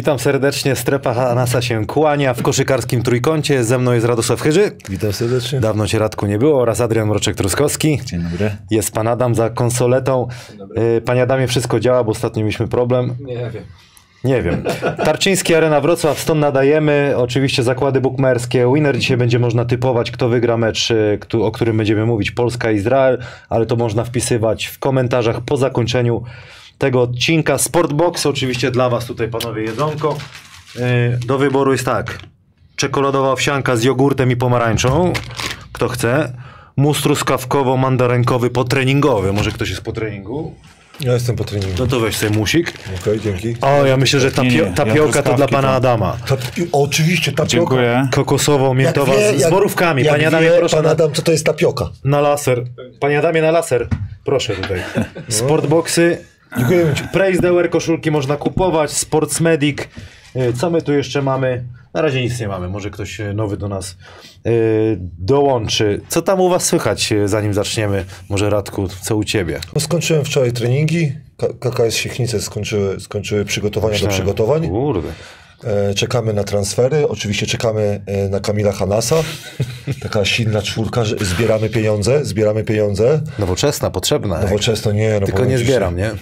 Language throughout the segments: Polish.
Witam serdecznie, strefa Hanasa się kłania w koszykarskim trójkącie. Ze mną jest Radosław Chyży. Witam serdecznie. Dawno cię Radku nie było oraz Adrian Mroczek-Truskowski. Dzień dobry. Jest pan Adam za konsoletą. Y, Panie Adamie, wszystko działa, bo ostatnio mieliśmy problem. Nie wiem. Nie wiem. Tarczyński Arena Wrocław, stąd nadajemy. Oczywiście zakłady bukmerskie. Winner dzisiaj będzie można typować, kto wygra mecz, y, o którym będziemy mówić, Polska-Izrael, ale to można wpisywać w komentarzach po zakończeniu tego odcinka. Sportbox, oczywiście dla was tutaj panowie jedzonko. Y, Do wyboru jest tak. Czekoladowa owsianka z jogurtem i pomarańczą. Kto chce. Mus truskawkowo-mandarynkowy potreningowy. Może ktoś jest po treningu? Ja jestem po treningu. No to weź sobie musik. Okej, dzięki. O, ja myślę, że Nie, nie, tapio, ja tapiołka to dla pana to- Adama. Oczywiście tapioka. Dziękuję. Kokosowo, miętowa Jak wie- z, z borówkami. jak Panie Adamie, wie proszę Pan Adam, co to jest tapioka? na laser. Panie Adamie, na laser. Proszę tutaj. Sportboxy. Dziękujemy ci. Praise koszulki można kupować. Sportsmedic. Y, Co my tu jeszcze mamy? Na razie nic nie mamy. Może ktoś y, nowy do nas y, dołączy. Co tam u was słychać, zanim zaczniemy? Może Radku, co u ciebie? No, skończyłem wczoraj treningi. KKS Siechnice skończyły, skończyły przygotowania do przygotowań. Kurde. E, czekamy na transfery. Oczywiście czekamy e, na Kamila Hanasa. Taka silna czwórka, że zbieramy pieniądze, zbieramy pieniądze. Nowoczesna, potrzebna. Nowoczesno nie. No Tylko nie zbieram, nie? E,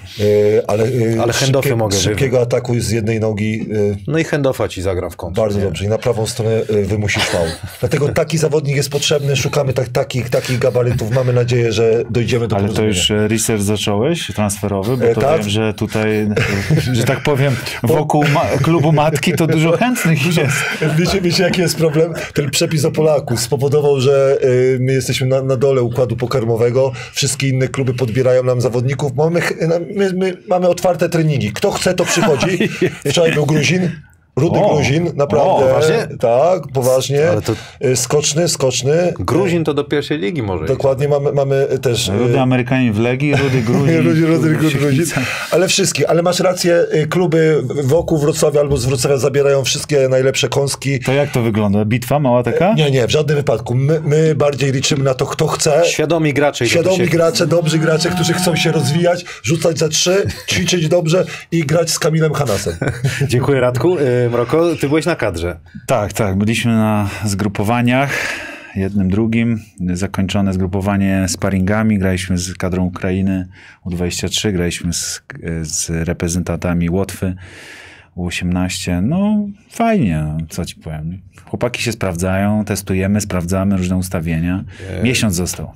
ale Ale handoffy mogę Szybkiego ataku z jednej nogi No i Hendofa ci zagram w kąt. Bardzo dobrze. I na prawą stronę wymusisz faul. Dlatego taki zawodnik jest potrzebny. Szukamy tak, takich, takich gabarytów. Mamy nadzieję, że dojdziemy do Ale to już research zacząłeś, transferowy, bo to tak. wiem, że tutaj, że tak powiem, wokół ma- klubu matki to dużo chętnych jest. Wiecie, wiecie, jaki jest problem? Ten przepis o Polaku spowodował, że y, my jesteśmy na, na dole układu pokarmowego. Wszystkie inne kluby podbierają nam zawodników. Mamy, my, my mamy otwarte treningi. Kto chce, to przychodzi. Wczoraj był Gruzin. Rudy O, Gruzin, naprawdę. o, poważnie? Tak, poważnie. To- Y, Skoczny, skoczny. Gruzin to do pierwszej ligi może. iść. Dokładnie, mamy, mamy też... y, Rudy Amerykanin w Legii, Rudy Gruzin. Rudy, Rudy, Rudy. Siechnica. Ale wszystkie, ale masz rację, y, kluby wokół Wrocławia albo z Wrocławia zabierają wszystkie najlepsze kąski. To jak to wygląda? Bitwa mała taka? Nie, nie, w żadnym wypadku. My, my bardziej liczymy na to, kto chce. Świadomi gracze. Świadomi siebie. gracze, dobrzy gracze, którzy chcą się rozwijać, rzucać za trzy, ćwiczyć dobrze i grać z Kamilem Hanasem. Dziękuję Radku. Mroko, ty byłeś na kadrze. Tak, tak. Byliśmy na zgrupowaniach, jednym, drugim. Zakończone zgrupowanie sparingami. Graliśmy z kadrą Ukrainy U23, graliśmy z, z reprezentantami Łotwy U18. No fajnie, co ci powiem. Chłopaki się sprawdzają, testujemy, sprawdzamy różne ustawienia. Miesiąc został.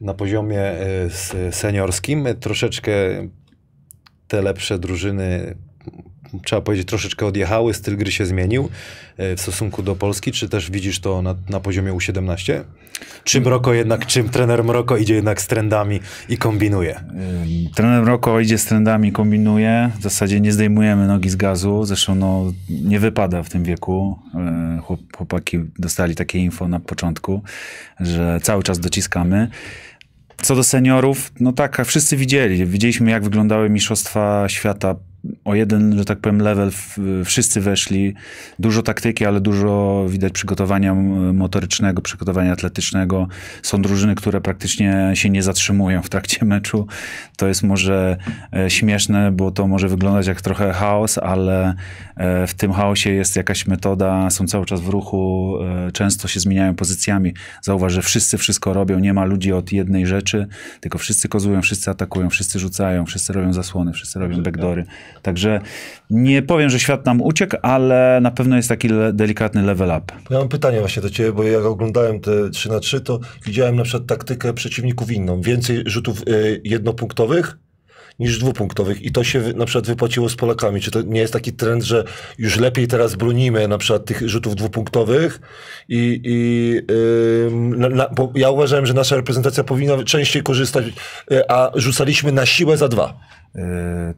Na poziomie s- seniorskim troszeczkę te lepsze drużyny, trzeba powiedzieć, troszeczkę odjechały, styl gry się zmienił y, w stosunku do Polski. Czy też widzisz to na, na poziomie U17? Czy Mroko jednak, czym trener Mroko idzie jednak z trendami i kombinuje? Trener Roko idzie z trendami, kombinuje. W zasadzie nie zdejmujemy nogi z gazu. Zresztą no, nie wypada w tym wieku. Chłop- Chłopaki dostali takie info na początku, że cały czas dociskamy. Co do seniorów, no tak, wszyscy widzieli. Widzieliśmy, jak wyglądały Mistrzostwa Świata. O jeden, że tak powiem, level wszyscy weszli. Dużo taktyki, ale dużo widać przygotowania motorycznego, przygotowania atletycznego. Są drużyny, które praktycznie się nie zatrzymują w trakcie meczu. To jest może e, śmieszne, bo to może wyglądać jak trochę chaos, ale e, w tym chaosie jest jakaś metoda, są cały czas w ruchu, e, często się zmieniają pozycjami. Zauważ, że wszyscy wszystko robią, nie ma ludzi od jednej rzeczy, tylko wszyscy kozują, wszyscy atakują, wszyscy rzucają, wszyscy robią zasłony, wszyscy robią backdoory. Także nie powiem, że świat nam uciekł, ale na pewno jest taki le- delikatny level up. Ja mam pytanie właśnie do ciebie, bo jak oglądałem te 3 na 3 to widziałem na przykład taktykę przeciwników inną. Więcej rzutów y, jednopunktowych niż dwupunktowych i to się na przykład wypłaciło z Polakami. Czy to nie jest taki trend, że już lepiej teraz bronimy na przykład tych rzutów dwupunktowych i, i ym, na, na, bo ja uważałem, że nasza reprezentacja powinna częściej korzystać, y, a rzucaliśmy na siłę za dwa. Yy,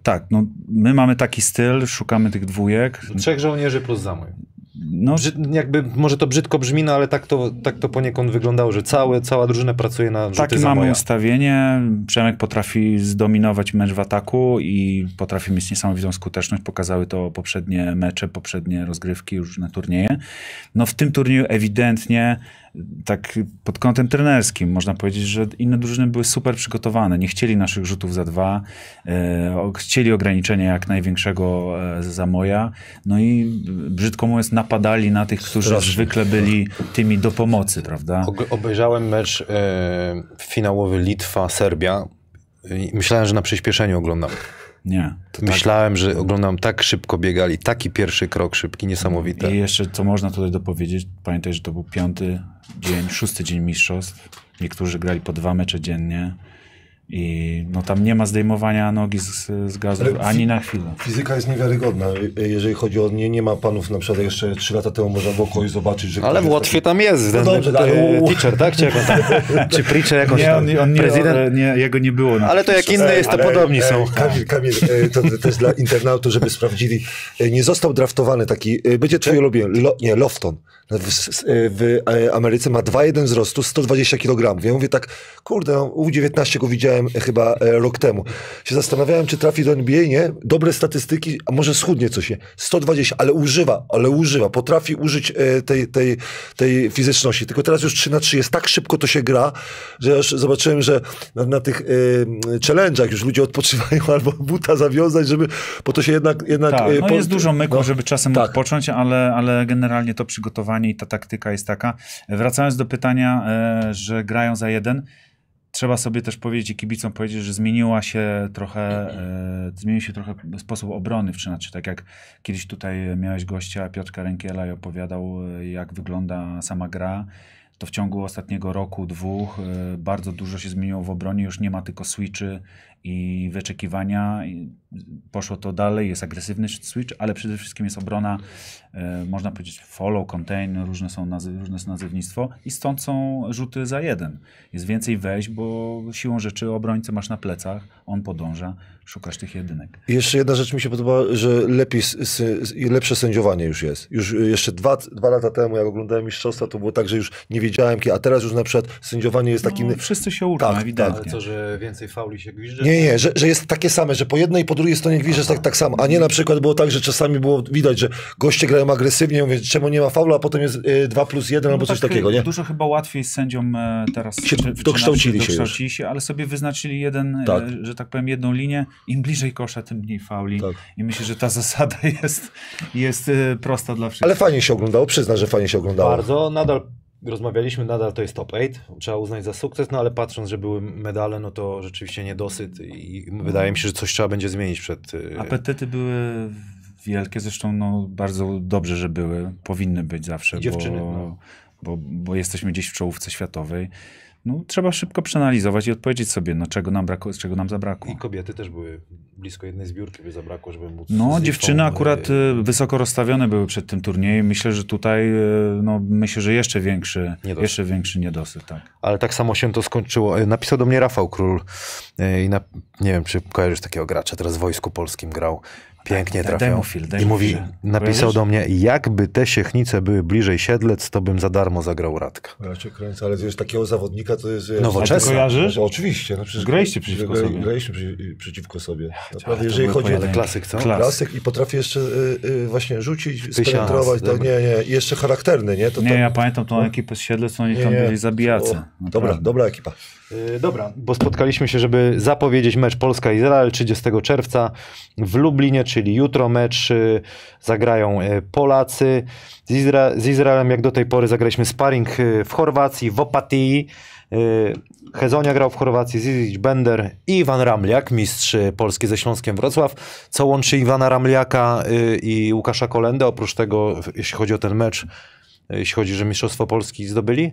tak, no my mamy taki styl, szukamy tych dwójek. Trzech żołnierzy plus zamój. No, Brzyd, jakby, może to brzydko brzmi, no ale tak to, tak to poniekąd wyglądało, że całe, cała drużyna pracuje na rzuty Takie mamy ustawienie. Przemek potrafi zdominować mecz w ataku i potrafi mieć niesamowitą skuteczność. Pokazały to poprzednie mecze, poprzednie rozgrywki, różne turnieje. No w tym turnieju ewidentnie tak pod kątem trenerskim można powiedzieć, że inne drużyny były super przygotowane. Nie chcieli naszych rzutów za dwa, e, chcieli ograniczenia jak największego e, za moja. No i brzydko mówiąc, napadali na tych, którzy Strasznie. zwykle byli tymi do pomocy, prawda? Obejrzałem mecz e, finałowy Litwa-Serbia. Myślałem, że na przyspieszeniu oglądam. Nie. Tak. Myślałem, że oglądam tak szybko biegali. Taki pierwszy krok szybki, niesamowity. I jeszcze co można tutaj dopowiedzieć, pamiętaj, że to był piąty dzień, szósty dzień mistrzostw. Niektórzy grali po dwa mecze dziennie. I no tam nie ma zdejmowania nogi z, z gazu Ale ani na chwilę. Fizyka jest niewiarygodna, jeżeli chodzi o nie, nie ma panów na przykład jeszcze 3 lata temu można było kogoś zobaczyć, że Ale w Łotwie tam jest. Ten, dobrze, ten, ale teacher, tak? Czy, on tam, czy preacher jakoś Nie, tam, on, on nie, prezydent? nie, jego nie było. Na Ale to jak inny jest, to Ale, podobni są. Kamil, Kamil e, to, jest dla internautów, żeby sprawdzili. E, Nie został draftowany taki, e, będzie twój ulubiony, Lo, nie, Lofton. W, e, w e, Ameryce ma 2,1 wzrostu, 120 kg. Ja mówię tak, kurde, no, U19 go widziałem e, chyba e, rok temu. Się zastanawiałem, czy trafi do NBA, nie? Dobre statystyki, a może schudnie coś, nie? 120, ale używa, ale używa, potrafi użyć tej, tej, tej fizyczności. Tylko teraz już 3 na 3 jest tak szybko to się gra, że ja już zobaczyłem, że na, na tych e, challenge'ach już ludzie odpoczywają albo buta zawiązać, żeby, bo to się jednak... jednak Tak, no po- jest dużo myków, no, żeby czasem tak. odpocząć, ale, ale generalnie to przygotowanie i ta taktyka jest taka. Wracając do pytania, e, że grają za jeden, trzeba sobie też powiedzieć i kibicom powiedzieć, że zmieniła się trochę, e, zmienił się trochę sposób obrony w 3 na 3 Tak jak kiedyś tutaj miałeś gościa Piotrka Rękiela i opowiadał, e, jak wygląda sama gra, to w ciągu ostatniego roku, dwóch bardzo dużo się zmieniło w obronie. Już nie ma tylko switchy i wyczekiwania. Poszło to dalej, jest agresywny switch, ale przede wszystkim jest obrona, e, można powiedzieć follow, contain, różne są nazy- różne są nazewnictwo i stąd są rzuty za jeden. Jest więcej wejść, bo siłą rzeczy obrońcę masz na plecach, on podąża, szukasz tych jedynek. I jeszcze jedna rzecz mi się podoba, że lepiej, lepsze sędziowanie już jest. Już y, jeszcze dwa, dwa lata temu, jak oglądałem mistrzostwa, to było tak, że już nie wiedziałem, a teraz już na przykład sędziowanie jest takim... No, wszyscy się uczą, Tak, ewidentnie. Ale co, że więcej fauli się gwizdże? Nie, nie, że, że jest takie same, że po jednej i po drugiej stronie gwizdże jest tak, tak samo, a nie na przykład było tak, że czasami było widać, że goście grają agresywnie, mówię, czemu nie ma faulu, a potem jest 2 plus 1 albo No coś tak, takiego, nie? Dużo chyba łatwiej z sędziom e, teraz Się czy- w dokształcili 13 się dokształcili się, ale sobie wyznaczyli jeden, e, Tak. że tak powiem, jedną linię. Im bliżej kosza, tym mniej fauli. Tak. I myślę, że ta zasada jest, jest prosta dla wszystkich. Ale fajnie się oglądało, przyzna, że fajnie się oglądało. Bardzo, nadal rozmawialiśmy, nadal to jest top 8, trzeba uznać za sukces, no ale patrząc, że były medale, no to rzeczywiście niedosyt i wydaje mi się, że coś trzeba będzie zmienić przed... y, Apetyty były wielkie, zresztą no, bardzo dobrze, że były. Powinny być zawsze, I dziewczyny, bo, no. bo, bo jesteśmy gdzieś w czołówce światowej. No, trzeba szybko przeanalizować i odpowiedzieć sobie, no, czego nam brakło, czego nam zabrakło. I kobiety też były blisko jednej zbiórki, by zabrakło, żeby móc... No, dziewczyny akurat y, wysoko rozstawione były przed tym turniejem. Myślę, że tutaj, y, no, myślę, że jeszcze większy, Niedosyt. jeszcze większy niedosyt, tak. Ale tak samo się to skończyło. E, Napisał do mnie Rafał Król e, i na, nie wiem, czy kojarzysz takiego gracza, teraz w Wojsku Polskim grał. Pięknie trafiał. mu chwilę, daj I mówi, napisał Kojarzysz? do mnie, jakby te Siechnice były bliżej Siedlec, to bym za darmo zagrał Radka. Ja cię kręcę, ale wiesz, takiego zawodnika to jest... Nowoczesny. Kojarzysz? No, oczywiście. No, przecież Graliście przeciwko sobie. Graliśmy przy, przeciwko sobie. Naprawdę, to jeżeli chodzi o. Klasyk, co? Klas. klasyk i potrafi jeszcze y, y, właśnie rzucić, spenetrować, tak, dobra. nie, nie, i jeszcze charakterny, nie? To, Nie, to, ja pamiętam tą ekipę z Siedlec, oni nie, tam nie. byli zabijacy. O. Dobra, dobra ekipa. Yy, Dobra, bo spotkaliśmy się, żeby zapowiedzieć mecz Polska-Izrael 30 czerwca w Lublinie, czyli jutro mecz yy, zagrają yy, Polacy. Z, Izra- z Izraelem jak do tej pory zagraliśmy sparring w Chorwacji, w Opatii. Hezonia grał w Chorwacji, Zizic Bender i Iwan Ramliak, mistrz Polski ze Śląskiem Wrocław. Co łączy Iwana Ramliaka i Łukasza Kolendę, oprócz tego, jeśli chodzi o ten mecz, jeśli chodzi, że Mistrzostwo Polski zdobyli?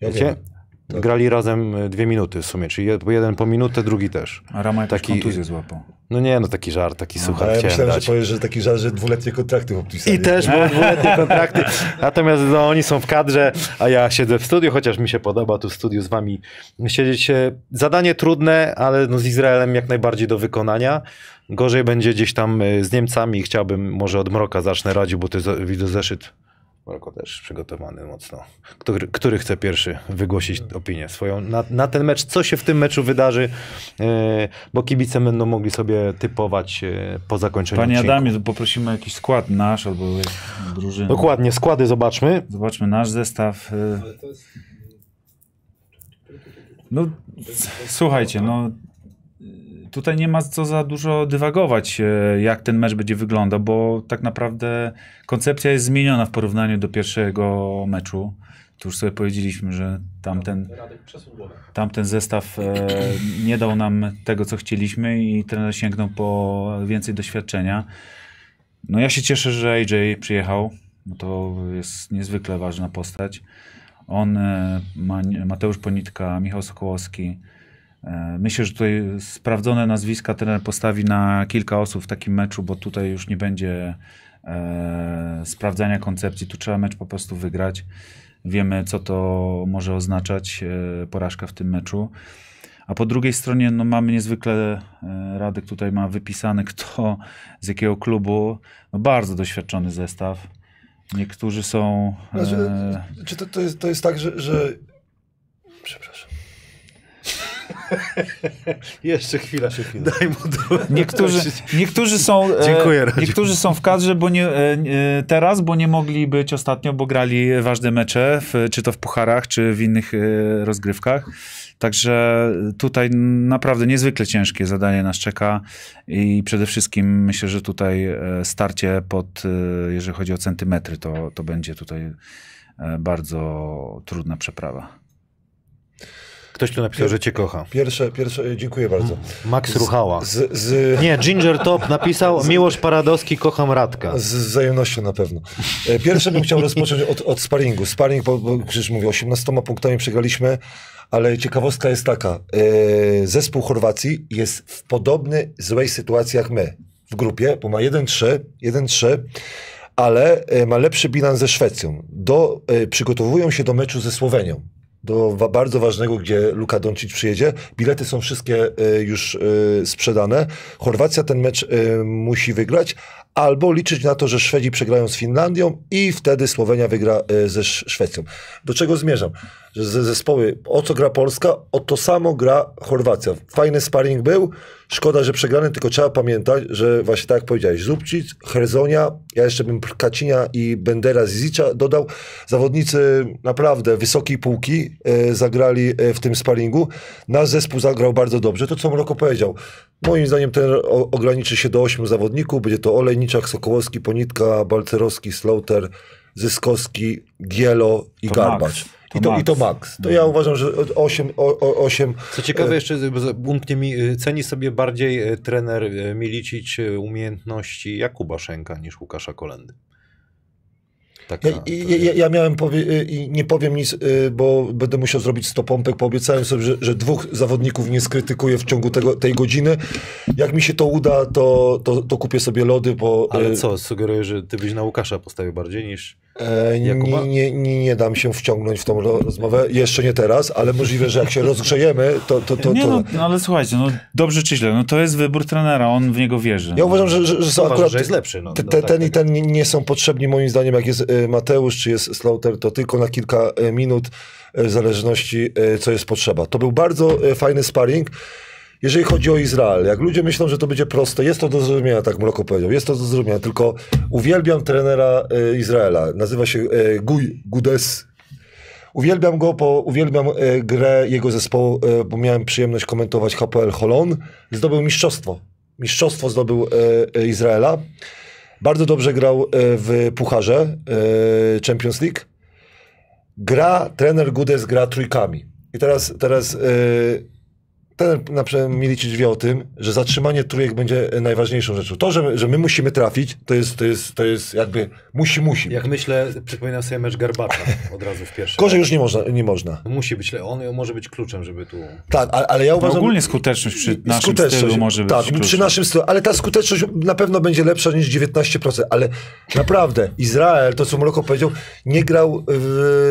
Ja Wiecie? wiem. Tak. Grali razem y, dwie minuty w sumie, czyli jed- jeden po minutę, drugi też. A Rama jakąś Taki- kontuzję złapał. No nie, no taki żart, taki A suchar ja myślałem, że dać. powiesz, że taki żart, że dwuletnie kontrakty podpisali. I też były dwuletnie kontrakty. Natomiast no, oni są w kadrze, a ja siedzę w studiu, chociaż mi się podoba tu w studiu z wami siedzieć. E, Zadanie trudne, ale no, z Izraelem jak najbardziej do wykonania. Gorzej będzie gdzieś tam e, z Niemcami. Chciałbym, może od Mroka zacznę radził, bo ty widzę zeszyt Maroko też przygotowany mocno. Który, który chce pierwszy wygłosić opinię swoją na, na ten mecz? Co się w tym meczu wydarzy? E, bo kibice będą mogli sobie typować e, po zakończeniu Panie odcinku. Adamie, poprosimy jakiś skład nasz albo drużyny. Dokładnie, składy zobaczmy. Zobaczmy nasz zestaw. y. No, słuchajcie, no tutaj nie ma co za dużo dywagować, e, jak ten mecz będzie wyglądał, bo tak naprawdę koncepcja jest zmieniona w porównaniu do pierwszego meczu. Tu już sobie powiedzieliśmy, że tamten, tamten zestaw e, nie dał nam tego, co chcieliśmy i trener sięgnął po więcej doświadczenia. No ja się cieszę, że AJ przyjechał, bo to jest niezwykle ważna postać. On, e, Ma- Mateusz Ponitka, Michał Sokołowski. E, Myślę, że tutaj sprawdzone nazwiska trener postawi na kilka osób w takim meczu, bo tutaj już nie będzie e, sprawdzania koncepcji. Tu trzeba mecz po prostu wygrać. Wiemy, co to może oznaczać e, porażka w tym meczu. A po drugiej stronie no, mamy niezwykle, e, Radek tutaj ma wypisane, kto z jakiego klubu. No, bardzo doświadczony zestaw. Niektórzy są. Znaczy, E, czy to, to, jest, to jest tak, że, że... Przepraszam. Jeszcze chwilę. Daj mu. Niektórzy, niektórzy, są, e, Dziękuję, niektórzy są w kadrze bo nie, e, e, teraz, bo nie mogli być ostatnio, bo grali ważne mecze, w, czy to w pucharach, czy w innych e, rozgrywkach. Także tutaj naprawdę niezwykle ciężkie zadanie nas czeka i przede wszystkim myślę, że tutaj starcie pod, jeżeli chodzi o centymetry, to, to będzie tutaj bardzo trudna przeprawa. Ktoś tu napisał, że cię kocha. Pierwsze, pierwsze, dziękuję bardzo. Max Ruchała. Z, z, Nie, Ginger Top napisał Miłosz Paradowski, kocham Radka. Z wzajemnością na pewno. E, Pierwsze bym chciał rozpocząć od, od sparingu. Sparing, bo, bo przecież mówię, 18 punktami przegraliśmy, ale ciekawostka jest taka. E, Zespół Chorwacji jest w podobnej złej sytuacji jak my w grupie, bo ma 1-3, 1-3, ale e, ma lepszy bilans ze Szwecją. Do, e, przygotowują się do meczu ze Słowenią. Do bardzo ważnego, gdzie Luka Doncic przyjedzie. Bilety są wszystkie e, już e, sprzedane. Chorwacja ten mecz e, musi wygrać, albo liczyć na to, że Szwedzi przegrają z Finlandią i wtedy Słowenia wygra ze Sz- Szwecją. Do czego zmierzam? Że ze zespoły, o co gra Polska, o to samo gra Chorwacja. Fajny sparring był, szkoda, że przegrany, tylko trzeba pamiętać, że właśnie tak jak powiedziałeś, Zubcic, Herzonia, ja jeszcze bym Kacinia i Bendera Zizicza dodał. Zawodnicy naprawdę wysokiej półki e, zagrali e, w tym sparingu. Nasz zespół zagrał bardzo dobrze. To, co Mroko powiedział, moim zdaniem ten o, ograniczy się do ośmiu zawodników. Będzie to Olejniczak, Sokołowski, Ponitka, Balcerowski, Slaughter, Zyskowski, Gielo i To Garbacz. To I, to, I to Max. To ja uważam, że 8, o, o, 8 Co ciekawe, jeszcze z- umknie mi, y, ceni sobie bardziej y, trener Milicic umiejętności Jakuba Szenka niż Łukasza Kolendy. Taka, Ja, ja, ja, ja miałem powie, nie powiem nic, bo będę musiał zrobić 100 pompek. Poobiecałem sobie, że, że dwóch zawodników nie skrytykuję w ciągu tego, tej godziny. Jak mi się to uda, to, to, to kupię sobie lody, bo Ale co, sugeruję, że ty byś na Łukasza postawił bardziej niż... e, nie, nie, nie, nie dam się wciągnąć w tą ro- rozmowę. Jeszcze nie teraz, ale możliwe, że jak się rozgrzejemy, to... to, to, Nie, to... no, no ale słuchajcie, no dobrze czy źle, no to jest wybór trenera, on w niego wierzy. Ja uważam, że, że, że są Uważasz, akurat... że jest lepszy. No, Te, no, te, tak, ten tak. i ten nie, są potrzebni moim zdaniem, jak jest e, Mateusz czy jest Slaughter, to tylko na kilka e, minut e, w zależności co jest potrzeba. To był bardzo fajny sparring. Jeżeli chodzi o Izrael, jak ludzie myślą, że to będzie proste, jest to do zrozumienia, tak Mroko powiedział, jest to do zrozumienia, tylko uwielbiam trenera e, Izraela, nazywa się e, Guy Gudes. Uwielbiam go, bo uwielbiam e, grę jego zespołu, bo miałem przyjemność komentować HPL Holon. Zdobył mistrzostwo. Mistrzostwo zdobył Izraela. Bardzo dobrze grał w Pucharze Champions League. Gra, trener Gudes gra trójkami. I teraz, teraz ten na przykład Milicic wie o tym, że zatrzymanie trójek będzie najważniejszą rzeczą. To, że, że my musimy trafić, to jest, to jest, to jest jakby musi, musi. Jak myślę, przypominam sobie mecz Garbacza od razu w pierwszym. Gorzej już nie można. Nie można. Musi być, on może być kluczem, żeby tu... Tak, ale, ale ja No uważam... ogólnie skuteczność przy naszym skuteczność, stylu może być Tak, przy naszym stylu, ale ta skuteczność na pewno będzie lepsza niż 19%, ale naprawdę Izrael, to co Mroko powiedział, nie grał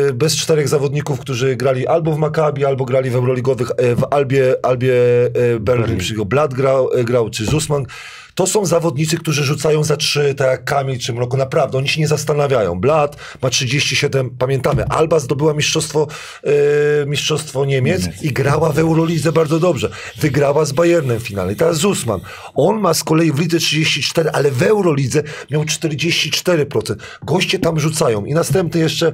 e, bez czterech zawodników, którzy grali albo w Maccabi, albo grali w Euroligowych, e, w Albie, Albie e, Berlin, Berlin. Berlin. Blad grał, e, grał, czy Zusman. To są zawodnicy, którzy rzucają za trzy, tak jak Kamil czy Mroko. Naprawdę, oni się nie zastanawiają. Blat ma 37, pamiętamy. Alba zdobyła mistrzostwo, e, mistrzostwo Niemiec, i grała w Eurolidze bardzo dobrze. Wygrała z Bayernem w finale. I teraz Zusman. On ma z kolei w lidze 34, ale w Eurolidze miał 44%. Goście tam rzucają. I następny jeszcze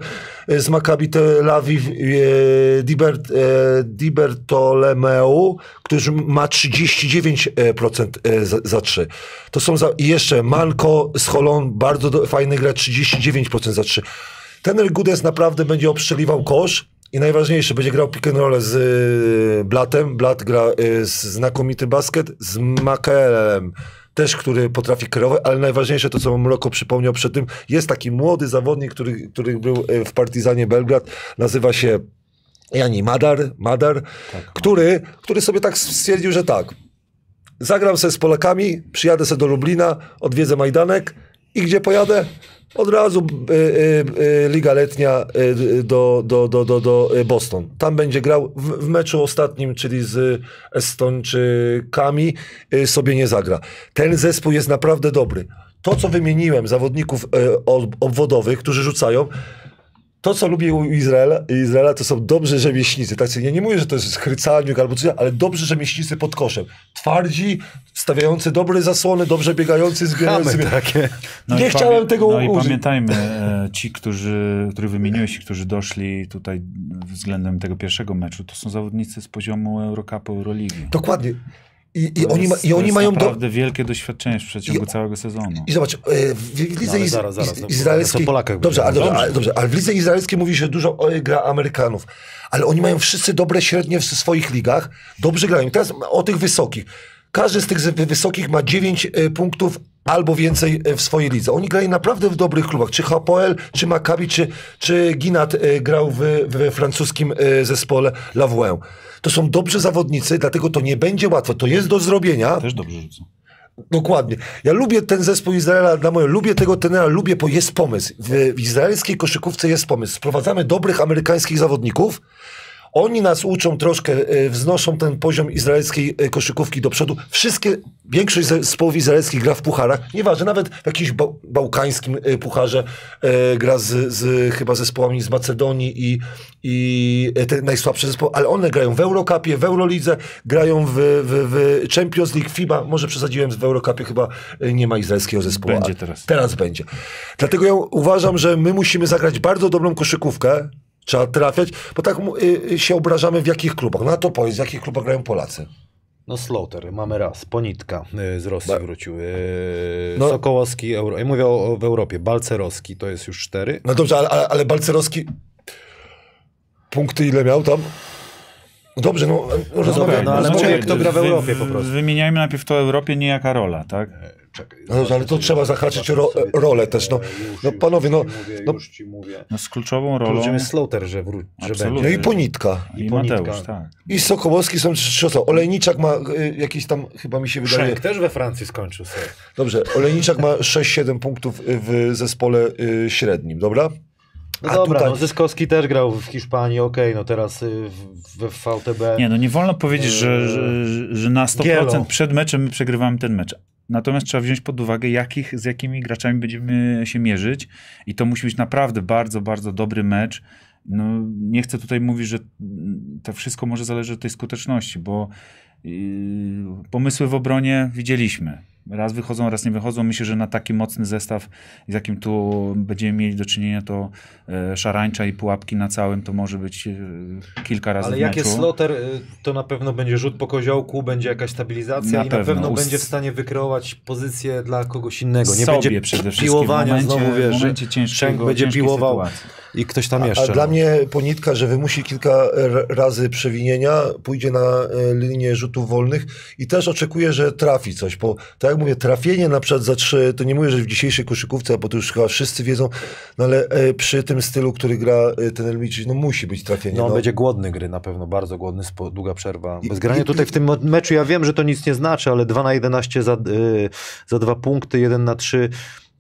e, z Maccabi Tel Aviv e, Dibert, e, Dibertolemeu, który ma 39% e, za, za 3. To są za, jeszcze Manko z Holon, bardzo do, fajny gra, 39% za 3. Ten Gudes naprawdę będzie obstrzeliwał kosz i najważniejsze, będzie grał pick and roll z y, Blatem. Blat gra y, znakomity basket z Makelem też, który potrafi kierować, ale najważniejsze to, co Mroko przypomniał przed tym, jest taki młody zawodnik, który, który był w Partizanie Belgrad, nazywa się Jani Madar, Madar który, który sobie tak stwierdził, że tak, zagram sobie z Polakami, przyjadę sobie do Lublina, odwiedzę Majdanek i gdzie pojadę? Od razu y, y, y, Liga Letnia y, do, do, do, do, do Boston. Tam będzie grał w, w meczu ostatnim, czyli z Estończykami, y, sobie nie zagra. Ten zespół jest naprawdę dobry. To, co wymieniłem, zawodników y, ob- obwodowych, którzy rzucają, to, co lubię u Izraela, Izraela, to są dobrzy rzemieślnicy. Tacy, ja nie mówię, że to jest chrycalniuk albo coś, ale dobrzy rzemieślnicy pod koszem. Twardzi, stawiający dobre zasłony, dobrze biegający, zbierający. Takie. No nie i chciałem tego No i użyć. pamiętajmy, e, ci, którzy, których wymieniłeś, i którzy doszli tutaj względem tego pierwszego meczu, to są zawodnicy z poziomu Eurocupu, Euroligi. Dokładnie. I, i oni, ma, i oni mają... Do, naprawdę wielkie doświadczenie w przeciągu I- całego sezonu. I zobacz, e, w lidze No, iz, zaraz, zaraz, iz, no, izraelskiej... Polakach Dobrze, ale, dobrze, ale, dobrze, ale w lidze izraelskiej mówi się dużo o gra Amerykanów. Ale oni mają wszyscy dobre średnie w swoich ligach. Dobrze grają. I teraz o tych wysokich. Każdy z tych wysokich ma 9 e, punktów albo więcej e, w swojej lidze. Oni grają naprawdę w dobrych klubach. Czy Hapoel, czy Maccabi, czy, czy Ginat grał w, we francuskim zespole Lavouin. To są dobrzy zawodnicy, dlatego to nie będzie łatwo. To jest do zrobienia. Też dobrze rzucą. Dokładnie. Ja lubię ten zespół Izraela dla moje, lubię tego tenera, lubię, bo jest pomysł. W, w izraelskiej koszykówce jest pomysł. Sprowadzamy dobrych amerykańskich zawodników. Oni nas uczą troszkę, e, wznoszą ten poziom izraelskiej e, koszykówki do przodu. Wszystkie, większość zespołów izraelskich gra w pucharach. Nieważne, nawet w jakimś bał, bałkańskim e, pucharze e, gra z, z chyba zespołami z Macedonii i, i te najsłabsze zespoły, ale one grają w Eurocupie, w Eurolidze, grają w, w, w Champions League, FIBA. Może przesadziłem, w Eurocupie chyba nie ma izraelskiego zespołu. Będzie teraz. Teraz będzie. Dlatego ja uważam, że my musimy zagrać bardzo dobrą koszykówkę. Trzeba trafiać, bo tak y, y, się obrażamy w jakich klubach. No a to powiedz, w jakich klubach grają Polacy. No Slaughter, mamy raz. Ponitka y, z Rosji wrócił. Y, No. Sokołowski, Euro... ja mówię o, o, w Europie. Balcerowski to jest już cztery. No dobrze, ale, ale, ale Balcerowski punkty ile miał tam? No Dobrze, no, no rozmawiamy. no, ale rozmawiamy. mówię, kto gra w Europie po prostu. Wymieniajmy najpierw to Europie, nie jaka rola, tak? czekaj. No, ale to trzeba zahaczyć ro, rolę też. No, no panowie, no, no, no z kluczową rolą. Kluczem Slaughter, że, wró- że No i Ponitka. I, I Mateusz, tak. I Sokołowski są trzy osoby. Olejniczak ma y, jakieś tam, chyba mi się wydaje... Szenk też we Francji skończył sobie. Dobrze, Olejniczak ma 6-7 punktów y, w zespole y, średnim, dobra? No A dobra, tutaj... no Zyskowski też grał w Hiszpanii, okej, okay, no teraz y, we VTB. Nie, no nie wolno powiedzieć, że, że, że na 100% Gielo. przed meczem my przegrywamy ten mecz. Natomiast trzeba wziąć pod uwagę, jakich, z jakimi graczami będziemy się mierzyć i to musi być naprawdę bardzo, bardzo dobry mecz. No, nie chcę tutaj mówić, że to wszystko może zależeć od tej skuteczności, bo yy, pomysły w obronie widzieliśmy raz wychodzą, raz nie wychodzą. Myślę, że na taki mocny zestaw, z jakim tu będziemy mieli do czynienia, to e, szarańcza i pułapki na całym to może być e, kilka razy Ale jak jest sloter, e, to na pewno będzie rzut po koziołku, będzie jakaś stabilizacja na i pewno. na pewno będzie w stanie wykreować pozycję dla kogoś innego. Nie Sobie będzie przede wszystkim. piłowania w momencie, znowu, wiesz, w momencie ciężkiego, będzie piłował sytuacji. i ktoś tam jeszcze. A, a no. dla mnie ponitka, że wymusi kilka razy przewinienia, pójdzie na linię rzutów wolnych i też oczekuję, że trafi coś, bo te tak jak mówię, trafienie na przykład za trzy, to nie mówię, że w dzisiejszej koszykówce, bo to już chyba wszyscy wiedzą, no ale e, przy tym stylu, który gra e, ten Elmiczyk, no musi być trafienie. No on no. będzie głodny gry na pewno, bardzo głodny, spo, długa przerwa. Bez grania i- tutaj w tym meczu, ja wiem, że to nic nie znaczy, ale 2 na 11 za, y, za dwa punkty, 1 na 3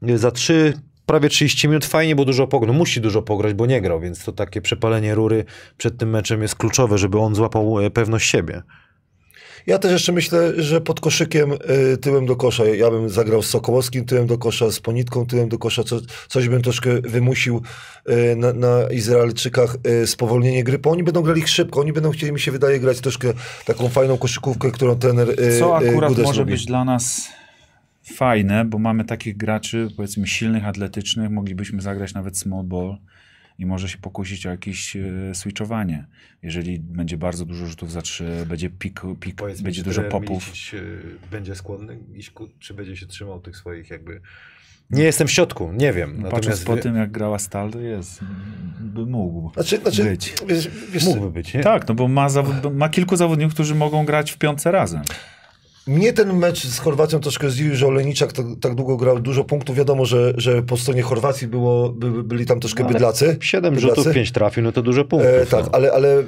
y, za 3, prawie 30 minut, fajnie, bo dużo pograł. No musi dużo pograć, bo nie grał, więc to takie przepalenie rury przed tym meczem jest kluczowe, żeby on złapał e, pewność siebie. Ja też jeszcze myślę, że pod koszykiem y, tyłem do kosza. Ja bym zagrał z Sokołowskim tyłem do kosza, z Ponitką tyłem do kosza. Co, coś bym troszkę wymusił y, na, na Izraelczykach y, spowolnienie gry, bo oni będą grali szybko. Oni będą chcieli, mi się wydaje, grać troszkę taką fajną koszykówkę, którą trener y, Co akurat Gudes może lubi. być dla nas fajne, bo mamy takich graczy, powiedzmy, silnych, atletycznych, moglibyśmy zagrać nawet small ball i może się pokusić o jakieś e, switchowanie. Jeżeli będzie bardzo dużo rzutów za trzy, będzie pik, pik Powiedz będzie dużo popów. Milicic, y, będzie skłonny iść ku, czy będzie się trzymał tych swoich jakby... Nie jestem w środku, nie wiem. Patrząc Natomiast po wie- tym, jak grała Stal, to jest, by mógł Znaczy, znaczy być. wiesz, wiesz, mógłby być, nie? Tak, no bo ma, ma kilku zawodników, którzy mogą grać w piątce razem. Mnie ten mecz z Chorwacją troszkę zdziwił, że Olejniczak tak, tak długo grał dużo punktów. Wiadomo, że, że po stronie Chorwacji było, by, byli tam troszkę ale bydlacy. Siedem Bydlacy. rzutów, pięć trafił, no to dużo punktów. E, tak, no. ale, ale e,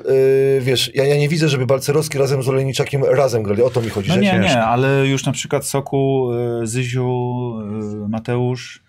wiesz, ja, ja nie widzę, żeby Balcerowski razem z Olejniczakiem razem grali. O to mi chodzi. No że nie, nie, ale już na przykład Soku, y, Zyziu, y, Mateusz,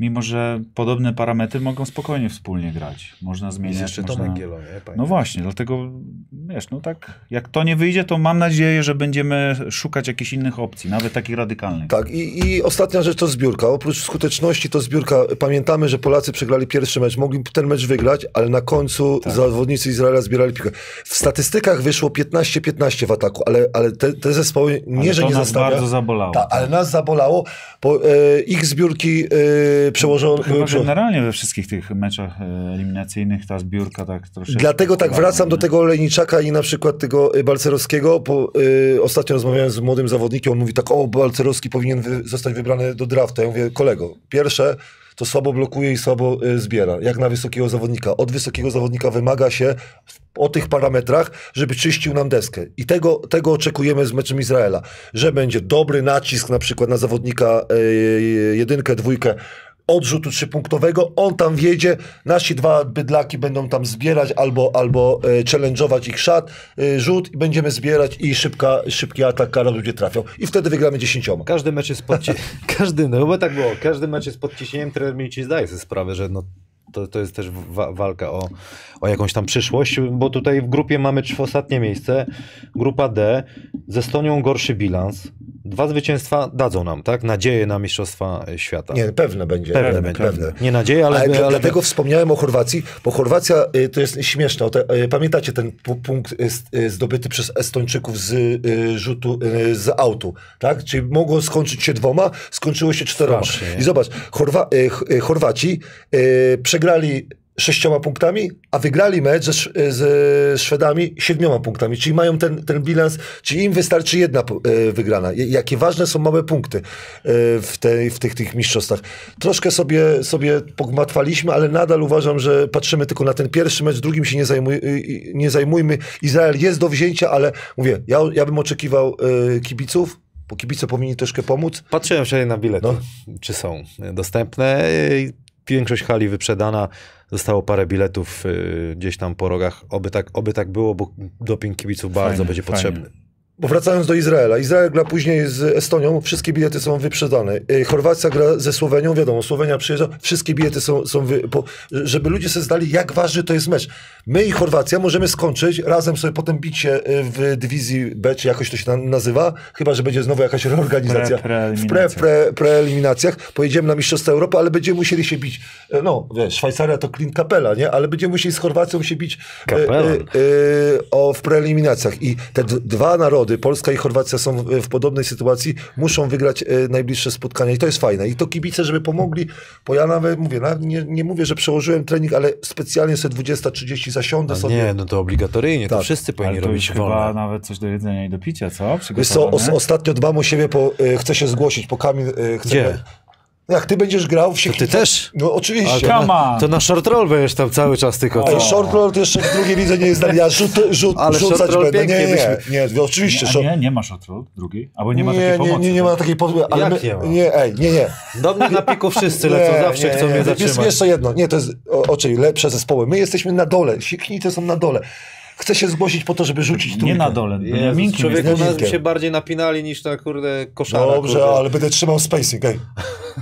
mimo że podobne parametry mogą spokojnie wspólnie grać. Można Jest zmieniać. jeszcze można... Tomek Gielo, nie? No właśnie, dlatego wiesz, no tak, jak to nie wyjdzie, to mam nadzieję, że będziemy szukać jakichś innych opcji, nawet takich radykalnych. Tak, i, i ostatnia rzecz to zbiórka. Oprócz skuteczności to zbiórka. Pamiętamy, że Polacy przegrali pierwszy mecz. Mogli ten mecz wygrać, ale na końcu Tak. zawodnicy Izraela zbierali piłkę. W statystykach wyszło 15-15 w ataku, ale, ale te, te zespoły nie, Ale że to nie nas zastawia. bardzo zabolało. Tak, ale nas zabolało, bo e, ich zbiórki e, przełożono. Chyba prze- generalnie we wszystkich tych meczach e, eliminacyjnych ta zbiórka tak troszeczkę... Dlatego tak wracam do tego Olejniczaka i na przykład tego y, Balcerowskiego, bo y, ostatnio rozmawiałem z młodym zawodnikiem, on mówi tak, o Balcerowski powinien wy, zostać wybrany do draftu. Ja mówię, kolego, pierwsze to słabo blokuje i słabo y, zbiera, jak na wysokiego zawodnika. Od wysokiego zawodnika wymaga się o tych parametrach, żeby czyścił nam deskę. I tego, tego oczekujemy z meczem Izraela, że będzie dobry nacisk na przykład na zawodnika y, jedynkę, dwójkę, odrzutu trzypunktowego, on tam wjedzie, nasi dwa bydlaki będą tam zbierać albo, albo e, challenge'ować ich szat, e, rzut i będziemy zbierać i szybka, szybki atak, kara ludzie trafią. I wtedy wygramy dziesięcioma. Każdy mecz jest pod. Każdy, no bo tak było. Każdy mecz jest pod ciśnieniem. Trener Milicic zdaje sobie sprawę, że no, to, to jest też wa- walka o, o jakąś tam przyszłość, bo tutaj w grupie mamy ostatnie miejsce. Grupa D z Estonią gorszy bilans. Dwa zwycięstwa dadzą nam, tak? Nadzieję na Mistrzostwa Świata. Nie, pewne będzie. pewne, pewne, będzie. pewne. Nie nadzieję, ale... Ale, ale dlatego wspomniałem o Chorwacji, bo Chorwacja y, to jest śmieszne. Y, pamiętacie ten pu- punkt y, zdobyty przez Estończyków z rzutu z autu, tak? Czyli mogło skończyć się dwoma, skończyło się czteroma. Strasznie. I zobacz, Chorwa, Ch- Chorwaci przegrali sześcioma punktami, a wygrali mecz ze, Sz- z Szwedami siedmioma punktami, czyli mają ten, ten bilans, czyli im wystarczy jedna y, wygrana. Jakie ważne są małe punkty y, w, tej, w tych, tych mistrzostwach. Troszkę sobie, sobie pogmatwaliśmy, ale nadal uważam, że patrzymy tylko na ten pierwszy mecz, drugim się nie, zajmuj, y, nie zajmujmy. Izrael jest do wzięcia, ale mówię, ja, ja bym oczekiwał kibiców, bo kibice powinni troszkę pomóc. Patrzyłem wczoraj na bilety, No. czy są dostępne. Większość hali wyprzedana. Zostało parę biletów y, gdzieś tam po rogach. Oby tak, oby tak było, bo doping kibiców bardzo Fajnie, będzie fajnie. Bo wracając do Izraela. Izrael gra później z Estonią, wszystkie bilety są wyprzedane. Y, Chorwacja gra ze Słowenią, wiadomo, Słowenia przyjeżdża, wszystkie bilety są, są wy, po, żeby ludzie sobie zdali, jak ważny to jest mecz. My i Chorwacja możemy skończyć, razem sobie potem bić się y, w dywizji B, czy jakoś to się na- nazywa, chyba, że będzie znowu jakaś reorganizacja. Pre- w pre, preeliminacjach. pre, preeliminacjach. Pojedziemy na Mistrzostwa Europy, ale będziemy musieli się bić, e, no wiesz, Szwajcaria to Clint Capella, nie? Ale będziemy musieli z Chorwacją się bić e, e, e, o, w preeliminacjach. I te dwa narody, Polska i Chorwacja są w, podobnej sytuacji, muszą wygrać e, najbliższe spotkania i to jest fajne. I to kibice, żeby pomogli, bo ja nawet mówię, nie, nie mówię, że przełożyłem trening, ale specjalnie sobie 20-30 zasiądę sobie. nie, no to obligatoryjnie, to Tak. wszyscy powinni Ale to robić już chyba wolne. nawet coś do jedzenia i do picia, co? Wiesz co, ostatnio dbam o siebie, bo e, chcę się zgłosić, po Kamil e, chcę... Gdzie? Jak ty będziesz grał w To sieci... ty też? No oczywiście. Come na, to na short roll będziesz tam cały czas tylko. Co? short roll to jeszcze w drugiej lidze nie jest dany. Ja rzut, rzut, Ale rzucać short roll będę. Nie, nie, nie, nie, oczywiście. Nie, a short- nie, nie ma shot roll drugiej? Albo nie ma takiej nie, pomocy? nie, nie, nie ma takiej pomocy. Ale Jak my, nie ma? nie, ej, nie, nie. Do mnie na piku wszyscy lecą, nie, zawsze nie, chcą nie. mnie Jest zatrzymać. jeszcze jedno. Nie, to jest o, lepsze zespoły. My jesteśmy na dole. Sieknice są na dole. Chcę się zgłosić po to, żeby rzucić tu. Nie na dole, Jezus, człowieku, nas się bardziej napinali niż na kurde koszara. Dobrze, kurde. ale będę trzymał spacing. Ej.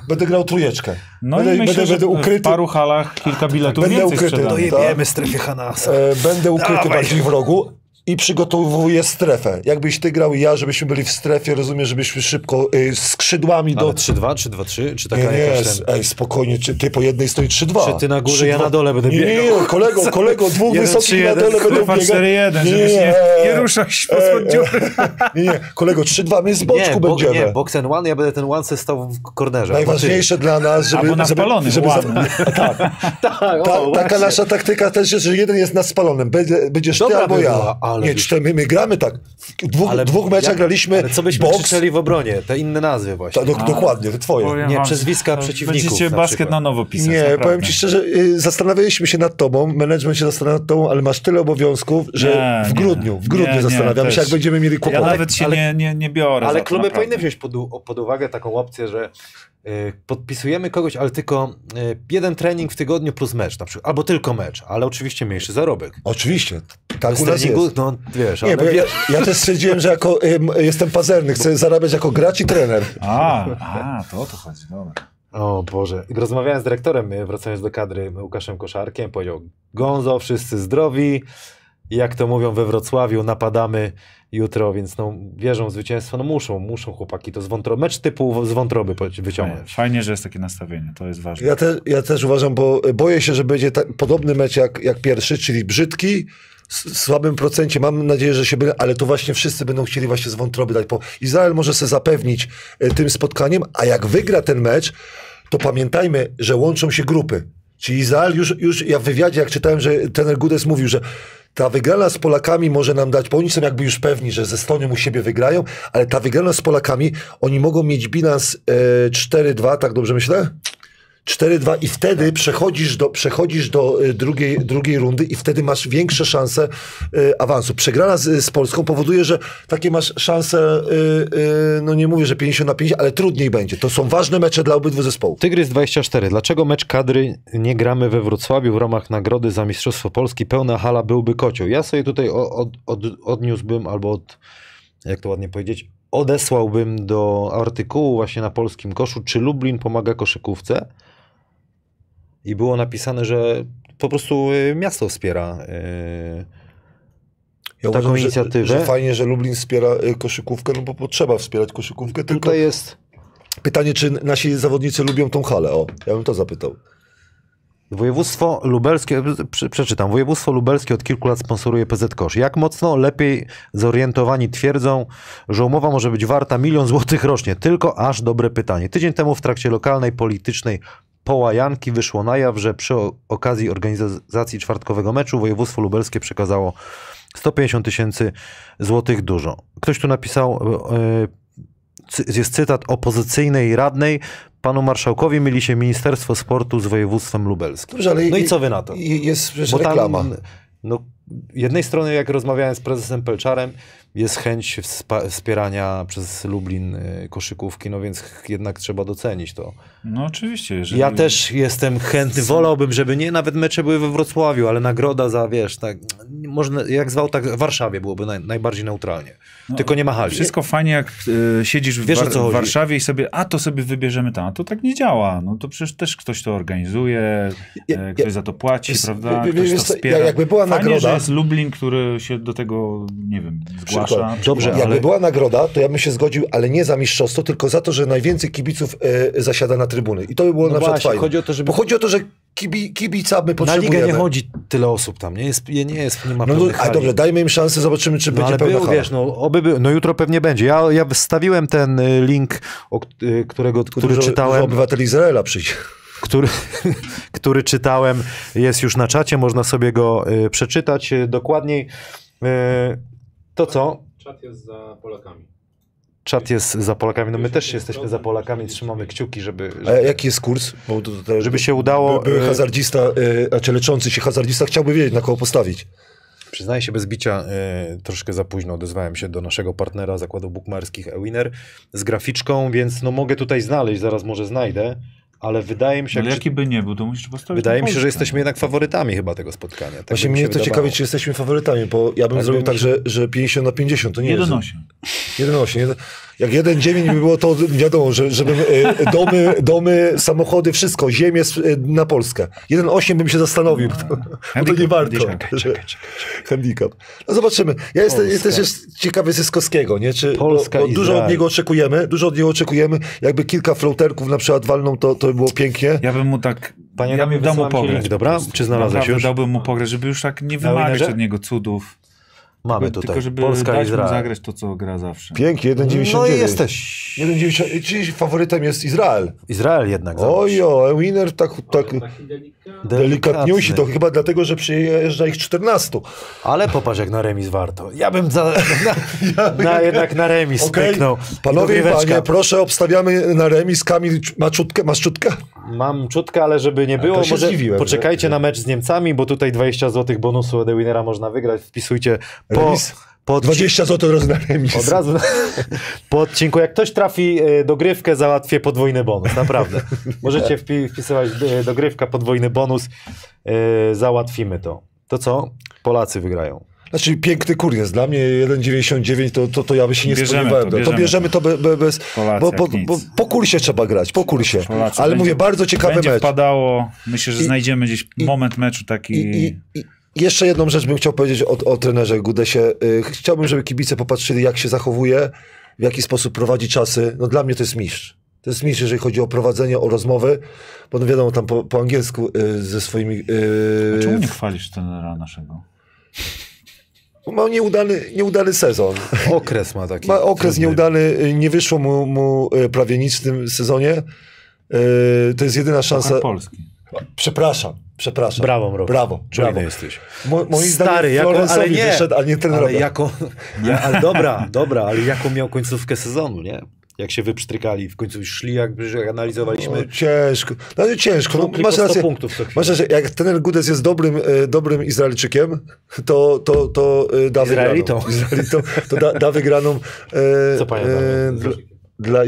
Będę grał trójeczkę. No będę, i myślę, będę, że będę w ukryty. paru halach kilka biletów Będę więcej ukryty. sprzedamy. No Dojebiemy strefie Hanasa. E, będę ukryty Dawaj. bardziej w rogu i przygotowuję strefę. Jakbyś ty grał i ja, żebyśmy byli w strefie, rozumiem, żebyśmy szybko y, skrzydłami do... Ale 3-2, 3-2-3, czy taka Nie, nie, jakaś ten... ej, spokojnie, czy ty po jednej stoi 3-2. Czy ty na górze, ja 3-2. na dole będę nie, Nie, biegał. nie, kolego, kolego, dwóch wysokich trzy, na jeden, dole będą biegać. 4-1, żebyś nie, nie ruszał się e, pod dziury. Nie, nie, kolego, 3-2, my z boczku Nie, bo, będziemy. nie, box and one, ja będę ten one stał w kornerze. Najważniejsze dla nas, żeby... Albo na żeby, spalony, żeby, ładny. tak, Tak, ta, taka nasza taktyka też jest, że jeden jest na spalonym. Będzie, będziesz ty Dobra albo by ja. Ale nie, cztery, my, my gramy tak. W dwóch, dwóch meczach jak- graliśmy Ale co byśmy boks. krzyczeli w obronie? Te inne nazwy właśnie. Ta, do, dokładnie, twoje. Nie, wam, przezwiska to przeciwników Będziecie na basket na nowo pisać. Nie, naprawdę. powiem ci szczerze, y, zastanawialiśmy się nad tobą, management się zastanawia nad tobą, ale masz tyle obowiązków, że Nie, w grudniu, w grudniu Nie, nie, zastanawiamy się, też. jak będziemy mieli Ja kłopoty. nawet się ale- nie, nie, nie biorę Ale kluby powinny wziąć pod, pod uwagę taką opcję, że podpisujemy kogoś, ale tylko y, jeden trening w tygodniu plus mecz na przykład, albo tylko mecz, ale oczywiście mniejszy zarobek. Oczywiście, tak Bez u nas treningu, jest. no wiesz, Nie, ale ja, ja też stwierdziłem, że jako ym, jestem pazerny, chcę zarabiać jako gracz i trener. A, a, to o to chodzi, dobra. O Boże. Rozmawiałem z dyrektorem, y, wracając do kadry, Łukaszem Koszarkiem, powiedział, Gonzo, wszyscy zdrowi, jak to mówią we Wrocławiu, napadamy jutro, więc no wierzą w zwycięstwo, no muszą, muszą chłopaki to z wątroby, mecz typu z wątroby wyciągnąć. fajnie, że jest takie nastawienie, to jest ważne. Ja, te, ja też uważam, bo boję się, że będzie tak, podobny mecz jak, jak pierwszy, czyli brzydki, z słabym procencie. Mam nadzieję, że się byle, ale to właśnie wszyscy będą chcieli właśnie z wątroby dać. Po Izrael może sobie zapewnić e, tym spotkaniem, a jak wygra ten mecz, to pamiętajmy, że łączą się grupy. Czyli Izrael już, już ja w wywiadzie, jak czytałem, że trener Gudes mówił, że ta wygrana z Polakami może nam dać, bo oni są jakby już pewni, że ze Estonią u siebie wygrają, ale ta wygrana z Polakami, oni mogą mieć bilans e, 4-2, tak dobrze myślę? 4-2 i wtedy przechodzisz do, przechodzisz do y, drugiej, drugiej rundy i wtedy masz większe szanse y, awansu. Przegrana z, z Polską powoduje, że takie masz szanse, y, y, no nie mówię, że 50 na 50, ale trudniej będzie. To są ważne mecze dla obydwu zespołów. Tygrys 24. Dlaczego mecz kadry nie gramy we Wrocławiu w ramach nagrody za Mistrzostwo Polski? Pełna hala byłby kocioł. Ja sobie tutaj od, od, odniósłbym, albo od, jak to ładnie powiedzieć, odesłałbym do artykułu właśnie na polskim koszu, czy Lublin pomaga koszykówce? I było napisane, że po prostu y, miasto wspiera. y, Ja Taką uważam, inicjatywę. Że, że fajnie, że Lublin wspiera y, koszykówkę, no bo potrzeba wspierać koszykówkę, tylko Tutaj jest pytanie, czy nasi zawodnicy lubią tą halę? O, ja bym to zapytał. Województwo lubelskie, prze- przeczytam, województwo lubelskie od kilku lat sponsoruje PZ Kosz. Jak mocno lepiej zorientowani twierdzą, że umowa może być warta milion złotych rocznie? Tylko aż dobre pytanie. Tydzień temu w trakcie lokalnej politycznej połajanki wyszło na jaw, że przy okazji organizacji czwartkowego meczu województwo lubelskie przekazało 150 tysięcy złotych dużo. Ktoś tu napisał, e, jest cytat opozycyjnej radnej, panu marszałkowi myli się Ministerstwo Sportu z województwem lubelskim. Dobrze, No i co wy na to? Jest przecież Bo tam, reklama. no, jednej strony, jak rozmawiałem z prezesem Pelczarem, jest chęć wspierania przez Lublin y, koszykówki, no więc jednak trzeba docenić to. No oczywiście, jeżeli... Ja też jestem chętny, wolałbym, żeby nie nawet mecze były we Wrocławiu, ale nagroda za, wiesz, tak, można, jak zwał, tak w Warszawie byłoby naj, najbardziej neutralnie. Tylko nie ma hali. Wszystko fajnie, jak y, siedzisz w, Wiesz, War- w. Warszawie i sobie, a to sobie wybierzemy tam. A to tak nie działa. No to przecież też ktoś to organizuje, Ja- e, ktoś ja- za to płaci, Wiesz- prawda? Ktoś to wspiera. jakby była Fajnie, nagroda- jest Lublin, który się do tego, nie wiem, zgłasza. Przykład. Dobrze, przykłada. Jakby ale- była nagroda, to ja bym się zgodził, ale nie za mistrzostwo, tylko za to, że najwięcej kibiców e, zasiada na trybuny. I to by było No na przykład właśnie, fajne. chodzi o to, żeby- Bo chodzi o to, że kibi, kibica my Na potrzebujemy. ligę nie chodzi tyle osób tam, nie jest, nie jest, nie ma No, pełnych no, a dobrze, dajmy im szansę, zobaczymy, czy No, będzie ale pełna był, hala. wiesz, no, oby był, no jutro pewnie będzie. Ja, ja wstawiłem ten y, link, o, y, którego, który Dużo- czytałem. Dużo obywateli Izraela przyjdzie. Który, który czytałem, jest już na czacie, można sobie go y, przeczytać y, dokładniej. Y, to co? Czat jest za Polakami. Czat jest za Polakami, no my też jesteśmy za Polakami, trzymamy kciuki, żeby, A żeby jaki jest kurs? Bo to, to, Żeby się udało, By, były y- hazardzista, y, znaczy leczący się hazardzista chciałby wiedzieć, na kogo postawić. Przyznaję się bez bicia, y, troszkę za późno odezwałem się do naszego partnera zakładów bukmaerskich Ewiner z graficzką, więc no mogę tutaj znaleźć, zaraz może znajdę. Ale wydaje mi się, Ale jak, jaki by nie był, to musisz postawić wydaje mi się, że jesteśmy jednak faworytami chyba tego spotkania. Tak Właśnie mnie to wydawało. ciekawi, czy jesteśmy faworytami, bo ja bym Tak zrobił tak, się- że, że 50 na 50 to nie jest. 1,8. 1,8. jeden- Jak 1,9 by było, to wiadomo, że żeby e, domy, domy, samochody, wszystko, ziemię e, na Polskę. 1,8 bym się zastanowił, bo to, bo to nie warto. handicap. że- Handicap. No zobaczymy. Ja jestem, jestem też ciekawy Zyskowskiego, nie? Czy, Polska, bo, bo dużo od niego oczekujemy, dużo od niego oczekujemy. Jakby kilka floaterków na przykład walną, to, to by było pięknie. Ja bym mu tak. Panie ja bym dał mu pograć. dobra? Czy znalazłeś już? Dałbym mu pograć, żeby już tak nie wymagać od niego cudów. Mamy tylko, tutaj. Tylko żeby Polska, dać mu Izrael. zagrać to, co gra zawsze. Pięknie, 1,99. No i jesteś. 1,90. Czyli faworytem jest Izrael. Izrael jednak. Ojo, Winner tak, tak delikatniusi, to chyba dlatego, że przyjeżdża ich 14. Ale popatrz jak na remis warto. Ja bym za, na, na, jednak na remis Okej, styknął. Panowie panie, proszę, obstawiamy na remis. Kamil, ma czutkę, masz czutkę? Mam czutkę, ale żeby nie było, to się może poczekajcie że- na mecz z Niemcami, bo tutaj 20 zł bonusu od Winera można wygrać. Wpisujcie po, Remis? Po odcinku. 20 zł roz na remis. Od razu po odcinku. Jak ktoś trafi e, dogrywkę, załatwię podwójny bonus. Naprawdę. Możecie wpi- wpisywać e, dogrywka, podwójny bonus. E, Załatwimy to. To co? Polacy wygrają. Znaczy piękny kur jest. Dla mnie 1,99 to, to, to ja by się nie Bierzemy spodziewałem. to, To, bierzemy bierzemy to be, be, bez... Polacy Bo, bo, bo po kursie trzeba grać, po kursie. Polacy, Ale będzie- mówię, bardzo ciekawy Będzie mecz. wpadało. Myślę, że I- znajdziemy gdzieś moment meczu taki. I, i, I jeszcze jedną rzecz bym chciał powiedzieć o, o trenerze Gudesie. Y, Chciałbym, żeby kibice popatrzyli, jak się zachowuje, w jaki sposób prowadzi czasy. No dla mnie to jest mistrz. To jest mistrz, jeżeli chodzi o prowadzenie, o rozmowy, bo no wiadomo, tam po, po angielsku y, ze swoimi... y, Czemu nie chwalisz trenera naszego? Ma nieudany, nieudany sezon. Okres ma taki. Ma okres trudny. nieudany, y, nie wyszło mu, mu prawie nic w tym sezonie. Y, To jest jedyna szansa... Puchar Polski. Przepraszam, przepraszam. Brawo, Mrow. Brawo, Czujny jesteś. Mo, moim Stary, jako, ale nie. wyszedł, a nie trenerowi. Ale jako, ja, ale dobra, dobra, ale jaką miał końcówkę sezonu, nie? Jak się wyprztrykali, w końcu szli, jak jak analizowaliśmy. No, ciężko. No, ale ciężko. No, masz 100 rację. Masz rację. Jak ten Gudes jest dobrym, e, dobrym Izraelczykiem, to, to, to e, da Izraelitą. wygraną. Izraelitą. To da, da wygraną. E, Co pamiętam, e, dla,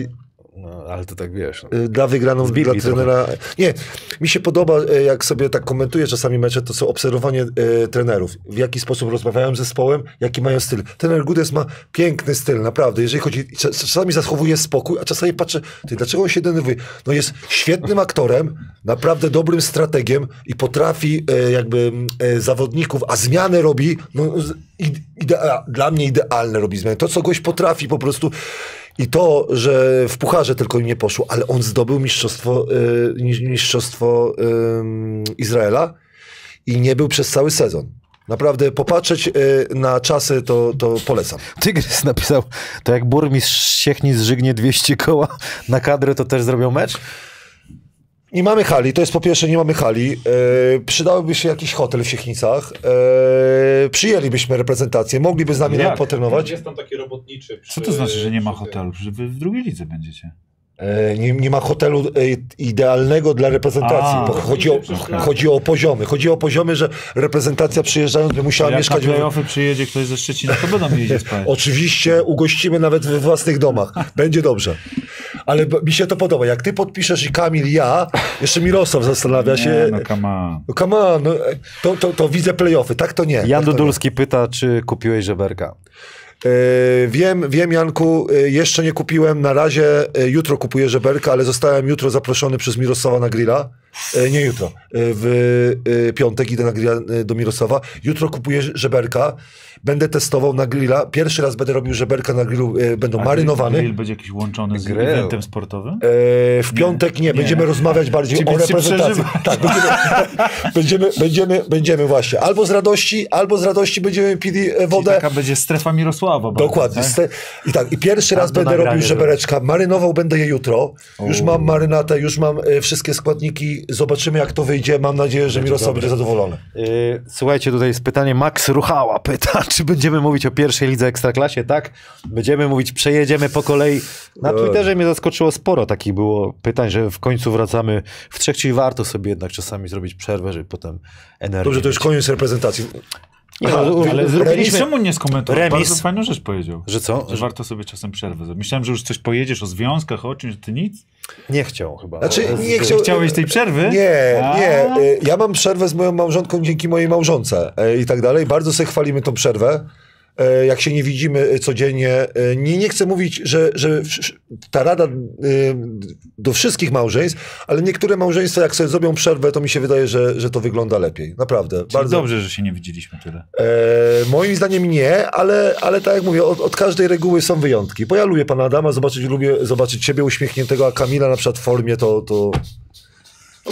ale to tak wiesz. No. e, da wygraną Z Biblii dla trenera. Nie, mi się podoba, e, jak sobie tak komentuję czasami mecze, to są obserwowanie e, trenerów. W jaki sposób rozmawiają z zespołem, jaki mają styl. Trener Gudes ma piękny styl, naprawdę. Jeżeli chodzi, czas- czasami zachowuje spokój, a czasami patrzę, ty, dlaczego on się denerwuje? No jest świetnym aktorem, naprawdę dobrym strategiem i potrafi e, jakby e, zawodników, a zmiany robi, no, idea, dla mnie idealne robi zmiany. To, co goś potrafi po prostu i to, że w pucharze tylko im nie poszło, ale on zdobył mistrzostwo, y, mi- mistrzostwo ym, Izraela i nie był przez cały sezon. Naprawdę popatrzeć y, na czasy to, to polecam. Tygrys napisał, to jak burmistrz Siechnic zżygnie 200 koła na kadrę, to też zrobią mecz? Nie mamy hali, to jest po pierwsze nie mamy hali. Przydałyby się jakiś hotel w Siechnicach. Y, przyjęlibyśmy reprezentację, mogliby z nami Jak? potrenować. Jest tam taki robotniczy. Przy, Co to znaczy, że nie ma przy tym. hotelu? Że wy w drugiej lidze będziecie. E, Nie, nie ma hotelu e, idealnego dla reprezentacji. A. bo chodzi, o, chodzi o poziomy. Chodzi o poziomy, że reprezentacja przyjeżdżając by musiała Jak mieszkać w, playoffy przyjedzie ktoś ze Szczecina, to będą mieli spać. Oczywiście ugościmy nawet we własnych domach. Będzie dobrze. Ale mi się to podoba. Jak ty podpiszesz i Kamil, ja, jeszcze Mirosław zastanawia się. Nie, no come on. No come on, no, e, to, to, to widzę playoffy. Tak to nie. Jan tak. Dudulski pyta, czy kupiłeś żeberka. E, wiem, wiem Janku, e, jeszcze nie kupiłem, na razie e, jutro kupuję żeberka, ale zostałem jutro zaproszony przez Mirosława na grilla. Nie jutro, w piątek idę na grilla do Mirosława. Jutro kupuję żeberka, będę testował na grilla. Pierwszy raz będę robił żeberka na grillu, e, będą A marynowane. Grill będzie jakiś łączony z Grill. eventem sportowym? E, w piątek nie, nie. będziemy rozmawiać bardziej Czyli o będziecie reprezentacji. przeżywać. Tak, będziemy, będziemy, będziemy, będziemy właśnie. Albo z radości, albo z radości będziemy pili e, Czyli wodę. taka będzie strefa Mirosława. bardzo, Dokładnie. tak? Ste- I tak, i pierwszy raz to będę robił żebereczka. Marynował będę je jutro. Już mam marynatę, już mam e, wszystkie składniki. Zobaczymy, jak to wyjdzie. Mam nadzieję, że Mirosław będzie zadowolony. Yy, słuchajcie, tutaj jest pytanie. Max Ruchała pyta, czy będziemy mówić o pierwszej lidze Ekstraklasie? Tak, będziemy mówić, przejedziemy po kolei. Na Twitterze mnie zaskoczyło sporo takich było pytań, że w końcu wracamy w trzech, czyli warto sobie jednak czasami zrobić przerwę, żeby potem energię Dobrze, to już koniec reprezentacji. Nie, ale zrobiliśmy... Czemu nie skomentował? Remis. Bardzo fajną rzecz powiedział. Że co? Że warto sobie czasem przerwę zrobić. Myślałem, że już coś pojedziesz o związkach, o czymś, ty nic? Nie chciał chyba. Znaczy, nie chciał... Chciałeś tej przerwy? Nie, A. nie. y, Ja mam przerwę z moją małżonką dzięki mojej małżonce e, i tak dalej. Bardzo sobie chwalimy tą przerwę. E, Jak się nie widzimy e, codziennie. E, Nie, nie chcę mówić, że, że ta rada do wszystkich małżeństw, ale niektóre małżeństwa, jak sobie zrobią przerwę, to mi się wydaje, że, że to wygląda lepiej. Naprawdę. Czyli Bardzo dobrze, że się nie widzieliśmy tyle. E, moim zdaniem nie, ale, ale tak jak mówię, od, od każdej reguły są wyjątki. Bo ja lubię pana Adama, zobaczyć, lubię zobaczyć ciebie uśmiechniętego, a Kamila na przykład w formie, to... to...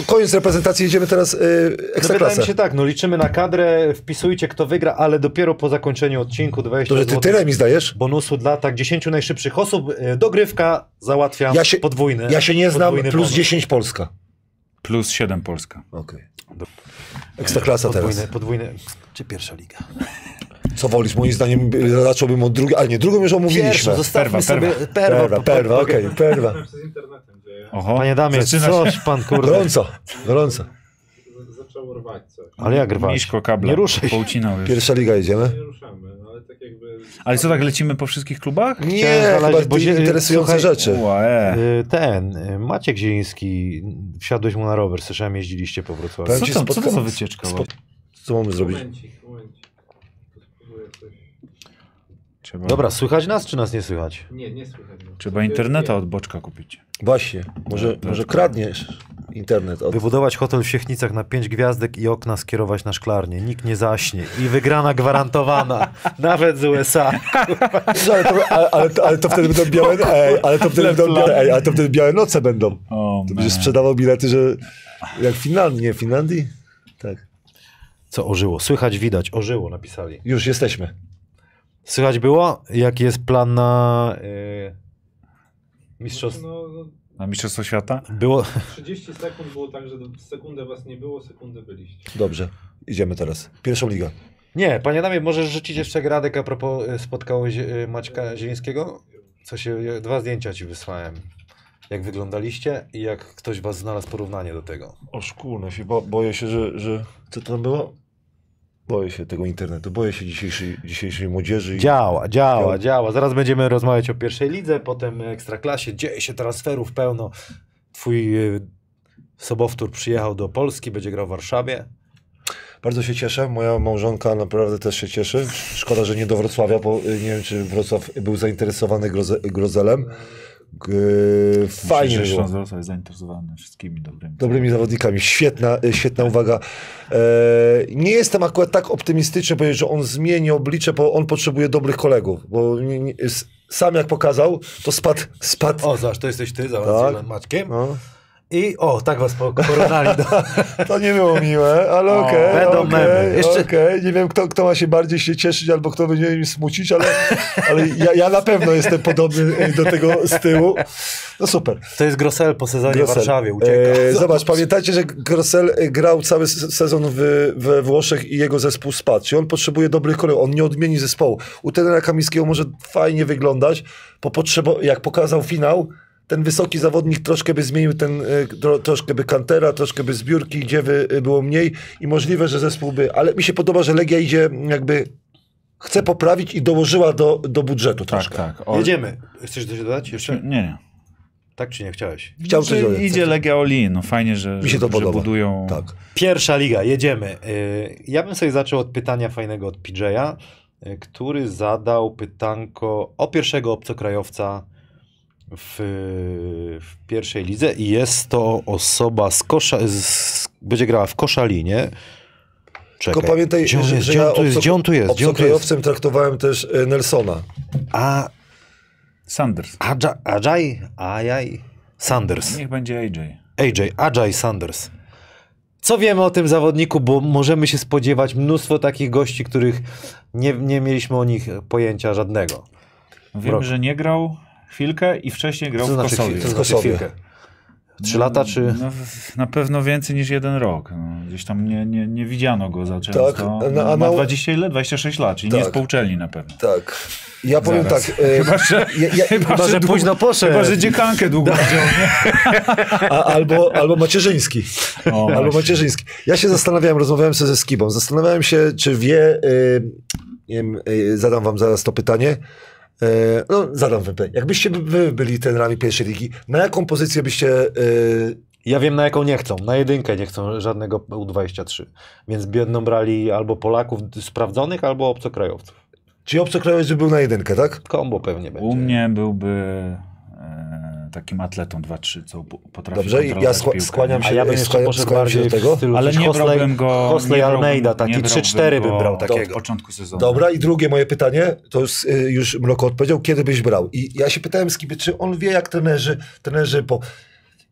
Koniec reprezentacji, jedziemy teraz e, No wydaje ekstraklasę. mi się tak, no liczymy na kadrę, wpisujcie kto wygra, ale dopiero po zakończeniu odcinku 20 To, że ty, ty złotych remis dajesz? bonusu dla tak 10 najszybszych osób. E, Dogrywka załatwia Ja się- podwójny. Ja się nie znam, plus bonus. 10 Polska. Plus 7 Polska. Okej. Ekstraklasa teraz. Podwójny, podwójny. Czy pierwsza liga? Co wolisz? Moim zdaniem y, zacząłbym od drugiej, ale nie, drugą już omówiliśmy. Pierwszą, zostawmy Perwa, sobie... perwa. Perwa, Perwa, perwa, okej, perwa. Oho, Panie Damie, zaczyna się. coś pan kurde... Gorąco, gorąco. Z- Zaczęło rwać coś. Ale jak rwać? Miszko kabla. Nie ruszaj. Poucinał już. Pierwsza liga jedziemy. Nie ruszamy, no ale tak jakby... Ale co, tak lecimy po wszystkich klubach? Nie, znaleźć, bo się- interesujące słuchaj, rzeczy. E. Y, Ten, y, Maciek Zieliński, wsiadłeś mu na rower, słyszałem, jeździliście po Wrocławiu. Co, tam, co to za wycieczka? Spo- Co mamy zrobić? Momencik, momencik. Tu spróbuję coś. Trzeba, Dobra, słychać nas, czy nas nie słychać? Nie, nie słychać. no. trzeba interneta od boczka kupić. Właśnie, może, To- może kradniesz internet od... Wybudować hotel w Siechnicach na pięć gwiazdek i okna skierować na szklarnię. Nikt nie zaśnie. I wygrana gwarantowana. Nawet z USA. Ale to, ale, ale, to, ale to wtedy będą białe, ej, ale to wtedy będą białe, ej, ale to wtedy białe noce będą. O, To będziesz sprzedawał bilety, że jak w Finlandii, nie w Finlandii? Tak. Co ożyło? Słychać, widać. Ożyło, napisali. Już jesteśmy. Słychać było? Jaki jest plan na y, mistrzostwo? No, no, Na Mistrzostwo Świata? Było... 30 sekund było tak, że sekundę was nie było, sekundę byliście. Dobrze, idziemy teraz. Pierwszą ligę. Nie, panie Damie, możesz rzucić jeszcze Gradek a propos y, spotkałeś y, Maćka Zielińskiego? Co się, dwa zdjęcia ci wysłałem. Jak wyglądaliście i jak ktoś was znalazł porównanie do tego. O szkurno się, bo, boję się, że, że... Co to tam było? Boję się tego internetu, boję się dzisiejszej, dzisiejszej młodzieży. i- Działa, działa, Działa. działa. Zaraz będziemy rozmawiać o pierwszej lidze, potem ekstraklasie. Dzieje się transferów pełno. Twój y, sobowtór przyjechał do Polski, będzie grał w Warszawie. Bardzo się cieszę, moja małżonka naprawdę też się cieszy. Szkoda, że nie do Wrocławia, bo y, nie wiem, czy Wrocław był zainteresowany groze, grozelem. G- Fajnie Myślę, że było. Śląsk Wrocław jest zainteresowany wszystkimi dobrymi. Dobrymi zawodnikami. Świetna, y, świetna uwaga. E, nie jestem akurat tak optymistyczny, powiedzieć, że on zmieni oblicze, bo on potrzebuje dobrych kolegów. Bo nie, nie, sam jak pokazał, to spadł. spadł. O, zobacz, to jesteś ty, zobacz, Tak. Maćkiem. No, I o, tak was po- porównali do... to nie było miłe, ale okej. będą okej, memy. Jeszcze- okej. Nie wiem, kto, kto ma się bardziej się cieszyć, albo kto będzie mi smucić, ale, ale ja, ja na pewno jestem podobny y, do tego z tyłu. No super. To jest Grosel po sezonie w Grosel. Warszawie, ucieka. E, zobacz, pamiętajcie, że Grosel e, grał cały sezon w, we Włoszech i jego zespół spadł. Czyli on potrzebuje dobrych kolegów. On nie odmieni zespołu. U trenera Kamińskiego może fajnie wyglądać, bo potrzebo, jak pokazał finał, ten wysoki zawodnik troszkę by zmienił ten, e, tro, troszkę by kantera, troszkę by zbiórki, gdzie by e, było mniej i możliwe, że zespół by... Ale mi się podoba, że Legia idzie jakby... Chce poprawić i dołożyła do, do budżetu Tak, troszkę. tak. O, Jedziemy. Chcesz coś dodać jeszcze? Nie, nie. Tak czy nie chciałeś? Chciał coś Czy dodać. idzie Legia Oli, no fajnie, że, Mi się to podoba. budują... Tak. Pierwsza liga, jedziemy. Y, Ja bym sobie zaczął od pytania fajnego od PJ'a, który zadał pytanko o pierwszego obcokrajowca w, w pierwszej lidze i jest to osoba z Kosza, z, będzie grała w Koszalinie. Czekaj, Tylko pamiętaj, gdzie on że, jest, że gdzie ja on tu jest, gdzie on tu jest, obcokrajowcem traktowałem też e, Nelsona. A, Sanders. Ajay, Ajay, Ajay Sanders. Niech będzie AJ. AJ, Ajay Sanders. Co wiemy o tym zawodniku, bo możemy się spodziewać mnóstwo takich gości, których nie, nie mieliśmy o nich pojęcia żadnego. Wiem, że nie grał chwilkę i wcześniej grał Co w znaczy, Kosowie. co znaczy chwilkę? Trzy lata czy... No, na pewno więcej niż jeden rok. No, gdzieś tam nie, nie, nie widziano go za często. Tak, no, a ma na- 20 ile? 26 lat, czyli nie Tak. jest po uczelni na pewno. Tak. Ja powiem Zaraz. tak. E, Chyba, że, ja, ja, Chyba, że długo- późno poszedł. Chyba, że dziekankę długo wziął, nie? a, albo, albo macierzyński. O, Albo macierzyński. Ja się zastanawiałem, rozmawiałem sobie ze Skibą. Zastanawiałem się, czy wie. y, nie wiem, y, zadam wam zaraz to pytanie. Y, no, zadam pytanie. Jakbyście by- wy byli trenerami pierwszej ligi, na jaką pozycję byście. Y, Ja wiem na jaką nie chcą. Na jedynkę nie chcą żadnego U23. Więc będą brali albo Polaków sprawdzonych, albo obcokrajowców. czy obcokrajowiec by był na jedynkę, tak? Kombo pewnie będzie. U mnie byłby e, takim atletą 2-3, co po- potrafi Dobrze, i ja piłkę, skłaniam się- A ja bym jeszcze poszedł bardziej do tego. Ale nie Hosley, brałbym go... Hosley Almeida, taki brałbym 3-4 bym brał Od takiego. początku sezonu. Dobra, i drugie moje pytanie, to jest, y, już Mroko odpowiedział, kiedy byś brał? I ja się pytałem Skibie, czy on wie jak trenerzy, trenerzy po...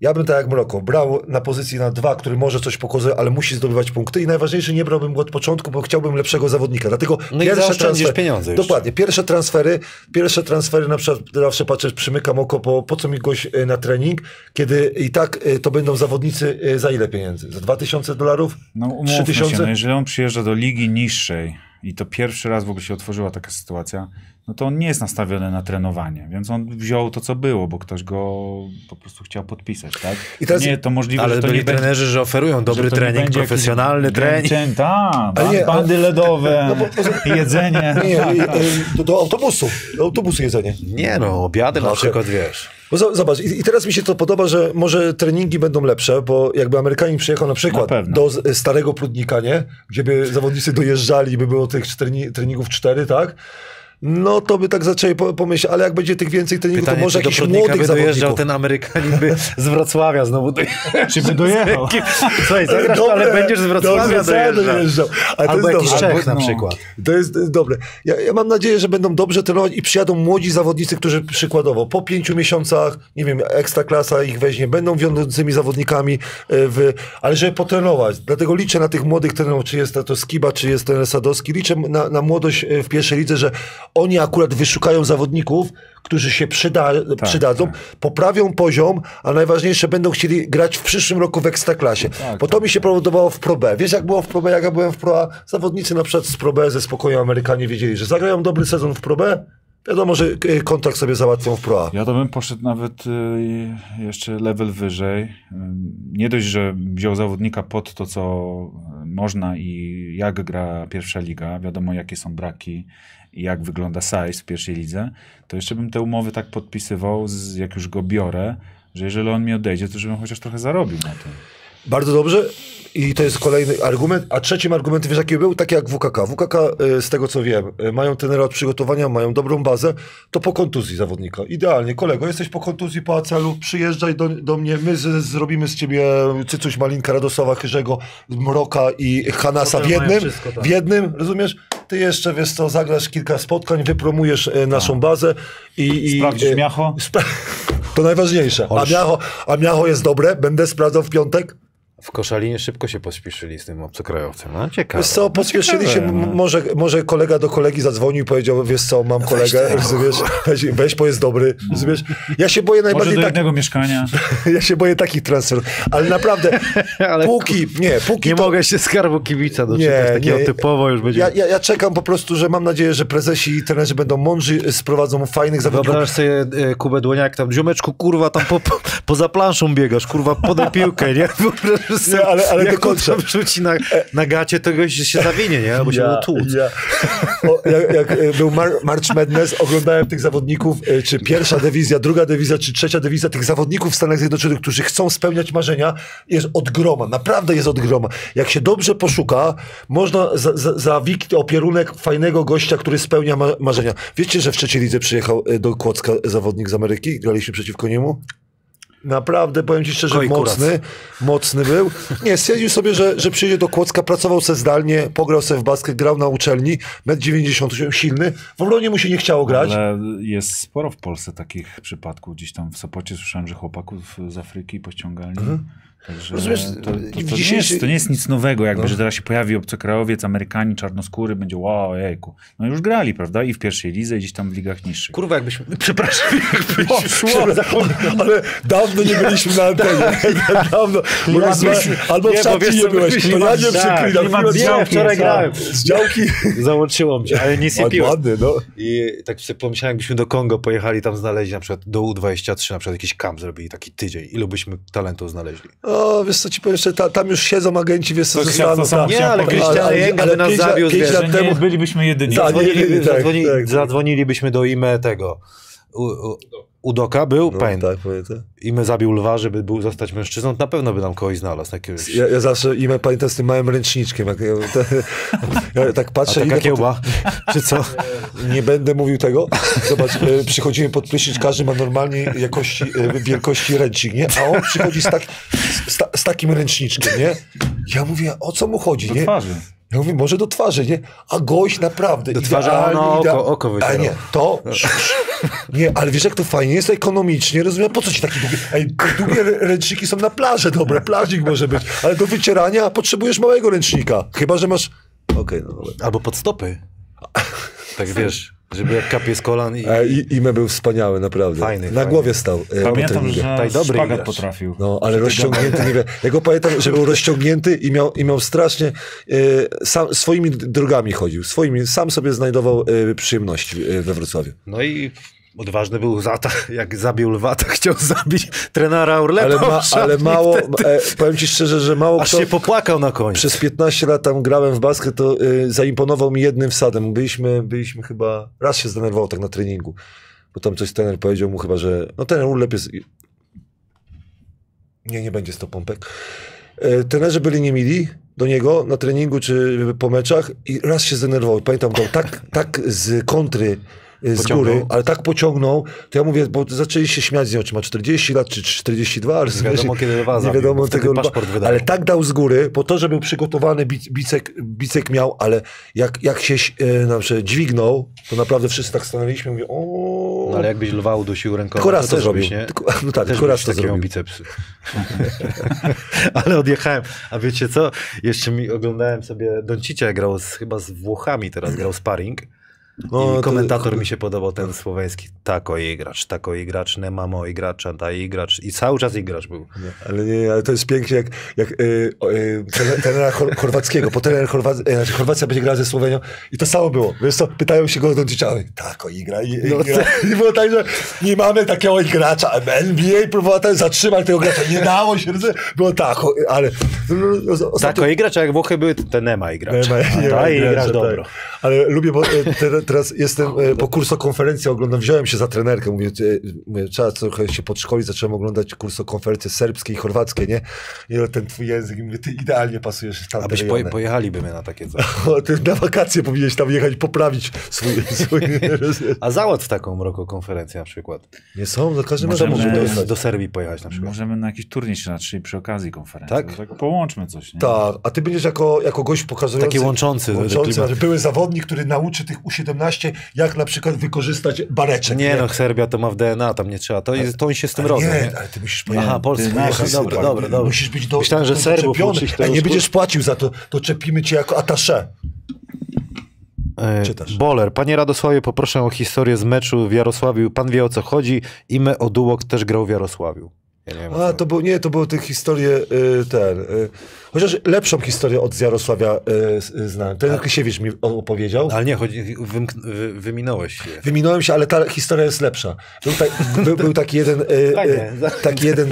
Ja bym tak jak Mroko, brał na pozycji na dwa, który może coś pokazać, ale musi zdobywać punkty i najważniejsze, nie brałbym go od początku, bo chciałbym lepszego zawodnika. Dlatego No pierwsze transfery, pieniądze jeszcze. Dokładnie, pierwsze transfery, pierwsze transfery na przykład zawsze patrzę, przymykam oko, po, po co mi gość y, na trening, kiedy i tak y, to będą zawodnicy y, za ile pieniędzy? Za 2000 dolarów? No umówmy się, 3000? no, jeżeli on przyjeżdża do ligi niższej i to pierwszy raz w ogóle się otworzyła taka sytuacja, no to on nie jest nastawiony na trenowanie, więc on wziął to, co było, bo ktoś go po prostu chciał podpisać, tak? I teraz- nie, to możliwe, Ale że to byli nie będzie... trenerzy, że oferują dobry że trening, będzie profesjonalny trening. changer- Tak, bandy ledowe, jedzenie. Nie, y, y, do, do autobusu, do autobusu jedzenie. Nie no, obiady na Okej. przykład, wiesz. Bo zobacz, i, teraz mi się to podoba, że może treningi będą lepsze, bo jakby Amerykanin przyjechał na Na przykład pewno. do starego Prudnika, nie? Gdzie by zawodnicy dojeżdżali i by było tych treni- treningów cztery, tak? No to by tak zaczęli po- pomyśleć, ale jak będzie tych więcej treningów, Pytanie, to może jakiś młodych by dojeżdżał ten Amerykanin by z Wrocławia znowu dojechał. Czy by dojechał? Słuchaj, zagrasz, to, ale Dobre, będziesz z Wrocławia do Wrocławia dojeżdżał. dojeżdżał. Ale to Albo jest jakiś dobre. Czech na no. przykład. To jest to jest dobre. Ja, ja mam nadzieję, że będą dobrze trenować i przyjadą młodzi zawodnicy, którzy przykładowo po pięciu miesiącach, nie wiem, ekstra klasa ich weźmie, będą wiodącymi zawodnikami, e, w, ale żeby potrenować. Dlatego liczę na tych młodych trenerów, czy jest to Skiba, czy jest trener Sadowski. Liczę na, na młodość e, w pierwszej lidze, że oni akurat wyszukają zawodników, którzy się przyda, przydadzą, poprawią poziom, a najważniejsze będą chcieli grać w przyszłym roku w ekstraklasie. Bo to mi się podobało w Pro B. Wiesz jak było w Pro B, jak ja byłem w Pro A? Zawodnicy na przykład z Pro B ze spokoju Amerykanie wiedzieli, że zagrają dobry sezon w Pro B, wiadomo, że y, kontrakt sobie załatwią w Pro A. Ja to bym poszedł nawet y, jeszcze level wyżej. Nie dość, że wziął zawodnika pod to, co można i jak gra pierwsza liga, wiadomo jakie są braki i jak wygląda size w pierwszej lidze, to jeszcze bym te umowy tak podpisywał, z, jak już go biorę, że jeżeli on mi odejdzie, to żebym chociaż trochę zarobił na tym. Bardzo dobrze. I to jest kolejny argument. A trzecim argumentem, wiesz jaki był? Taki jak WKK. WKK, y, z tego co wiem, y, mają trenera od przygotowania, mają dobrą bazę, to po kontuzji zawodnika. Idealnie. Kolego, jesteś po kontuzji, po acelu, przyjeżdżaj do, do mnie, my z, zrobimy z ciebie Cycuś, Malinka, Radosława, Chyrzego, Mroka i Hanasa w jednym. wszystko, tak. W jednym, rozumiesz? Ty jeszcze, wiesz co, zagrasz kilka spotkań, wypromujesz y, naszą bazę i... i Sprawdzisz y, miacho? Spra- to najważniejsze. A miacho, a miacho jest dobre, będę sprawdzał w piątek. W Koszalinie szybko się pośpieszyli z tym obcokrajowcem. No ciekawe. Wiesz co, pośpieszyli się, ciekawe, m- może, może kolega do kolegi zadzwonił i powiedział, wiesz co, mam kolegę, rozumiesz, weź, weź, bo jest dobry, rozumiesz. Ja się boję Może najbardziej do tak, jednego mieszkania. ja się boję takich transferów, ale naprawdę, Ale póki, nie, póki Nie to, mogę się skarbu kibica doczekać, Nie, takiego nie. typowo już będzie. ja, ja, ja czekam po prostu, że mam nadzieję, że prezesi i trenerzy będą mądrzy, sprowadzą fajnych zawodników. Wyobraź sobie e, Kubę Dłoniak tam, ziomeczku, kurwa, tam po, po, poza planszą biegasz, kurwa, podaj piłkę, nie? Nie, ale- ale jak on tam rzuci na, na gacie, to goś się zawinie, nie? Albo się ja, tłuc. ja, o, jak, jak e, był Mar March Madness, oglądałem tych zawodników, e, czy pierwsza dywizja, druga dywizja, czy trzecia dywizja, tych zawodników w Stanach Zjednoczonych, którzy chcą spełniać marzenia, jest od groma, naprawdę jest od groma. Jak się dobrze poszuka, można za, za, za opierunek fajnego gościa, który spełnia ma marzenia. Wiecie, że w trzeciej lidze przyjechał e, do Kłodzka zawodnik z Ameryki? Graliśmy przeciwko niemu? Naprawdę, powiem ci szczerze, Koi mocny, mocny był. Nie, stwierdził sobie, że, że przyjdzie do Kłodzka, pracował se zdalnie, pograł se w basket, grał na uczelni, 1,98 m, silny. W obronie mu się nie chciało grać. Ale jest sporo w Polsce takich przypadków. Gdzieś tam w Sopocie słyszałem, że chłopaków z Afryki pościągali. Także Rozumiesz, to, to, to, to, nie jest, to nie jest nic nowego, jakby, No. że teraz się pojawi obcokrajowiec, Amerykanin, czarnoskóry, będzie wow, jejku. No już grali, prawda? I w pierwszej lidze, i gdzieś tam w ligach niższych. Kurwa, jakbyśmy... Przepraszam, jakbyśmy... Ale dawno nie byliśmy na antenie. dawno. Bo Ja nas- byśmy- albo nie, w nie co, byłeś. To ja nie przeklinam. nie mam nie, działki. wczoraj grałem. Z działki. Załączyło się, ale nic nie piłem. ładny, no. I tak sobie pomyślałem, jakbyśmy do Kongo pojechali, tam znaleźli na przykład do U23, na przykład jakiś kamp zrobili, taki tydzień. Ilu byśmy talentów znaleźli? O, wiesz co ci powiem, jeszcze ta, tam już siedzą agenci, wiesz co, ze Stanów. Nie, ale Jenga ale by nas pięć lat- zawiózł, pięć wiesz, lat Że temu- nie bylibyśmy jedyni. Tak, nie, Zadzwonili, nie, tak, zadzwoni, tak. Zadzwonilibyśmy do IME tego. U, u, Udoka był, No, pamiętam. tak, pamiętam. Zabił lwa, żeby był zostać mężczyzną, na pewno by nam kogoś znalazł. Jakiegoś... Ja, ja zawsze imię pamiętam z tym małym ręczniczkiem. Jak ja, te, ja tak A patrzę taka idę po kiełba, czy co? Nie będę mówił tego. Zobacz, e, przychodzimy pod prysznic, każdy ma normalnie jakości, e, wielkości ręcznik, nie? A on przychodzi z, tak, z, ta, z takim ręczniczkiem, nie? Ja mówię, o co mu chodzi, Do nie? Ja mówię, może do twarzy, nie? A gość naprawdę Do twarzy, a idea- oko- oko wycierał. Ale nie, to... Nie, ale wiesz jak to fajnie jest ekonomicznie, rozumiem, po co ci takie długie... Ej, długie rę- ręczniki są na plażę, dobre, plażnik może być, ale do wycierania potrzebujesz małego ręcznika, chyba, że masz... Okej, no dobra. Albo pod stopy. Tak wiesz, żeby jak kapie z kolan i... I, Ime był wspaniały, naprawdę. Fajny, Na fajny. głowie stał. e, po Pamiętam, że Taj dobry szpagat gracz. potrafił. No, ale rozciągnięty, nie wiem. Ja go pamiętam, że był rozciągnięty i miał, i miał strasznie, e, sam, swoimi drogami chodził, swoimi, sam sobie znajdował e, przyjemności e, we Wrocławiu. No i odważny był za to, jak zabił lwa, to chciał zabić trenera Orleta. Ale, ma, ale mało, e, powiem ci szczerze, że mało Aż kto... się popłakał na końcu. Przez 15 lat tam grałem w basket, to y, zaimponował mi jednym wsadem. Byliśmy, byliśmy chyba, raz się zdenerwował tak na treningu, bo tam coś trener powiedział mu chyba, że no ten urlep jest... Nie, nie będzie 100 pompek. E, trenerzy byli niemili do niego na treningu czy po meczach i raz się zdenerwował. Pamiętam go tak, tak z kontry y, z Pociągnął. góry, ale tak pociągnął, to ja mówię, bo zaczęli się śmiać z nią, czy ma 40 lat, czy 42, ale Nie wiadomo, kiedy lwa nie wiadomo tego lwa, paszport wydał. ale tak dał z góry, po to, że był przygotowany, bic, bicek, bicek miał, ale jak, jak się e, na przykład dźwignął, to naprawdę wszyscy tak stanęliśmy, mówię, o. No ale jakbyś lwa udusił ręką, Tylko raz to też zrobił. byś, nie? Tylko- no tak, tylko raz to zrobił. bicepsy. ale odjechałem. A wiecie co? Jeszcze mi oglądałem sobie Doncicia grał z, chyba z Włochami teraz, grał sparring. No, I to- komentator mi się podobał, ten słoweński. Tako igracz, tako igracz, nie mamo igracza, ta igracz. I cały czas igracz był. Nie, ale nie, ale to jest pięknie, jak, jak y, o, y, trener- trenera chor- chorwackiego, bo trener Chorwac, znaczy Chorwacja będzie grała ze Słowenią i to samo było. Wiesz co, pytają się go do dziecianych, tak, o igra, i, i, No gra. I było tak, że nie mamy takiego gracza, NBA próbowała ten zatrzymać tego gracza, nie dało się, było tak, o, ale ostatnio- Tako igracz, a jak Włochy były, to nie ma igracza. nie ma, nie ma ta gracza, igrasz tak. dobro. Ale lubię, bo e, te, teraz jestem e, po kursokonferencji, oglądam, wziąłem się za trenerkę, mówię, e, mówię, trzeba trochę się podszkolić, zacząłem oglądać kursokonferencje serbskie i chorwackie, nie? I ten twój język, mówię, ty idealnie pasujesz w tamte Abyś rejony. po, pojechaliby my na takie coś. Ty na wakacje powinieneś tam jechać, poprawić swój... swój A załatw taką mroko konferencję na przykład. nie są, no każdy Możemy- może Może dojechać. do, do Serbii pojechać na przykład. Możemy na jakiś turniej się natrzeć przy okazji konferencji. Tak? Tak? Połączmy coś, nie? Tak, a ty będziesz jako, jako gość pokazujący... Taki łączący, łączący były zawodnik, który nauczy tych U17, jak na przykład wykorzystać bareczek. Nie no, Serbia to ma w DNA, tam nie trzeba. To, jest, to oni się z tym rodzą. nie, Nie? ale ty musisz pojechać. Aha, nasz- dobra, tak, dobra, dobra. Musisz być do, Myślałem, że do, Serbów nie będziesz płacił za to, to czepimy cię jako atasze. E, Czytasz. Boler. Panie Radosławie, poproszę o historię z meczu w Jarosławiu. Pan wie o co chodzi. Ime Odułok też grał w Jarosławiu. Ja nie wiem, A, to było, nie, to były te historie, y, ten, y, chociaż lepszą historię od Jarosławia y, y, znałem. Ten Kysiewicz mi opowiedział. Ale nie, chodzi, wymk- wy, wyminąłeś się. Wyminąłem się, ale ta historia jest lepsza. Był, ta, był, był taki jeden, y, y, taki jeden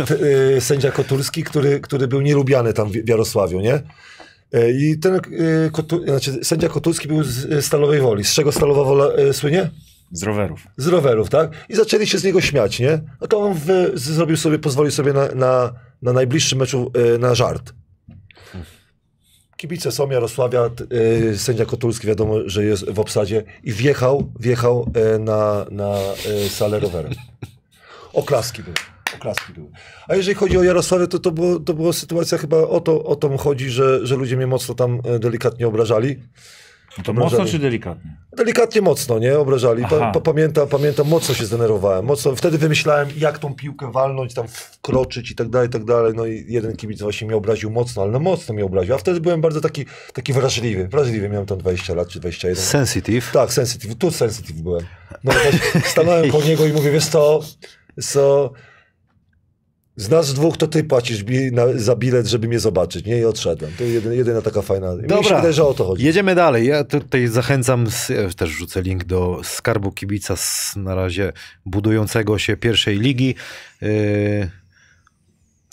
sędzia Kotulski, który, który był nielubiany tam w Jarosławiu, nie? I ten Kotu, znaczy, sędzia Kotulski był z Stalowej Woli. Z czego Stalowa Wola słynie? Z rowerów. z rowerów, tak? I zaczęli się z niego śmiać, nie? No to on zrobił sobie, pozwolił sobie na, na, na najbliższym meczu e, na żart. Kibice są Jarosławia, e, sędzia Kotulski wiadomo, że jest w obsadzie i wjechał, wjechał e, na, na salę rowerem. Oklaski były. Oklaski były. A jeżeli chodzi o Jarosławię, to to, było, to była sytuacja chyba o to, o to chodzi, że, że ludzie mnie mocno tam delikatnie obrażali. To mocno Obrażali. czy delikatnie? Delikatnie mocno, nie? Obrażali. Pa, pa, pamiętam, pamiętam, mocno się zdenerwowałem. Mocno, wtedy wymyślałem, jak tą piłkę walnąć, tam wkroczyć i tak dalej, i tak dalej. No i jeden kibic właśnie mnie obraził mocno, ale no mocno mnie obraził. A wtedy byłem bardzo taki, taki wrażliwy. Wrażliwy, miałem tam 20 lat czy 21. Sensitive. Tak, sensitive. Tu sensitive byłem. No też stanąłem po niego i mówię, wiesz co, co z nas dwóch to ty płacisz bi na, za bilet, żeby mnie zobaczyć, nie? I odszedłem. To jedyna, jedyna taka fajna. Mi się Dobra. wydaje, że o to chodzi. Jedziemy dalej. Ja tutaj zachęcam, z, ja też wrzucę link do skarbu kibica z na razie budującego się pierwszej ligi. Yy,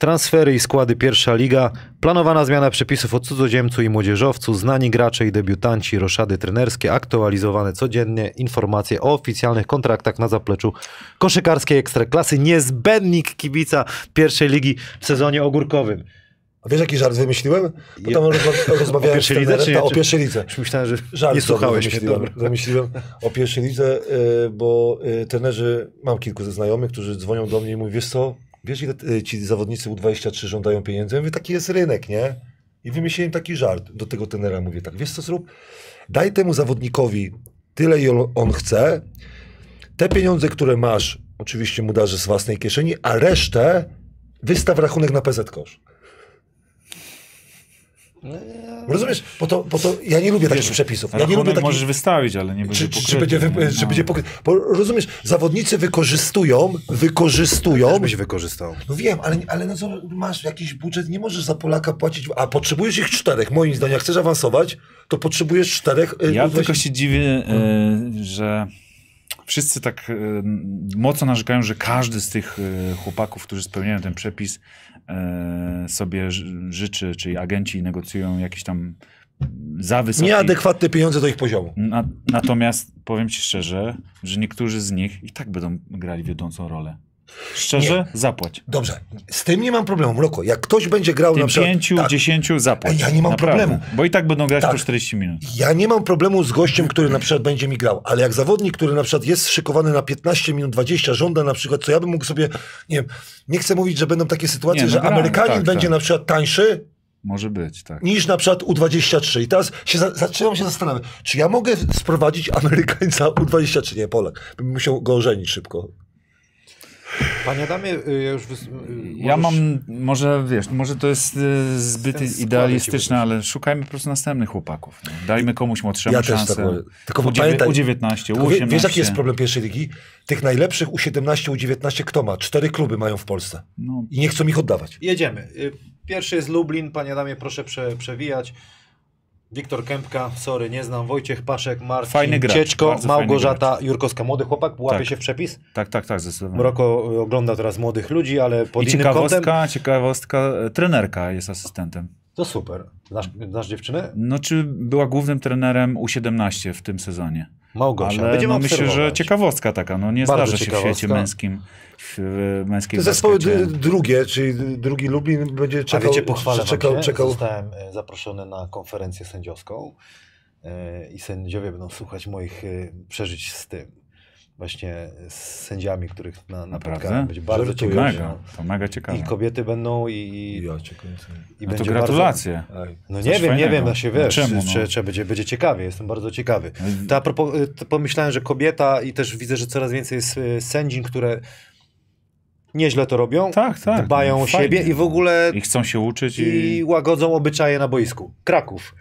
transfery i składy pierwsza liga. Planowana zmiana przepisów o cudzoziemcu i młodzieżowcu. Znani gracze i debiutanci, roszady trenerskie. Aktualizowane codziennie informacje o oficjalnych kontraktach na zapleczu koszykarskiej ekstraklasy. Niezbędnik kibica pierwszej ligi w sezonie ogórkowym. A wiesz, jaki żart wymyśliłem? Bo tam rozma- rozmawiałem O pierwszej lidze, czy nie? ta, o pierwszej lidze. Już myślałem, że Żart nie słuchałeś wymyśliłem, wymyśliłem o pierwszej lidze, y, bo y, trenerzy, mam kilku ze znajomych, którzy dzwonią do mnie i mówią, wiesz co, wiesz ile y, ci zawodnicy U23 żądają pieniędzy? Ja mówię, taki jest rynek, nie? I wymyśliłem taki żart do tego trenera, mówię tak, wiesz co zrób? Daj temu zawodnikowi tyle, ile on chce, te pieniądze, które masz, oczywiście mu darzy z własnej kieszeni, a resztę wystaw rachunek na PZ Kosz. Rozumiesz? Bo to, bo to ja nie lubię takich przepisów. Ja nie lubię takich... możesz wystawić, ale nie będzie Czy, czy, pokryty. czy będzie, wy, czy No. będzie pokry... Bo rozumiesz, zawodnicy wykorzystują, wykorzystują. Też byś wykorzystał. No wiem, ale, ale no co, masz jakiś budżet, nie możesz za Polaka płacić, a potrzebujesz ich czterech. Moim zdaniem, jak chcesz awansować, to potrzebujesz czterech. y, Ja weź- tylko się dziwię, e, że wszyscy tak e, mocno narzekają, że każdy z tych chłopaków, którzy spełniają ten przepis, sobie ży- życzy, czyli agenci negocjują jakieś tam za wysokie. Nieadekwatne pieniądze do ich poziomu. Na, natomiast powiem ci szczerze, że niektórzy z nich i tak będą grali wiodącą rolę. Szczerze, zapłać. Dobrze, z tym nie mam problemu, Mroko. Jak ktoś będzie grał na Tym przykład... pięciu, tak, dziesięciu zapłać. Ej, ja nie mam Naprawdę. problemu. Bo i tak będą grać Tak. po 40 minut. Ja nie mam problemu z gościem, który na przykład będzie mi grał, ale jak zawodnik, który na przykład jest szykowany na 15 minut, 20, żąda na przykład, co ja bym mógł sobie, nie wiem, nie chcę mówić, że będą takie sytuacje, Nie, no że gramy, Amerykanin tak, będzie tak. na przykład tańszy Może być, tak. niż na przykład U23. I teraz się za, zaczynam się zastanawiać, czy ja mogę sprowadzić Amerykańca U23? Nie, Polak. Bym musiał go ożenić szybko. Panie Adamie, y, ja już... wys- y, Ja możesz- mam, może wiesz, może to jest y, zbyt idealistyczne, ale szukajmy po prostu następnych chłopaków. Nie? Dajmy komuś młodszemu Ja też szansę. tak mówię. Tylko U, pamiętaj- U19, Tylko wie, U18. wiesz, jaki jest problem pierwszej ligi? Tych najlepszych U17, U19 kto ma? Cztery kluby mają w Polsce. No, I nie chcą ich oddawać. Jedziemy. Pierwszy jest Lublin, panie Adamie, proszę prze, przewijać. Wiktor Kępka, sorry, nie znam. Wojciech Paszek, Marcin Fajny gracz, Cieczko, bardzo fajny Małgorzata Jurkowska. Młody chłopak, łapie Tak. się w przepis. tak, tak, tak, zdecydowanie. Mroko y, ogląda teraz młodych ludzi, ale pod I innym kątem. ciekawostka, ciekawostka, e, trenerka jest asystentem. To super. Znasz, znasz dziewczynę? No, czy była głównym trenerem U17 w tym sezonie. Małgosia. Ale Będziemy no, myślę, że ciekawostka taka, no nie Bardzo zdarza się w świecie męskim, w męskiej Te zespoły drugie, czyli drugi Lublin będzie A czekał. wiecie, pochwalę czekał, się. czekał. Zostałem e, zaproszony na konferencję sędziowską e, i sędziowie będą słuchać moich e, przeżyć z tym. Właśnie z sędziami, których na, Naprawdę? napotkałem. Będzie bardzo Żartujesz. ciekawe. Mega, to mega ciekawe. I kobiety będą i, i, Ja i No to gratulacje. Bardzo... No Coś nie wiem, nie fajnego. wiem, no się wiesz, czemu, no? Czy, czy będzie, będzie ciekawie, jestem bardzo ciekawy. No To a propos, y, to pomyślałem, że kobieta i też widzę, że coraz więcej jest y, sędzin, które nieźle to robią, Tak, tak. dbają no, o siebie i w ogóle I chcą się uczyć i... i łagodzą obyczaje na boisku. Kraków.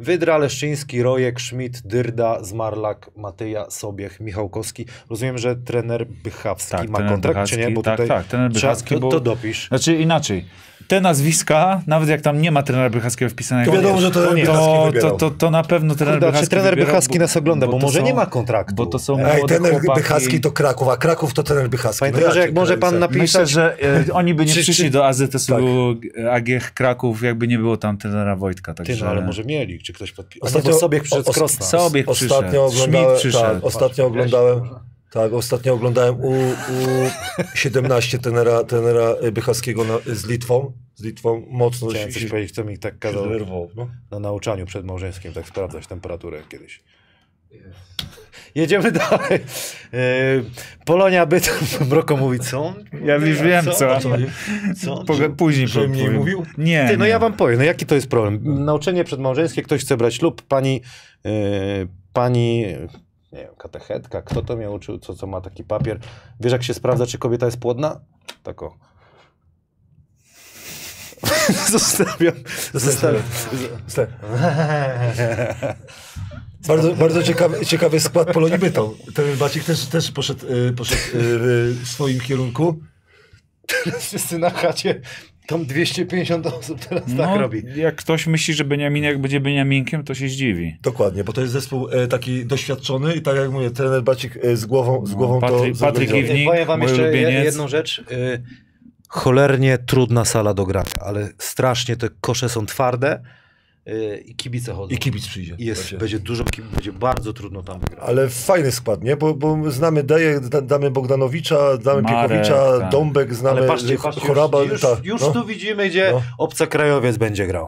Wydra, Leszczyński, Rojek, Schmidt, Dyrda, Zmarlak, Matyja, Sobiech, Michałkowski. Rozumiem, że trener Bychawski Tak, ma trener kontrakt, czy nie? Bychawski, Bo tak, tutaj tak, trener Bychawski, to, bo- to dopisz. Znaczy inaczej. Te nazwiska, nawet jak tam nie ma trenera Bychackiego wpisanego, To wiadomo, że to, wybierał. to, to, to na pewno trener Kurde, a Bychacki czy trener wybierał, Bychawski nas ogląda? Bo, to może są- nie ma kontraktu. Bo to są Ej, młode trener chłopaki. Bychacki to Kraków, a Kraków to trener Bychacki. Panie No trenerze, ja jak może pan napisać... Myślę, że e, oni by nie Czy- przyszli czy- do AZS-u tak. AG Kraków, jakby nie było tam trenera Wojtka. Ty, Także... no, ale może mieli, czy ktoś podpisał. Ostatnio- Ostatnio sobie przyszedł o- z Krosna. Sobiech przyszedł, Ostatnio oglądałem, przyszedł. tak, ostatnio oglądałem, tak, ostatnio oglądałem u, u 17 tenera, tenera Bychackiego na, z Litwą, z Litwą mocno Chciałem coś powiedzieć, co mi tak się kazał no. na nauczaniu przed małżeńskim, tak sprawdzać temperaturę kiedyś. Jedziemy dalej. E, Polonia Bytom. Mroko mówi, co? Ja już wiem, co. Co? co? Poga- Później Że powiem. mówił? Nie, Ty, no nie. ja wam powiem, no jaki to jest problem? Nauczenie przedmałżeńskie, ktoś chce brać ślub, pani, e, pani, nie wiem, katechetka, kto to mnie uczył, co, co ma taki papier. Wiesz, jak się sprawdza, czy kobieta jest płodna? Tak o. Zostawiam. Zostawiam. Ste- Bardzo, bardzo ciekawy, ciekawy skład Polonii Bytom. Ten Bacik też, też poszedł, y, poszedł y, w swoim kierunku. Wszyscy na chacie, tam 250 osób teraz No, tak robi. jak ktoś myśli, że Beniaminek będzie Beniaminkiem, to się zdziwi. Dokładnie, bo to jest zespół e, taki doświadczony i tak jak mówię, trener Bacik e, z głową, z No, głową Patryk- to Patryk. Iwnik, Powiem wam jeszcze je- ulubieniec. jedną rzecz. Y, cholernie trudna sala do grania, ale strasznie te kosze są twarde i kibice chodzą. I kibic przyjdzie. I jest, będzie dużo, kib- będzie bardzo trudno tam wygrać. Ale fajny skład, nie? Bo, bo znamy Deję, da- damy Bogdanowicza, znamy Marek, Piekowicza, tak. Dąbek, znamy Ale patrzcie, patrzcie Choraba. już, już, tak, już no. tu widzimy, gdzie No. obcakrajowiec będzie grał.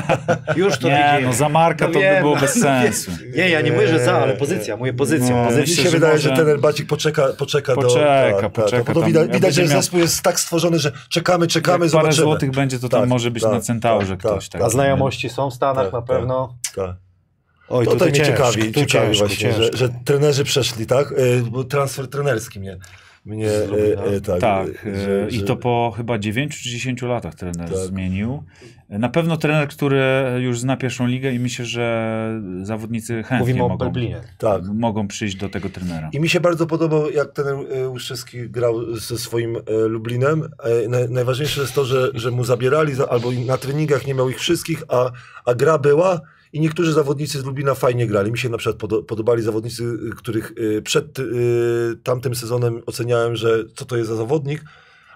już to Nie, widzimy. no za Marka No to by wiem, było no bez wiem. sensu. Nie, ja nie mówię, że za, ale pozycja, mówię pozycja, No, Mi pozycja. myślę, się że wydaje, że może- trener Bacik poczeka, poczeka, Poczeka, do... poczeka, Bo to tam widać, że miał- zespół jest tak stworzony, że czekamy, czekamy, Jak parę zobaczymy. złotych będzie, to tam Tak, może być tak, na centaurze tak, ktoś. tak, Tak, A znajomości są w Stanach Tak, na tak. pewno. Tak. Oj, To tutaj mnie ciężko, ciekawi, ciekawi ciężko, właśnie, że, ciężko. że trenerzy przeszli, tak? Y, Bo transfer trenerski mnie, mnie y, y, tak. Tak, y, e, że- i że- to po chyba 9 czy 10 latach trener Tak. zmienił. Na pewno trener, który już zna pierwszą ligę i myślę, że zawodnicy chętnie Mówimy mogą. Tak. mogą przyjść do tego trenera. I mi się bardzo podobał, jak ten e, Łuszewski grał ze swoim e, Lublinem. E, naj- Najważniejsze jest to, że, że mu zabierali, za, albo na treningach nie miał ich wszystkich, a, a gra była i niektórzy zawodnicy z Lublina fajnie grali. Mi się na przykład podo- podobali zawodnicy, y, których y, przed y, tamtym sezonem oceniałem, że co to jest za zawodnik,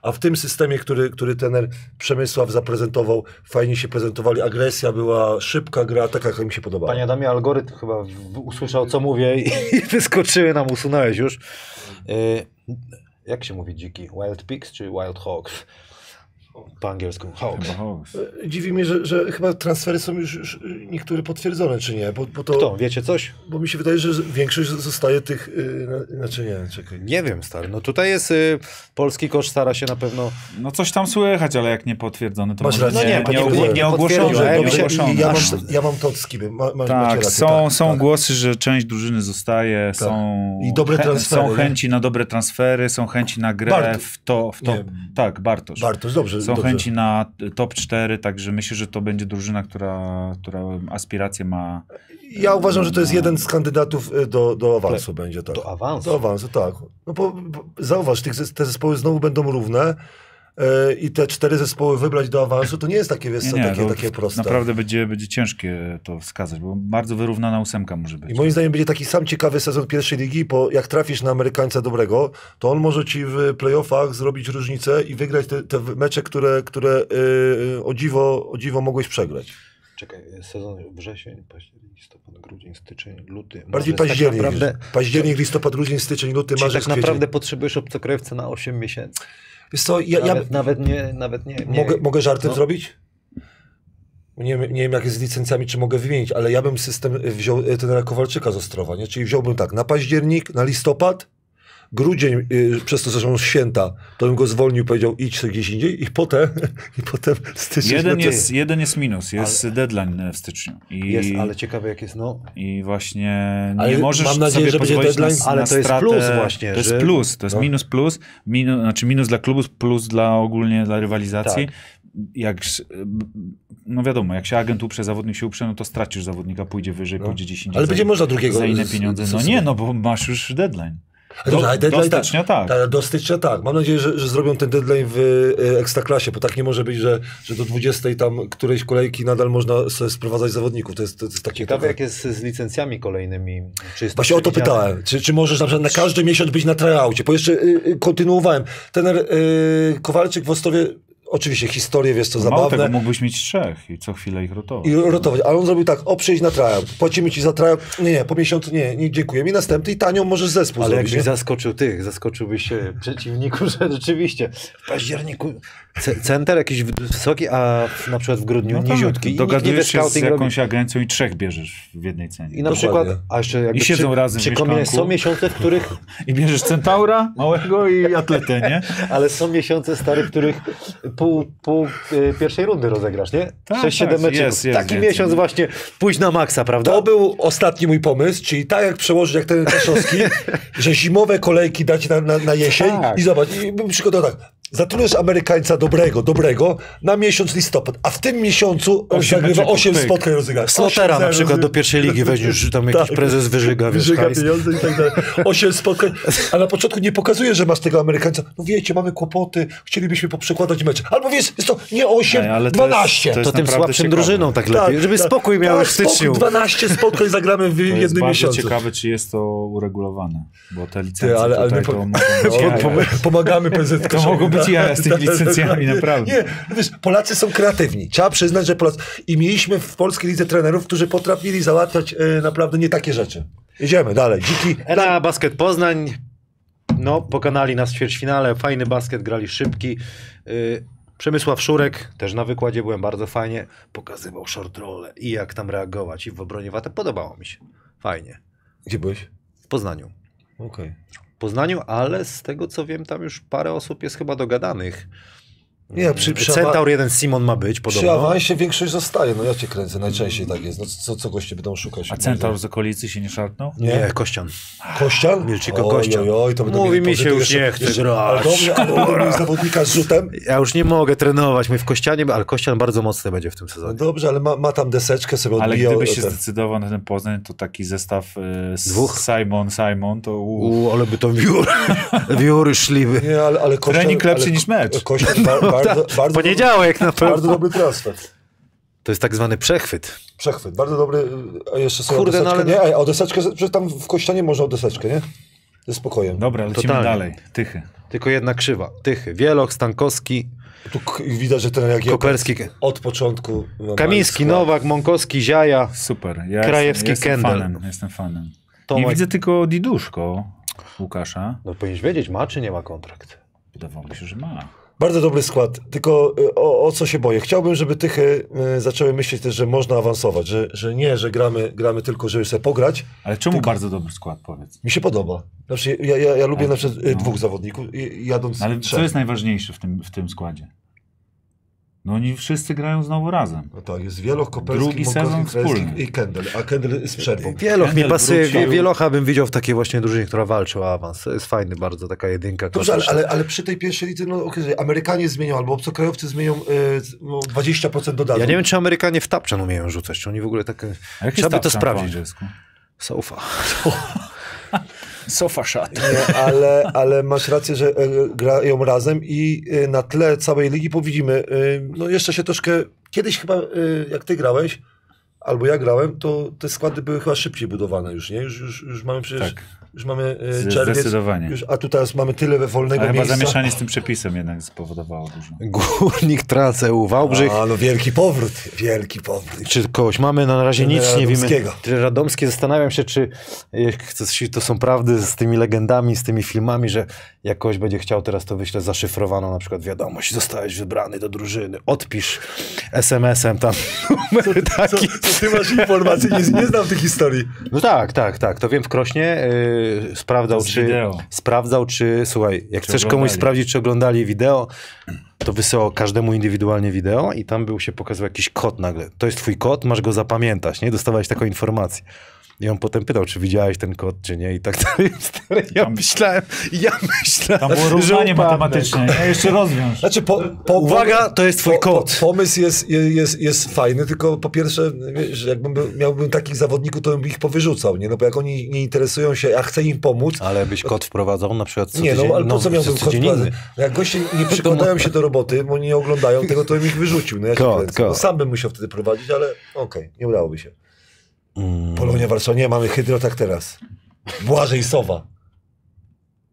a w tym systemie, który, który trener Przemysław zaprezentował, fajnie się prezentowali. Agresja była, szybka gra, taka jak mi się podobała. Panie Adamie, algorytm chyba usłyszał, co mówię i, wyskoczyły nam, usunąłeś już. Jak się mówi dziki? Wild Pigs czy Wild Hogs? Po angielsku. Hawks. Dziwi mnie, że, że chyba transfery są już, już niektóre potwierdzone, czy nie? Bo, bo to, Kto? Wiecie coś? Bo mi się wydaje, że większość zostaje tych. Yy, na- znaczy nie, czekaj. Nie wiem, stary. No tutaj jest y, polski kosz stara się na pewno. No coś tam słychać, ale jak nie potwierdzone, to Masz może rację. nie, No nie, nie, nie, nie, ogłoszone. ja, mam, Aż- ja mam to od skibie. Ma, ma, Tak, rację, są, tak, są tak. głosy, że część drużyny zostaje, są, I dobre transfery, są chęci na dobre transfery, są chęci na grę Bartosz. w to, w to Nie. tak, Bartosz. Bartosz, dobrze. Są dobrze. chęci na top 4, także myślę, że to będzie drużyna, która, która aspiracje ma. Ja uważam, że to jest jeden z kandydatów y, do, do awansu, będzie tak. Do awansu. Do awansu, tak. No bo, bo zauważ, te zespoły znowu będą równe. I te cztery zespoły wybrać do awansu, to nie jest takie, wiesz, Nie, nie, takie, to takie proste. Naprawdę będzie, będzie ciężkie to wskazać, bo bardzo wyrównana ósemka może być. I moim zdaniem będzie taki sam ciekawy sezon pierwszej ligi, bo jak trafisz na Amerykańca dobrego, to on może ci w playoffach zrobić różnicę i wygrać te, te mecze, które, które yy, o, dziwo, o dziwo mogłeś przegrać. Czekaj, sezon wrzesień, październik, listopad, grudzień, styczeń, luty. Bardziej marzec. październik. Tak naprawdę, Październik, listopad, grudzień, styczeń, luty, czyli marzec, tak naprawdę kwiecień. potrzebujesz obcokrajowca na 8 miesięcy. Wiesz co, ja, ja Nawet, nawet nie, nawet nie. nie mogę, mogę żartem no. zrobić? Nie, wiem- nie wiem jak jest z licencjami, czy mogę wymienić, ale ja bym system wziął e, trenera Kowalczyka z Ostrowa, nie? czyli wziąłbym tak, na październik, na listopad, grudzień, y, przez to, że są święta, to bym go zwolnił, powiedział idź sobie gdzieś indziej i potem, i potem styczeń. Jeden no jest, jeden jest minus, jest deadline w styczniu. I, Jest, ale ciekawe jak jest, no. I właśnie nie Ale możesz mam nadzieję, sobie że będzie deadline. na, Ale na to jest stratę. plus właśnie, To jest że- plus, to jest No. minus plus, minu, znaczy minus dla klubu, plus dla ogólnie dla rywalizacji. Tak. Jak, no wiadomo, jak się agent uprze, zawodnik się uprze, no to stracisz zawodnika, pójdzie wyżej, No. pójdzie 10 Ale będzie można drugiego za inne z- pieniądze. No nie, no bo masz już deadline. Do deadline tak. stycznia tak. Tak, do stycznia tak. Mam nadzieję, że, że zrobią ten deadline w e, Ekstraklasie, bo tak nie może być, że, że do 20 tam którejś kolejki nadal można sobie sprowadzać zawodników. To jest, to jest takie... Ciekawe jak jest z licencjami kolejnymi. Czy jest Właśnie o to pytałem. Czy, czy możesz na przykład na każdy miesiąc być na tryoutie? Bo jeszcze y, y, kontynuowałem. Ten y, Kowalczyk w Ostrowie oczywiście historię, wiesz co, Mało zabawne. tego, mógłbyś mieć trzech i co chwilę ich rotować. I rotować, ale on zrobił tak, o przyjdź na tryout, płacimy ci za tryout, nie, nie, po miesiącu, nie, nie, dziękujemy i następny i tanią możesz zespół Ale zrobić, jakbyś nie? zaskoczył tych, zaskoczyłbyś się przeciwniku, że rzeczywiście w październiku center jakiś wysoki, a na przykład w grudniu No tak, niziutki. dogadujesz się z scouting robi. jakąś agencją i trzech bierzesz w jednej cenie. I na Dokładnie. przykład, a jeszcze jakby I siedzą przy, razem przy są miesiące, w których, I bierzesz centaura małego i atletę, nie? ale są miesiące stary, w których pół, pół y, pierwszej rundy rozegrasz, nie? Tak, 6-7 tak, meczów. jest, jest Taki miesiąc właśnie, pójść na maksa, prawda? To był ostatni mój pomysł, czyli tak jak przełożyć jak ten Kaszowski, że zimowe kolejki dać na, na, na jesień Tak. i zobacz, i bym przygotował tak. Zatrudniasz Amerykańca dobrego, dobrego na miesiąc listopad, a w tym miesiącu Osiem zagrywa meczyków, 8 pyk. spotkań rozegra. Slotera na 8-0 przykład do pierwszej ligi weźmiesz, tam jakiś prezes wyżyga, wiesz, Tak. Wyżyga hajs. pieniądze i tak dalej. 8 spotkań, a na początku nie pokazuje, że masz tego Amerykańca. No wiecie, mamy kłopoty, chcielibyśmy poprzekładać mecze. Albo wiesz, jest to nie 8, Ej, ale to jest- 12. to To jest tym słabszym ciekawe. drużyną tak lepiej, żeby spokój miałeś w spokój, styczniu. 12 spotkań zagramy w To jest jednym miesiącu. ciekawe, czy jest to uregulowane, bo te licencje Ty, ale, ale my po, pomagamy PZK. To mogą być jaja z tymi licencjami, naprawdę. Nie, wiesz, Polacy są kreatywni. Trzeba przyznać, że Polacy... I mieliśmy w polskiej lidze trenerów, którzy potrafili załatwiać e, naprawdę nie takie rzeczy. Jedziemy dalej. Dziki... Era Basket Poznań, no, pokonali nas w ćwierćfinale, fajny basket, grali szybki. Yy, Przemysław Szurek, też na wykładzie byłem bardzo fajnie, pokazywał short rolle i jak tam reagować i w obronie watę, podobało mi się. Fajnie. Gdzie byłeś? W Poznaniu. Okej. W Poznaniu, ale z tego co wiem, tam już parę osób jest chyba dogadanych. Nie, przy, przy, awa- Centaur jeden Simon ma być przy podobno. awansie większość zostaje. No ja cię kręcę, najczęściej tak jest. No co, co goście będą szukać? A centaur z okolicy się nie szarpnął? Nie, Kościan. Kościan? Milczyko Oj, Kościan. Oj, oj, to będą Mówi mi się już nie chce grać. Ale zawodnika z rzutem. Ja już nie mogę trenować, my w Kościanie, ale Kościan bardzo mocny będzie w tym No sezonie. dobrze, ale ma, ma tam deseczkę sobie Ale odbijał. gdybyś się ten- zdecydował na ten Poznań, to taki zestaw e, z Dwóch? Simon, Simon, to u, U, ale by to wióry, wióry szliby. Nie, ale, ale Kościan, Trening lepszy ale, niż mecz. Kościan ba, bardzo, bardzo, Poniedziałek na bardzo pewno. dobry transfer. To jest tak zwany przechwyt. Przechwyt, bardzo dobry. A jeszcze sobie Kurde, Kurde, no deseczkę. ale- Nie, o deseczkę, przecież tam w Kościanie można o deseczkę, nie? Ze spokojem. Dobra, lecimy Totalnie. dalej. Tychy. Tylko jedna krzywa. Tychy. Wieloch, Stankowski, Tu widać, że ten jak Koperski, od początku. Kamiński. Nowak, Monkowski, Ziaja. Super. Ja Krajewski, jestem, jestem Kendall. fanem. Jestem fanem. Tomek. Nie widzę tylko Diduszko Łukasza. No powinieneś wiedzieć, ma czy nie ma kontrakt. Wydawało mi się, że ma. Bardzo dobry skład, tylko y, o, o co się boję? Chciałbym, żeby Tychy y, zaczęły myśleć też, że można awansować, że, że nie, że gramy, gramy tylko, żeby sobie pograć. Ale czemu bardzo dobry skład, powiedz? Mi się podoba. Znaczy, ja, ja, ja lubię Ale- na przykład y, no. dwóch zawodników, jadąc No Ale trzech. co jest najważniejsze w tym, w tym składzie? No oni wszyscy grają znowu razem. No tak, jest Wieloch, Koperski, Drugi sezon wspólny. i Kendall, a Kendall z przerwą. Wieloch mi pasuje. wrócił. Wie, wielocha bym widział w takiej właśnie drużynie, która walczy o awans. To jest fajny bardzo, taka jedynka. Dobrze, ale, ale, ale przy tej pierwszej lidze, no okej, Amerykanie zmienią, albo obcokrajowcy zmienią y, no, 20% dodadzą. Ja nie wiem, czy Amerykanie w tapczan umieją rzucać, czy oni w ogóle tak... A jak Trzeba by to sprawdzić. Angielsku? Sofa. Shot. Nie, ale, ale masz rację, że e, grają razem i e, na tle całej ligi powidzimy, e, no jeszcze się troszkę, kiedyś chyba jak ty grałeś, albo ja grałem, to te składy były chyba szybciej budowane już, nie? Już, już, już mamy przecież, Tak. już mamy e, czerwiec, zdecydowanie. już, a tu teraz mamy tyle wolnego Ale chyba miejsca. zamieszanie z tym przepisem jednak spowodowało dużo. Górnik, Tranceu, Wałbrzych. A, no wielki powrót, wielki powrót. Czy kogoś mamy? No na razie nic Trenera nie wiemy. Radomskiego. Trener Radomski, zastanawiam się, czy to są prawdy z tymi legendami, z tymi filmami, że jak ktoś będzie chciał teraz, to wyślę zaszyfrowaną na przykład wiadomość, zostałeś wybrany do drużyny, odpisz SMS-em tam numer Co, taki. co ty masz informacji? Nie, nie znam tych historii. No tak, tak, tak. To wiem w Krośnie. Yy, sprawdzał, czy. wideo. Sprawdzał, czy. Słuchaj, jak Czy chcesz komuś oglądali. sprawdzić, czy oglądali wideo, to wysyłał każdemu indywidualnie wideo i tam był się pokazywał jakiś kod nagle. To jest twój kod, masz go zapamiętać, nie? Dostawałeś taką informację. I on potem pytał, czy widziałeś ten kod, czy nie, i tak dalej. Ja Tam- myślałem, ja myślałem, Tam było że równanie matematyczne. Ja jeszcze rozwiąż. Znaczy, po, po, Uwaga, to jest twój po, kod. Po, pomysł jest, jest, jest fajny, tylko po pierwsze, wiesz, jakbym był- miałbym takich zawodników, to bym ich powyrzucał, nie? No bo jak oni nie interesują się, a chcę im pomóc, Ale byś kod wprowadzał na przykład co nie, tydzień, no ale po co miałbym kod wprowadzać? No Jak goście nie przykładają się do roboty, bo nie oglądają tego, to bym ich wyrzucił. No ja się Kod. No, kod. sam bym musiał wtedy prowadzić, ale okej, nie udałoby się. Mm. Polonia Warszawa, nie, mamy Hydro tak teraz. Błażej Sowa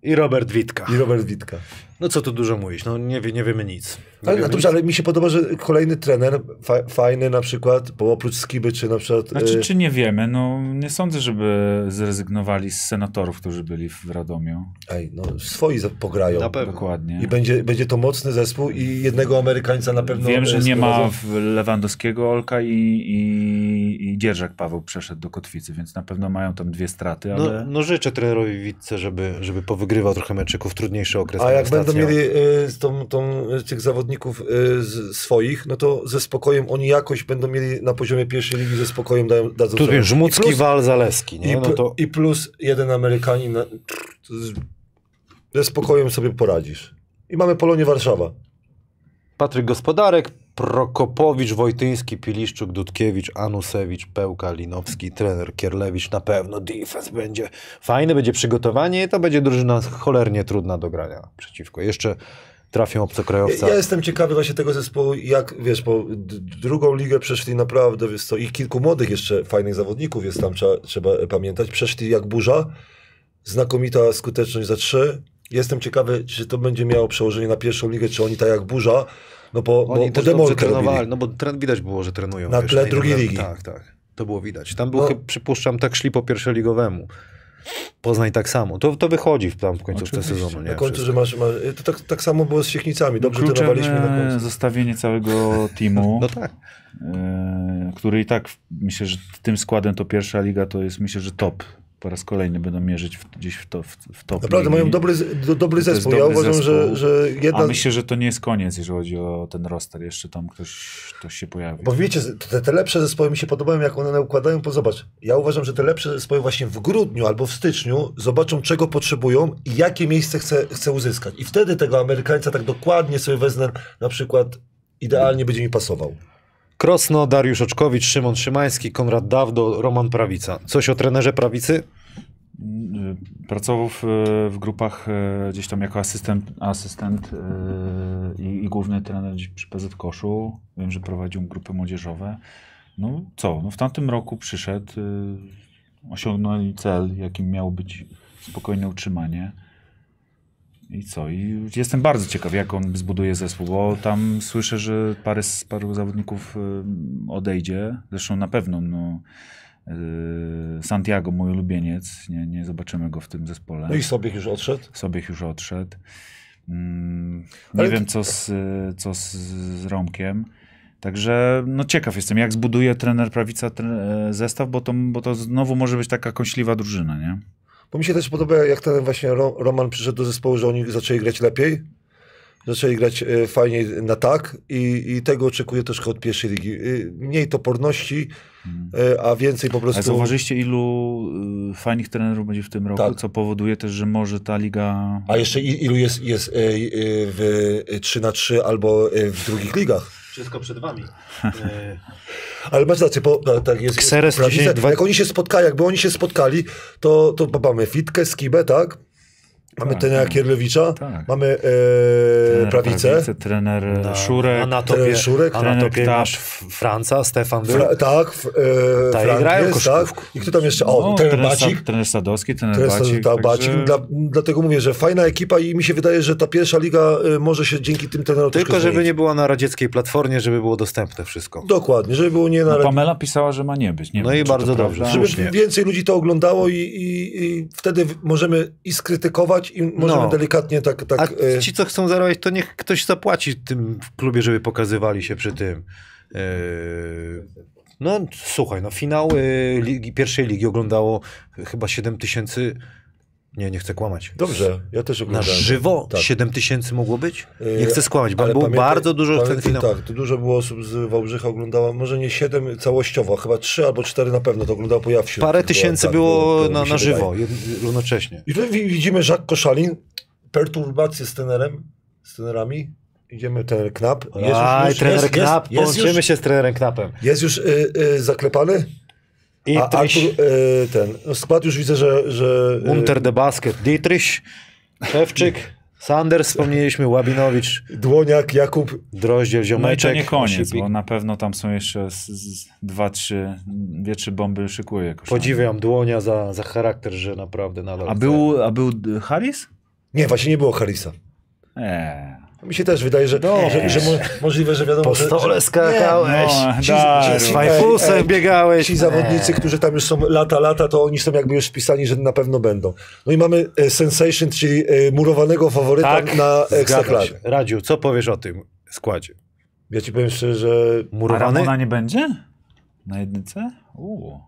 I Robert Witka. i Robert Witka. No co tu dużo mówić, no nie, wie, nie wiemy nic. Nie Ale, wiemy no dobrze, ale mi się podoba, że kolejny trener, fa fajny na przykład, bo oprócz Skiby, czy na przykład... Znaczy, e, czy nie wiemy? No, nie sądzę, żeby zrezygnowali z senatorów, którzy byli w Radomiu. Ej, no swoi pograją. Na pewno. Dokładnie. I będzie, będzie to mocny zespół i jednego Amerykańca na pewno... Wiem, że e, nie ma Lewandowskiego Olka i, i, i Dzierżak Paweł przeszedł do Kotwicy, więc na pewno mają tam dwie straty, No, ale no życzę trenerowi Witce, żeby, żeby powygrywał trochę meczyków, trudniejszy okres. A jak na będą mieli y, tą, tą, y, tych zawodników y, z, swoich, no to ze spokojem oni jakoś będą mieli na poziomie pierwszej ligi ze spokojem dają, dadzą Tu wiesz, Żmucki, Wal, Zaleski, nie? i, No to I plus jeden Amerykanin. Na, z- ze spokojem sobie poradzisz. I mamy Polonię Warszawa. Patryk Gospodarek, Prokopowicz, Wojtyński, Piliszczuk, Dudkiewicz, Anusewicz, Pełka, Linowski, trener Kierlewicz. Na pewno defense będzie fajny, będzie przygotowanie i to będzie drużyna cholernie trudna do grania przeciwko. Jeszcze trafią obcokrajowca. Ja, jestem ciekawy właśnie tego zespołu, jak wiesz, bo drugą ligę przeszli naprawdę, wiesz co, i kilku młodych jeszcze fajnych zawodników jest tam, trzeba, trzeba pamiętać. Przeszli jak burza, znakomita skuteczność za trzy. Jestem ciekawy, czy to będzie miało przełożenie na pierwszą ligę, czy oni tak jak burza, no bo, bo, Oni bo też trenowali, no bo tren, widać było, że trenują. Na wiesz, tle drugiej ligi. Tak, tak. To było widać. Tam był, No. chyba, przypuszczam, tak szli po pierwszoligowemu. Poznań tak samo. To, to wychodzi w, tam w końcówce Oczywiście. sezonu. Nie? Na końcu, że masz, masz to tak, tak samo było z Siechnicami, dobrze kluczem trenowaliśmy na e, końcu. zostawienie całego teamu, No tak. e, który i tak myślę, że tym składem to pierwsza liga to jest myślę, że top. Po raz kolejny będą mierzyć w, gdzieś w, to, w, w top. Naprawdę mają dobry, do, dobry zespół. ja dobry uważam, że, zespół. że jedna... A myślę, że to nie jest koniec, jeżeli chodzi o ten roster. Jeszcze tam ktoś, ktoś się pojawi. Bo wiecie, te, te lepsze zespoły mi się podobają, jak one układają, bo zobacz, ja uważam, że te lepsze zespoły właśnie w grudniu albo w styczniu zobaczą, czego potrzebują i jakie miejsce chce, chce uzyskać. I wtedy tego Amerykańca tak dokładnie sobie wezmę, na przykład idealnie będzie mi pasował. Krosno, Dariusz Oczkowicz, Szymon Szymański, Konrad Dawdo, Roman Prawica. Coś o trenerze Prawicy? Y, Pracował w, w grupach e, gdzieś tam jako asystent, asystent e, i, i główny trener przy PZ Koszu. Wiem, że prowadził grupy młodzieżowe. No co, no w tamtym roku przyszedł, y, osiągnęli cel, jakim miało być spokojne utrzymanie. I co? I jestem bardzo ciekaw, jak on zbuduje zespół, bo tam słyszę, że parę, z- paru zawodników y, odejdzie. Zresztą na pewno, no, y, Santiago, mój ulubieniec, nie, nie zobaczymy go w tym zespole. No i sobie już odszedł. Sobiech już odszedł. Mm, nie Ale wiem, co, z, co z, z Romkiem. Także no ciekaw jestem, jak zbuduje trener Prawica tre, zestaw, bo to, bo to znowu może być taka kąśliwa drużyna, nie? Bo mi się też podoba, jak ten właśnie Ro, Roman przyszedł do zespołu, że oni zaczęli grać lepiej. Zaczęli grać e, fajniej na tak i, i tego oczekuję troszkę od pierwszej ligi. E, mniej toporności, e, a więcej po Hmm. Ale prostu... zauważyliście, ilu y, fajnych trenerów będzie w tym roku, Tak. co powoduje też, że może ta liga... A jeszcze ilu jest, jest w 3 na 3 albo w drugich ligach. Wszystko przed wami. E, Ale masz rację, bo tak- tak jest. Kseres prawice. 10, dwa- Jak oni się spotkali, jakby oni się spotkali, to, to mamy Fitkę, Skibę, tak? Mamy Tak, trenera tak. Kierlewicza, Tak. mamy e, trener prawicę, Prawicę, trener Szurek, Anatopię, trener Szurek, Anatopię trener masz Franca, Stefan był. Fra, tak, f, e, Tak, Frank grają jest, tak. I kto tam jeszcze? O, no, trener trener, Bacik. Trener Sadowski, trener Trener Bacik. ta, także- Bacik. Dla, dlatego mówię, że fajna ekipa i mi się wydaje, że ta pierwsza liga e, może się dzięki tym trenerom Tylko żeby nie było na radzieckiej platformie, żeby było dostępne wszystko. Dokładnie, żeby było nie na... No, Pamela pisała, że ma nie być. Nie No wiem, i bardzo dobrze. prawda. żeby Słusznie. więcej ludzi to oglądało i, i, i wtedy możemy i skrytykować i możemy No. delikatnie tak... tak A e, ci, co chcą zarabiać, to niech ktoś zapłaci tym w klubie, żeby pokazywali się przy tym. Yy, No słuchaj, no finał yy, ligi, pierwszej ligi oglądało chyba 7 tysięcy. Nie, nie chcę kłamać. Dobrze, ja też Na oglądałem. żywo Tak. 7 tysięcy mogło być? Yy, Nie chcę skłamać, bo było pamiętaj- bardzo dużo ten pamiętaj, finał. Tak, to dużo było osób z Wałbrzycha oglądało, może nie siedem całościowo, chyba trzy albo cztery na pewno to oglądało po Jawsiu. Parę tysięcy tak, było na, na żywo, równocześnie. I tu wi- widzimy Jacques Koszalin, perturbacje z trenerem, z trenerami. Idziemy trener Knap. Aj, trener jest, Knap, jest, połączymy już, się z trenerem Knapem. jest już y, y, zaklepany, I a Artur, y, ten, no skład już widzę, że... że y, Unter the Basket, Dietrich, Szewczyk, Sanders, wspomnieliśmy, Łabinowicz, Dłoniak, Jakub, Droździel, No i Ziomeczek. to nie koniec, bo na pewno tam są jeszcze z, z dwa, trzy, dwie, trzy bomby szykuje jakoś. Podziwiam Dłonia za, za charakter, że naprawdę nadal. A był, a był Harris? nie, właśnie nie było Harrisa. Eee. Mi się też wydaje, że, że, że mo, możliwe, że wiadomo, Po że, stole że, skakałeś. No, ci- Z fajfusem ej, biegałeś. Ci zawodnicy, którzy tam już są lata, lata, to oni są jakby już wpisani, że na pewno będą. No i mamy e, Sensation, czyli e, murowanego faworyta Tak, na Ekstraklasie. Radziu, co powiesz o tym składzie? Ja ci powiem szczerze, że A Murowany? Ramona nie będzie? Na jedynce? Uuu.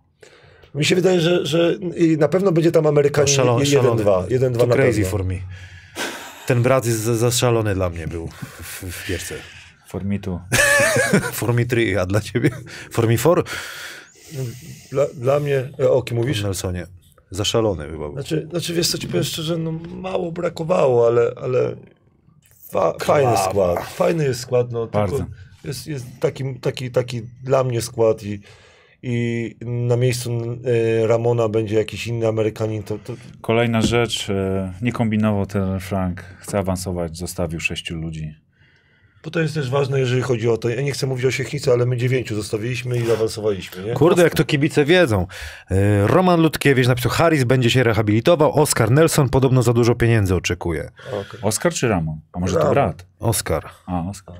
mi się wydaje, że, że i na pewno będzie tam Amerykanin Szalony, szalony. 1-2. 1-2 To na crazy pewno. for me. Ten brat jest za- zaszalony dla mnie był w, w gierce. For me too. For me 3, a dla ciebie? For me 4? Dla, dla mnie, e, o kim mówisz? Nelsonie. Zaszalony chyba był. Znaczy, znaczy wiesz co ci powiem szczerze, no mało brakowało, ale, ale fa, fajny skład. Fajny jest skład, no Bardzo. tylko jest, jest taki, taki, taki dla mnie skład i, i na miejscu e, Ramona będzie jakiś inny Amerykanin, to, to Kolejna rzecz. e, Nie kombinował ten Frank. Chce awansować, zostawił sześciu ludzi. bo to jest też ważne, jeżeli chodzi o to. Ja nie chcę mówić o Siechnicy, ale my dziewięciu zostawiliśmy i awansowaliśmy, nie? Kurde, jak to kibice wiedzą. Y, Roman Ludkiewicz napisał, Harris będzie się rehabilitował, Oskar Nelson podobno za dużo pieniędzy oczekuje. Okej. Oskar czy Ramon? A może to Ramon. brat? Oskar. A, Oskar.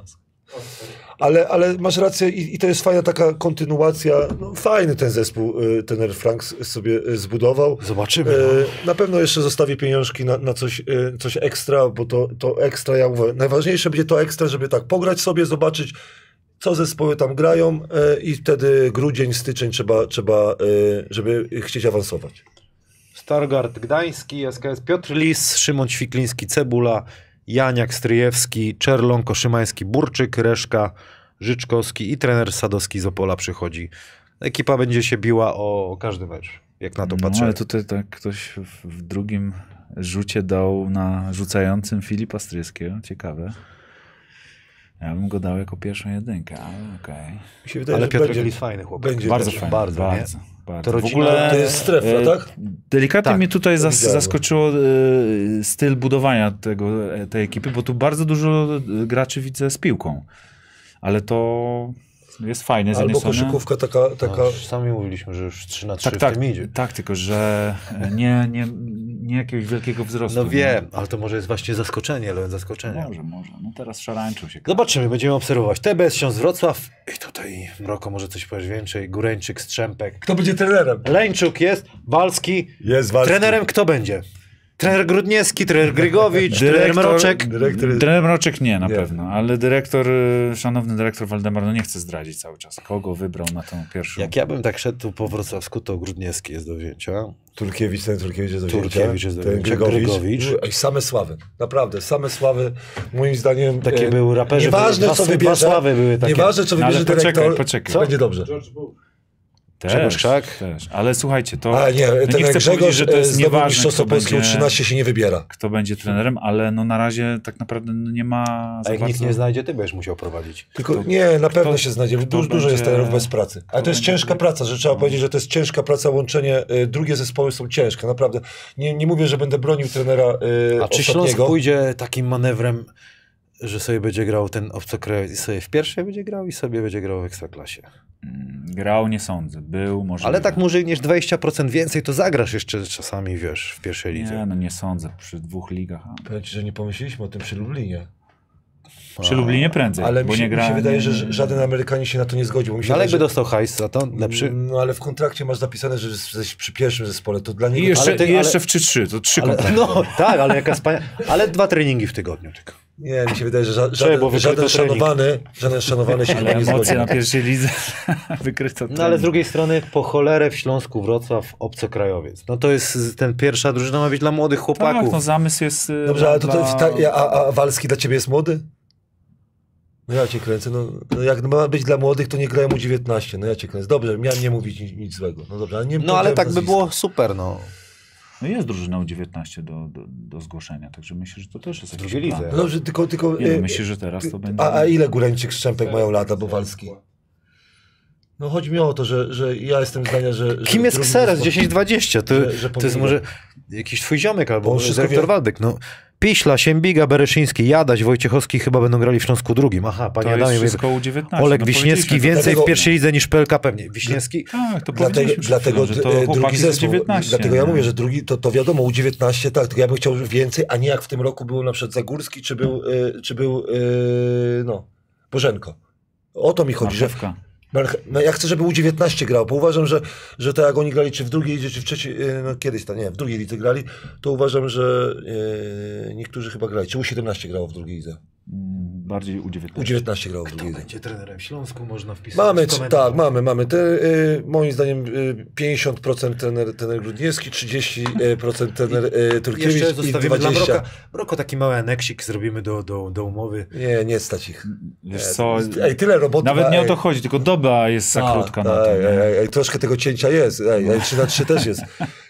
Ale, ale masz rację i, i to jest fajna taka kontynuacja. No, fajny ten zespół y, ten Frank s- sobie y, zbudował. Zobaczymy. E, No. Na pewno jeszcze zostawię pieniążki na, na coś, coś ekstra, bo to, to ekstra, ja mówię, najważniejsze będzie to ekstra, żeby tak pograć sobie, zobaczyć, co zespoły tam grają i wtedy grudzień, styczeń trzeba, trzeba żeby chcieć awansować. Stargard Gdański, SKS Piotr Lis, Szymon Ćwikliński, Cebula, Janiak Stryjewski, Czerlon, Koszymański, Burczyk, Reszka, Życzkowski i trener Sadowski z Opola przychodzi. Ekipa będzie się biła o, każdy mecz, jak na to No, patrzę. ale tutaj tak ktoś w, drugim rzucie dał na rzucającym Filipa Stryjskiego. Ciekawe. Ja bym go dał jako pierwszą jedynkę, ale okej. Mi się wydaje, Ale że Piotr będzie, Lis fajny chłopak. będzie Bardzo fajnie. bardzo, Bardzo, bardzo. To w rodzina- ogóle To jest strefa, e, tak? Delikatnie Tak, mnie tutaj zas, zaskoczyło e, styl budowania tego, e, tej ekipy, bo tu bardzo dużo graczy widzę z piłką. Ale to jest fajne z jednej Albo strony. koszykówka taka, taka No, sami mówiliśmy, że już 3 na 3 Tak, w tak, tym idzie. tak, tylko że nie, nie, nie jakiegoś wielkiego wzrostu. No wiem, ale to może jest właśnie zaskoczenie, element zaskoczenia. Może, może. No teraz szarańczył się. Zobaczymy, będziemy obserwować. TBS Śląsk Wrocław i tutaj Mroko może coś powiesz więcej. Góreńczyk, Strzępek. Kto będzie trenerem? Leńczuk jest, Walski. Jest Walski. Trenerem kto będzie? Trener Grudniewski, trener Grygowicz, trener Mroczek. Dyrektor. Dyrektor Mroczek nie, na Nie. pewno, ale dyrektor, y, szanowny dyrektor Waldemar, no nie chce zdradzić cały czas. Kogo wybrał na tą pierwszą? Jak ja bym tak szedł tu po wrocławsku, to Grudniewski jest do wzięcia. Turkiewicz, ten Turkiewicz jest do wzięcia. Turkiewicz jest do ten wzięcia, Grygowicz. Grygowicz. Ej, same sławy. Naprawdę, same sławy. Moim zdaniem... Takie e, były raperzy, Nieważne, co dwa wybierze. sławy były takie. Nieważne, co No, ale wybierze poczekaj, dyrektor. poczekaj. Będzie dobrze. Bull. Grzegorz Też, Krzak? też. Ale słuchajcie, to A nie, no ten nie chcę Grzegorz że to jest zdobył nieważne, mistrzostwo kto Polski będzie, U13 się nie wybiera. kto będzie trenerem, ale no na razie tak naprawdę no nie ma A jak nikt bardzo... nie znajdzie, ty będziesz musiał prowadzić. Tylko Kto- nie, na pewno kto- się znajdzie. kto Dużo, dużo jest będzie- trenerów bez pracy. Ale to jest będzie- ciężka praca, że trzeba powiedzieć, że to jest ciężka praca, łączenie. y, Drugie zespoły są ciężkie, naprawdę. Nie, nie mówię, że będę bronił trenera y, A czy Śląsk ostatniego. pójdzie takim manewrem, że sobie będzie grał ten obcokrajowiec i sobie w pierwszej będzie grał i sobie będzie grał w Ekstraklasie? Mm, Grał, nie sądzę. Był, może. Ale tak może niż 20% więcej, to zagrasz jeszcze czasami, wiesz, w pierwszej lidze. Nie, no nie sądzę. Przy dwóch ligach. a- Powiem ci, że nie pomyśleliśmy o tym przy Lublinie. Przy Lublinie prędzej, Ale bo mi się, nie gra... mi się wydaje, nie- że żaden Amerykanin się na to nie zgodził. bo Mi się No ale wydaje, jakby że- dostał hajs za to, lepszy. No ale w kontrakcie masz zapisane, że jesteś przy pierwszym zespole, to dla niego... I jeszcze, Ale ty- i jeszcze ale- w 3-3, to trzy kontrakty. no tak, ale jaka wspania... Ale dwa treningi w tygodniu tylko. Nie, mi się wydaje, że ża- żaden, wykryto żaden szanowany, żaden szanowany się Ale nie emocje na pierwszej lidze wykryto. No ale z drugiej strony po cholerę w Śląsku Wrocław obcokrajowiec. No to jest ten pierwsza drużyna ma być dla młodych Tak, chłopaków. no zamysł jest... y, Dobrze, ale to, to, ta, a, a Walski dla ciebie jest młody? No ja cię kręcę, no, no jak ma być dla młodych, to nie grają u 19, no ja cię kręcę. Dobrze, miałem nie mówić nic, nic złego. No dobrze, ale nie No ale tak by było super, no. No jest drużyna U19 do, do, do zgłoszenia, także myślę, że to też jest jakiś plan. No dobrze, tylko... tylko Nie, no, e, myślę, że teraz to będzie... a, a ile Góreńczyk, Szczępek mają lata, bo Walski? No chodzi mi o to, że, że ja jestem zdania, że... że Kim jest Kseres zespół- 10-20? To, Że- że to jest może jakiś twój ziomek Bo albo dyrektor. Waldek. No, Piśla, Siembiga, Bereszyński, Jadaś, Wojciechowski chyba będą grali w Śląsku drugim. Aha, panie To jest Adamie, wszystko U19. Olek no Wiśniewski więcej Dlatego- w pierwszej lidze niż PLK pewnie. Wiśniewski? Tak, to Dlatego, dlatego że to e, drugi chłopaki z zespół. 19. dlatego ja mówię, że drugi, to, to wiadomo, U19, tak, tylko ja bym chciał więcej, a nie jak w tym roku był na przykład Zagórski, czy był, e, czy był e, no, Bożenko. O to mi chodzi, że Marchewka. Marche- No ja chcę, żeby U19 grał, bo uważam, że, że tak jak oni grali, czy w drugiej lidze, czy w trzeciej, e, no kiedyś tam, nie, w drugiej lidze grali, to uważam, że e, niektórzy chyba grali, czy U17 grało w drugiej lidze. Bardziej U19. U19 grało w Kto będzie trenerem Śląsku? Można wpisać. Mamy, tak, mamy, mamy. Te, y, moim zdaniem y, 50% trener, trener Grudniewski, 30% trener y, Turkiewicz Jeszcze i zostawimy dla 20%. Mroka. Mroko taki mały aneksik zrobimy do, do, do umowy. Nie, nie stać ich. Wiesz co, Ej, tyle roboty. nawet ma, nie o to chodzi, tylko doba jest za A, krótka na to. ej, ej, ej, troszkę tego cięcia jest. Ej, ej, 3 na 3 też jest.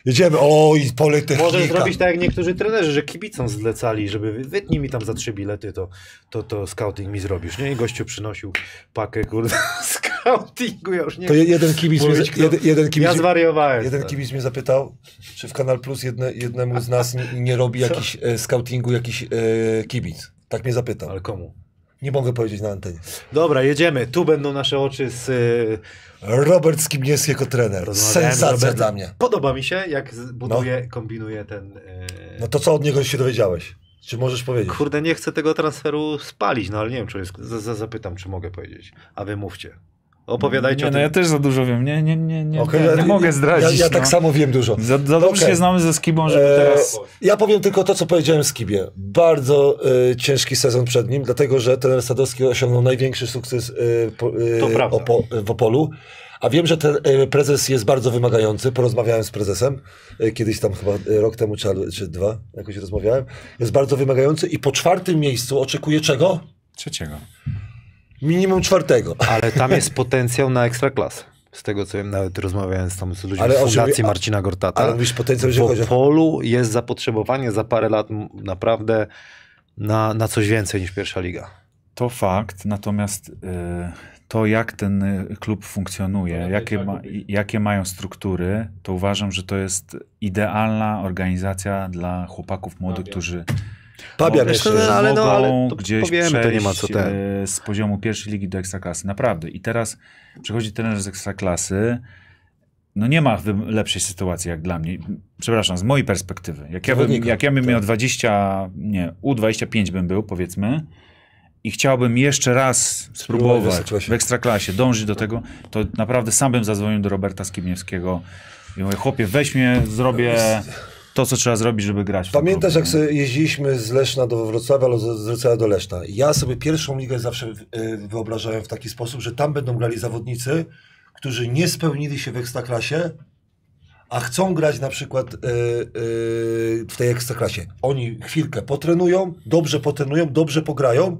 Jedziemy. O, i pole technika. Może zrobić tak jak niektórzy trenerzy, że kibicom zlecali, żeby wy- wytnij mi tam za trzy bilety, to, to, to scouting mi zrobisz, nie? I gościu przynosił pakę, kurde, scoutingu, ja już nie To je- jeden kibic, mnie, jeden, jeden kibic, Ja zwariowałem. jeden kibic mnie zapytał, czy w Kanal Plus jedne, jednemu z nas nie, nie robi jakiś e, scoutingu jakiś e, kibic. Tak mnie zapytał. Ale komu? Nie mogę powiedzieć na antenie. Dobra, jedziemy. Tu będą nasze oczy z... y, Robert Skibniewski jako trener. Sensacja dla mnie. Podoba mi się, jak z- buduje, kombinuje ten... y, No to co od niego się dowiedziałeś? Czy możesz powiedzieć? Kurde, nie chcę tego transferu spalić, no ale nie wiem, czy jest, za, za, zapytam, czy mogę powiedzieć. A wy mówcie. Opowiadajcie Nie, o no tym. ja też za dużo wiem. Nie, nie, nie, nie, Okej, nie, ja- nie mogę zdradzić. Ja, ja tak no. samo wiem dużo. Za, za dobrze Okej. się znamy ze Skibą, żeby Eee, teraz... Ja powiem tylko to, co powiedziałem Skibie. Bardzo e, ciężki sezon przed nim, dlatego że trener Sadowski osiągnął największy sukces e, po, e, To prawda. opo, w Opolu. A wiem, że ten e, prezes jest bardzo wymagający. Porozmawiałem z prezesem, e, kiedyś tam chyba e, rok temu czy, czy dwa, jakoś rozmawiałem. Jest bardzo wymagający i po czwartym miejscu oczekuje czego? Trzeciego. Minimum czwartego. Ale tam jest potencjał na ekstraklasę. Z tego co wiem, nawet rozmawiałem z, tam z ludźmi Ale z Fundacji a- Marcina Gortata. ale mówisz potencjał, w chodzi o- Opolu jest zapotrzebowanie za parę lat naprawdę na, na coś więcej niż pierwsza liga. To fakt, natomiast y, to jak ten y, klub funkcjonuje, jakie, tak ma, jakie mają struktury, to uważam, że to jest idealna organizacja dla chłopaków młodych, którzy jeszcze. no, ale no, ale to gdzieś powiemy, to nie ma przejść co ten. e, z poziomu pierwszej ligi do ekstraklasy. Naprawdę. I teraz przychodzi trener z ekstraklasy. No nie ma lepszej sytuacji jak dla mnie. Przepraszam, z mojej perspektywy. Jak ja bym, jak ja bym tak. miał 20, nie, U25 bym był, powiedzmy, i chciałbym jeszcze raz w spróbować Ekstraklasie. w ekstraklasie, dążyć do tego, to naprawdę sam bym zadzwonił do Roberta Skibniewskiego i mówię, chłopie, weź mnie, zrobię to, co trzeba zrobić, żeby grać. Pamiętasz, jak sobie jeździliśmy z Leszna do Wrocławia, albo z Wrocławia do Leszna. Ja sobie pierwszą ligę zawsze y, wyobrażałem w taki sposób, że tam będą grali zawodnicy, którzy nie spełnili się w ekstraklasie, a chcą grać na przykład y, y, w tej ekstraklasie. Oni chwilkę potrenują, dobrze potrenują, dobrze pograją,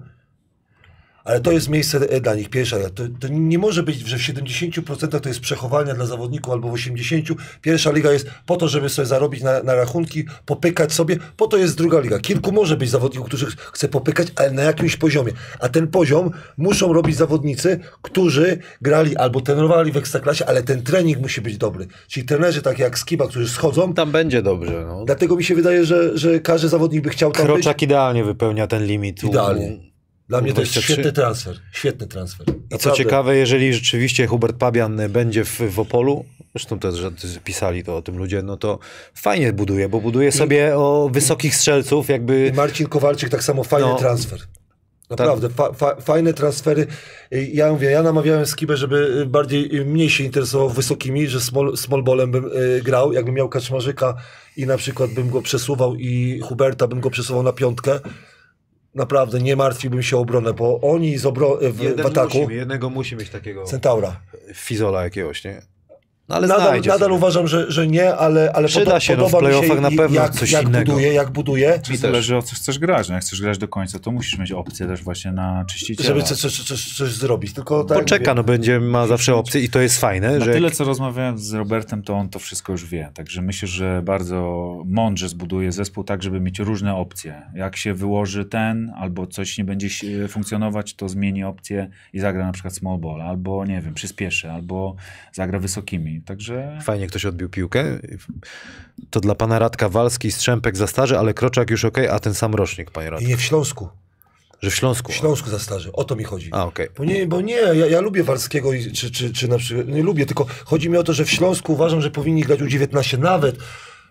ale to jest miejsce e, dla nich. Pierwsza, liga. to, to nie może być, że w 70% to jest przechowania dla zawodników, albo w 80%. Pierwsza liga jest po to, żeby sobie zarobić na, na rachunki, popykać sobie. Po to jest druga liga. Kilku może być zawodników, którzy ch- chce popykać, ale na jakimś poziomie. A ten poziom muszą robić zawodnicy, którzy grali albo trenowali w ekstraklasie, ale ten trening musi być dobry. Czyli trenerzy takie jak Skiba, którzy schodzą. Tam będzie dobrze. No. Dlatego mi się wydaje, że, że każdy zawodnik by chciał tam być. Kroczak idealnie wypełnia ten limit. Idealnie. Dla mnie to jest 23. świetny transfer. Świetny transfer. I co Naprawdę. ciekawe, jeżeli rzeczywiście Hubert Pabian będzie w, w Opolu, zresztą też że pisali to o tym ludzie, no to fajnie buduje, bo buduje sobie o wysokich strzelców, jakby I Marcin Kowalczyk tak samo fajny No. transfer. Naprawdę, fa, fa, fajne transfery. Ja mówię, ja namawiałem Skibę, żeby bardziej, y, mniej się interesował wysokimi, że small, small ballem bym y, grał. Jakbym miał Kaczmarzyka i na przykład bym go przesuwał i Huberta bym go przesuwał na piątkę, naprawdę nie martwiłbym się o obronę, bo oni z obro- w, w ataku, musi, jednego musi mieć takiego Centaura. fizola jakiegoś, nie? No ale Nadal, znajdzie nadal sobie. uważam, że, że nie, ale, ale Przyda poda- się, no, w podoba mi się playoffach na pewno jak, coś jak innego. buduje, jak buduje. Czy zależy o co chcesz grać. No jak chcesz grać do końca, to musisz mieć opcję też właśnie na czyściciela. Żeby coś, coś, coś, coś zrobić. Tylko tak jak Poczeka, mówię, no będzie, ma zawsze opcje i to jest fajne, Na że tyle, co rozmawiałem z Robertem, to on to wszystko już wie. Także myślę, że bardzo mądrze zbuduje zespół tak, żeby mieć różne opcje. Jak się wyłoży ten, albo coś nie będzie się- funkcjonować, to zmieni opcję i zagra na przykład small ball, albo nie wiem, przyspieszy, albo zagra wysokimi. Także Fajnie ktoś odbił piłkę. To dla pana Radka Walski Strzępek za starzy, ale Kroczak już okej, a ten sam rocznik, panie Radku. nie w Śląsku. Że w Śląsku. W Śląsku za starzy. O to mi chodzi. A, okej. Bo nie, bo nie ja, ja lubię Walskiego, i- czy, czy, czy na przykład, nie lubię, tylko chodzi mi o to, że w Śląsku uważam, że powinni grać U19 nawet,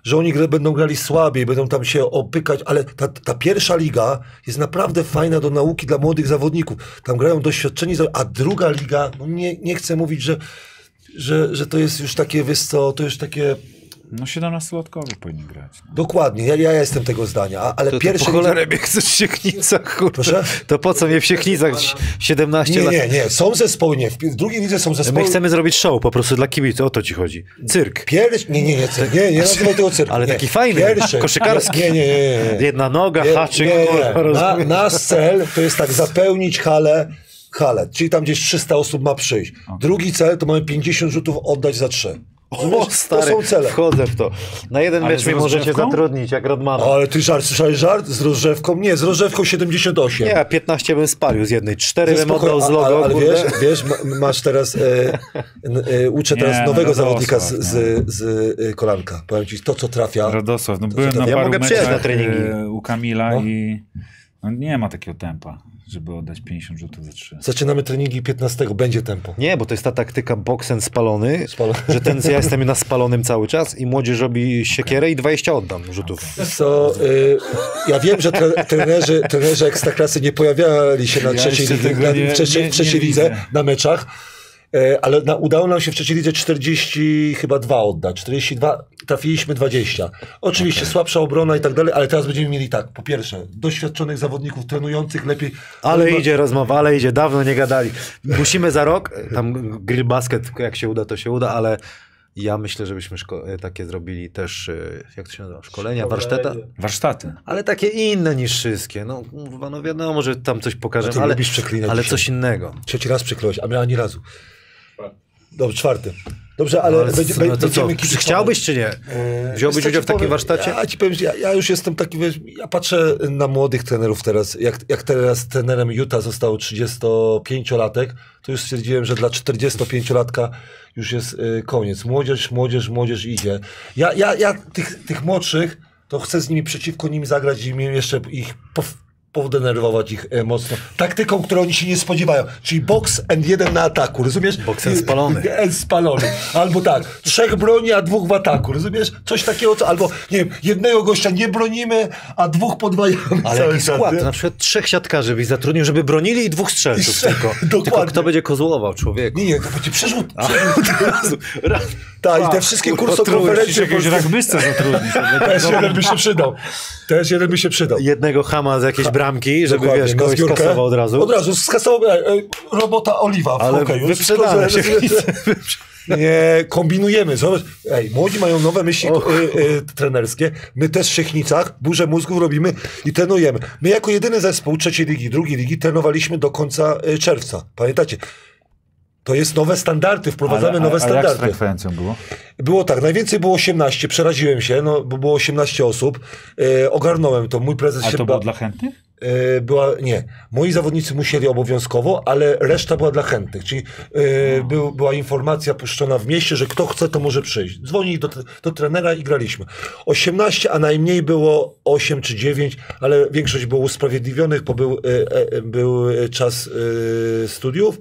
że oni będą grali słabiej, będą tam się opykać, ale ta, ta pierwsza liga jest naprawdę fajna do nauki dla młodych zawodników. Tam grają doświadczeni, a druga liga, no nie, nie chcę mówić, że, że, że to jest już takie, wiesz co, to już takie, no 17-latkowie powinni grać. No. dokładnie, ja, ja jestem tego zdania, a, ale To, to pierwsze... po cholerę mnie chcesz w Siechnicach, kurde. Proszę? To po co mnie w Siechnicach 17 Nie, lat? nie, nie, są zespoły, nie, w, drugiej lidze są zespoły... My chcemy zrobić show po prostu dla kibiców, o to ci chodzi. Cyrk. Pierwszy, nie, nie, nie, cyrk, nie, nie nazywaj tego cyrku. Ale nie. taki fajny, Pierwszy, koszykarski. Nie, nie, nie, nie, nie. Jedna noga, Nie, haczyk, nie, nie. Na, nasz cel to jest tak, zapełnić halę, halę, czyli tam gdzieś 300 osób ma przyjść. Drugi cel to mamy 50 rzutów oddać za 3. O, stary, to są cele. wchodzę w to. Na jeden Ale mecz mnie możecie zatrudnić, jak Rodmana. Ale ty żart, słyszałeś żart? Z rozrzewką? Nie, z rozrzewką 78. Nie, ja 15 bym spalił z jednej, 4 Ty bym oddał z a- logo, ale, ale wiesz, wiesz, ma- masz teraz, e, e, uczę Nie, teraz no nowego Radosław, zawodnika z, no. z, z e, kolanka. Powiem ci, to co trafia, Radosław, no byłem na tak- Ja paru mogę meczach na treningi. e, u Kamila No. i no, nie ma takiego tempa, żeby oddać 50 rzutów za 3. zaczynamy treningi 15, będzie tempo. Nie, bo to jest ta taktyka boksen spalony, Spalony. że ten, ja jestem na spalonym cały czas i młodzież robi siekierę i 20 oddam rzutów. Co, y, ja wiem, że tre, trenerzy, trenerzy ekstraklasy nie pojawiali się na Ja trzeciej, lidze, na, nie- trzeciej, nie- trzeciej nie lidze na meczach, e, ale na, udało nam się w trzeciej lidze 40 chyba 2 oddać, 42, trafiliśmy 20. Oczywiście słabsza obrona i tak dalej, ale teraz będziemy mieli tak, po pierwsze, doświadczonych zawodników, trenujących lepiej. Ale idzie rozmowa, ale idzie, dawno nie gadali. Musimy za rok, tam grill basket, jak się uda, to się uda, ale ja myślę, żebyśmy szko- takie zrobili też, y, jak to się nazywa, szkolenia, warsztata, Warsztaty. ale takie inne niż wszystkie. No, no wiadomo, że tam coś pokażemy, ty ale, ale dzisiaj. coś innego. Trzeci raz przekroić, a miała ani razu. Dobrze, czwarty. Dobrze, ale, No, ale będzie, no to co, kibicować. chciałbyś czy nie? Eee, Wziąłbyś udział w takim powiem? warsztacie? Ja ci powiem, ja, ja już jestem taki, wiesz, ja patrzę na młodych trenerów teraz, jak, jak teraz trenerem Utah został 35-latek, to już stwierdziłem, że dla 45-latka już jest y, koniec. Młodzież, młodzież, młodzież idzie. Ja, ja, ja tych, tych młodszych, to chcę z nimi przeciwko nim zagrać i im jeszcze ich podenerwować ich e, mocno. Taktyką, którą oni się nie spodziewają. Czyli box and jeden na ataku, rozumiesz? Boks and spalony. Spalony. Albo tak, trzech broni, a dwóch w ataku, rozumiesz? Coś takiego, co, albo nie wiem, jednego gościa nie bronimy, a dwóch podwajamy Ale jaki skład? na przykład trzech siatkarzy byś zatrudnił, żeby bronili i dwóch strzelców I tylko. dokładnie. Tylko kto będzie kozłował, człowieku? Nie, nie, to będzie przerzut. Tak, i te wszystkie kurwa, kurso trójki. konferencje. Jakiegoś ragbystę zatrudnić. Też jeden by się przydał. Też jeden by się przydał. Jednego hama z jakiejś bramki, żeby Dokładnie, wiesz, na kogoś skasował od razu. Od razu skasował e, e, robota Oliwa w Ale hokeju. wyprzedane się. Nie, kombinujemy. Zobacz, ej, młodzi mają nowe myśli Och. y, y, trenerskie. My też w Siechnicach burzę mózgów robimy i trenujemy. My jako jedyny zespół trzeciej ligi, drugiej ligi trenowaliśmy do końca y, czerwca. Pamiętacie? To jest nowe standardy, wprowadzamy Ale- nowe a, a jak z standardy. frekwencją było? Było tak, najwięcej było 18, przeraziłem się, no, bo było 18 osób. Ogarnąłem to, mój prezes A się to ba- było dla chętnych? E, była, nie, moi zawodnicy musieli obowiązkowo, ale reszta była dla chętnych, czyli e, był, była informacja puszczona w mieście, że kto chce, to może przyjść. Dzwonili do, do trenera i graliśmy. 18, a najmniej było 8 czy 9, ale większość było usprawiedliwionych, bo był, e, e, był czas studiów.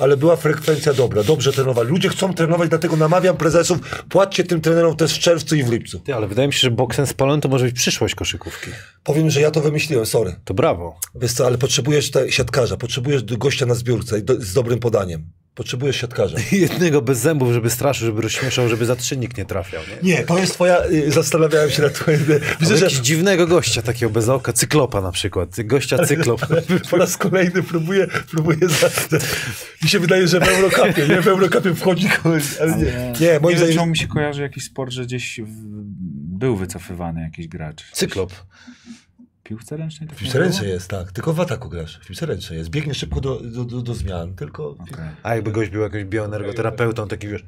Ale była frekwencja dobra, dobrze trenowali. Ludzie chcą trenować, dlatego namawiam prezesów, płaccie tym trenerom też w czerwcu i w lipcu. Ty, ale wydaje mi się, że boksen spalony to może być przyszłość koszykówki. Powiem, że ja to wymyśliłem, sorry. To brawo. Wiesz co, ale potrzebujesz te, siatkarza, potrzebujesz gościa na zbiórce do, z dobrym podaniem. Potrzebujesz siatkarza. Jednego bez zębów, żeby straszył, żeby rozśmieszał, żeby za trzy nikt nie trafiał. Nie? Nie, to jest twoja, y, zastanawiałem się nad twoim... Widzę, Ale że jakiś dziwnego gościa takiego bez oka, cyklopa na przykład. Gościa cyklop. po raz kolejny próbuję, próbuję za, za, mi się wydaje, że w Eurocupie, nie? W Eurocupie wchodzi kogoś, ale nie. Nie, moim Nie zdaniem... mi się kojarzy jakiś sport, że gdzieś w, był wycofywany jakiś gracz. Cyklop. W piłce ręcznej? Tak W piłce ręcznej jest, tak. Tylko w ataku grasz. W piłce ręcznej jest. Biegniesz szybko do, do, do, do zmian, tylko... Okay. A jakby gość był jakimś bioenergoterapeutą, taki wiesz,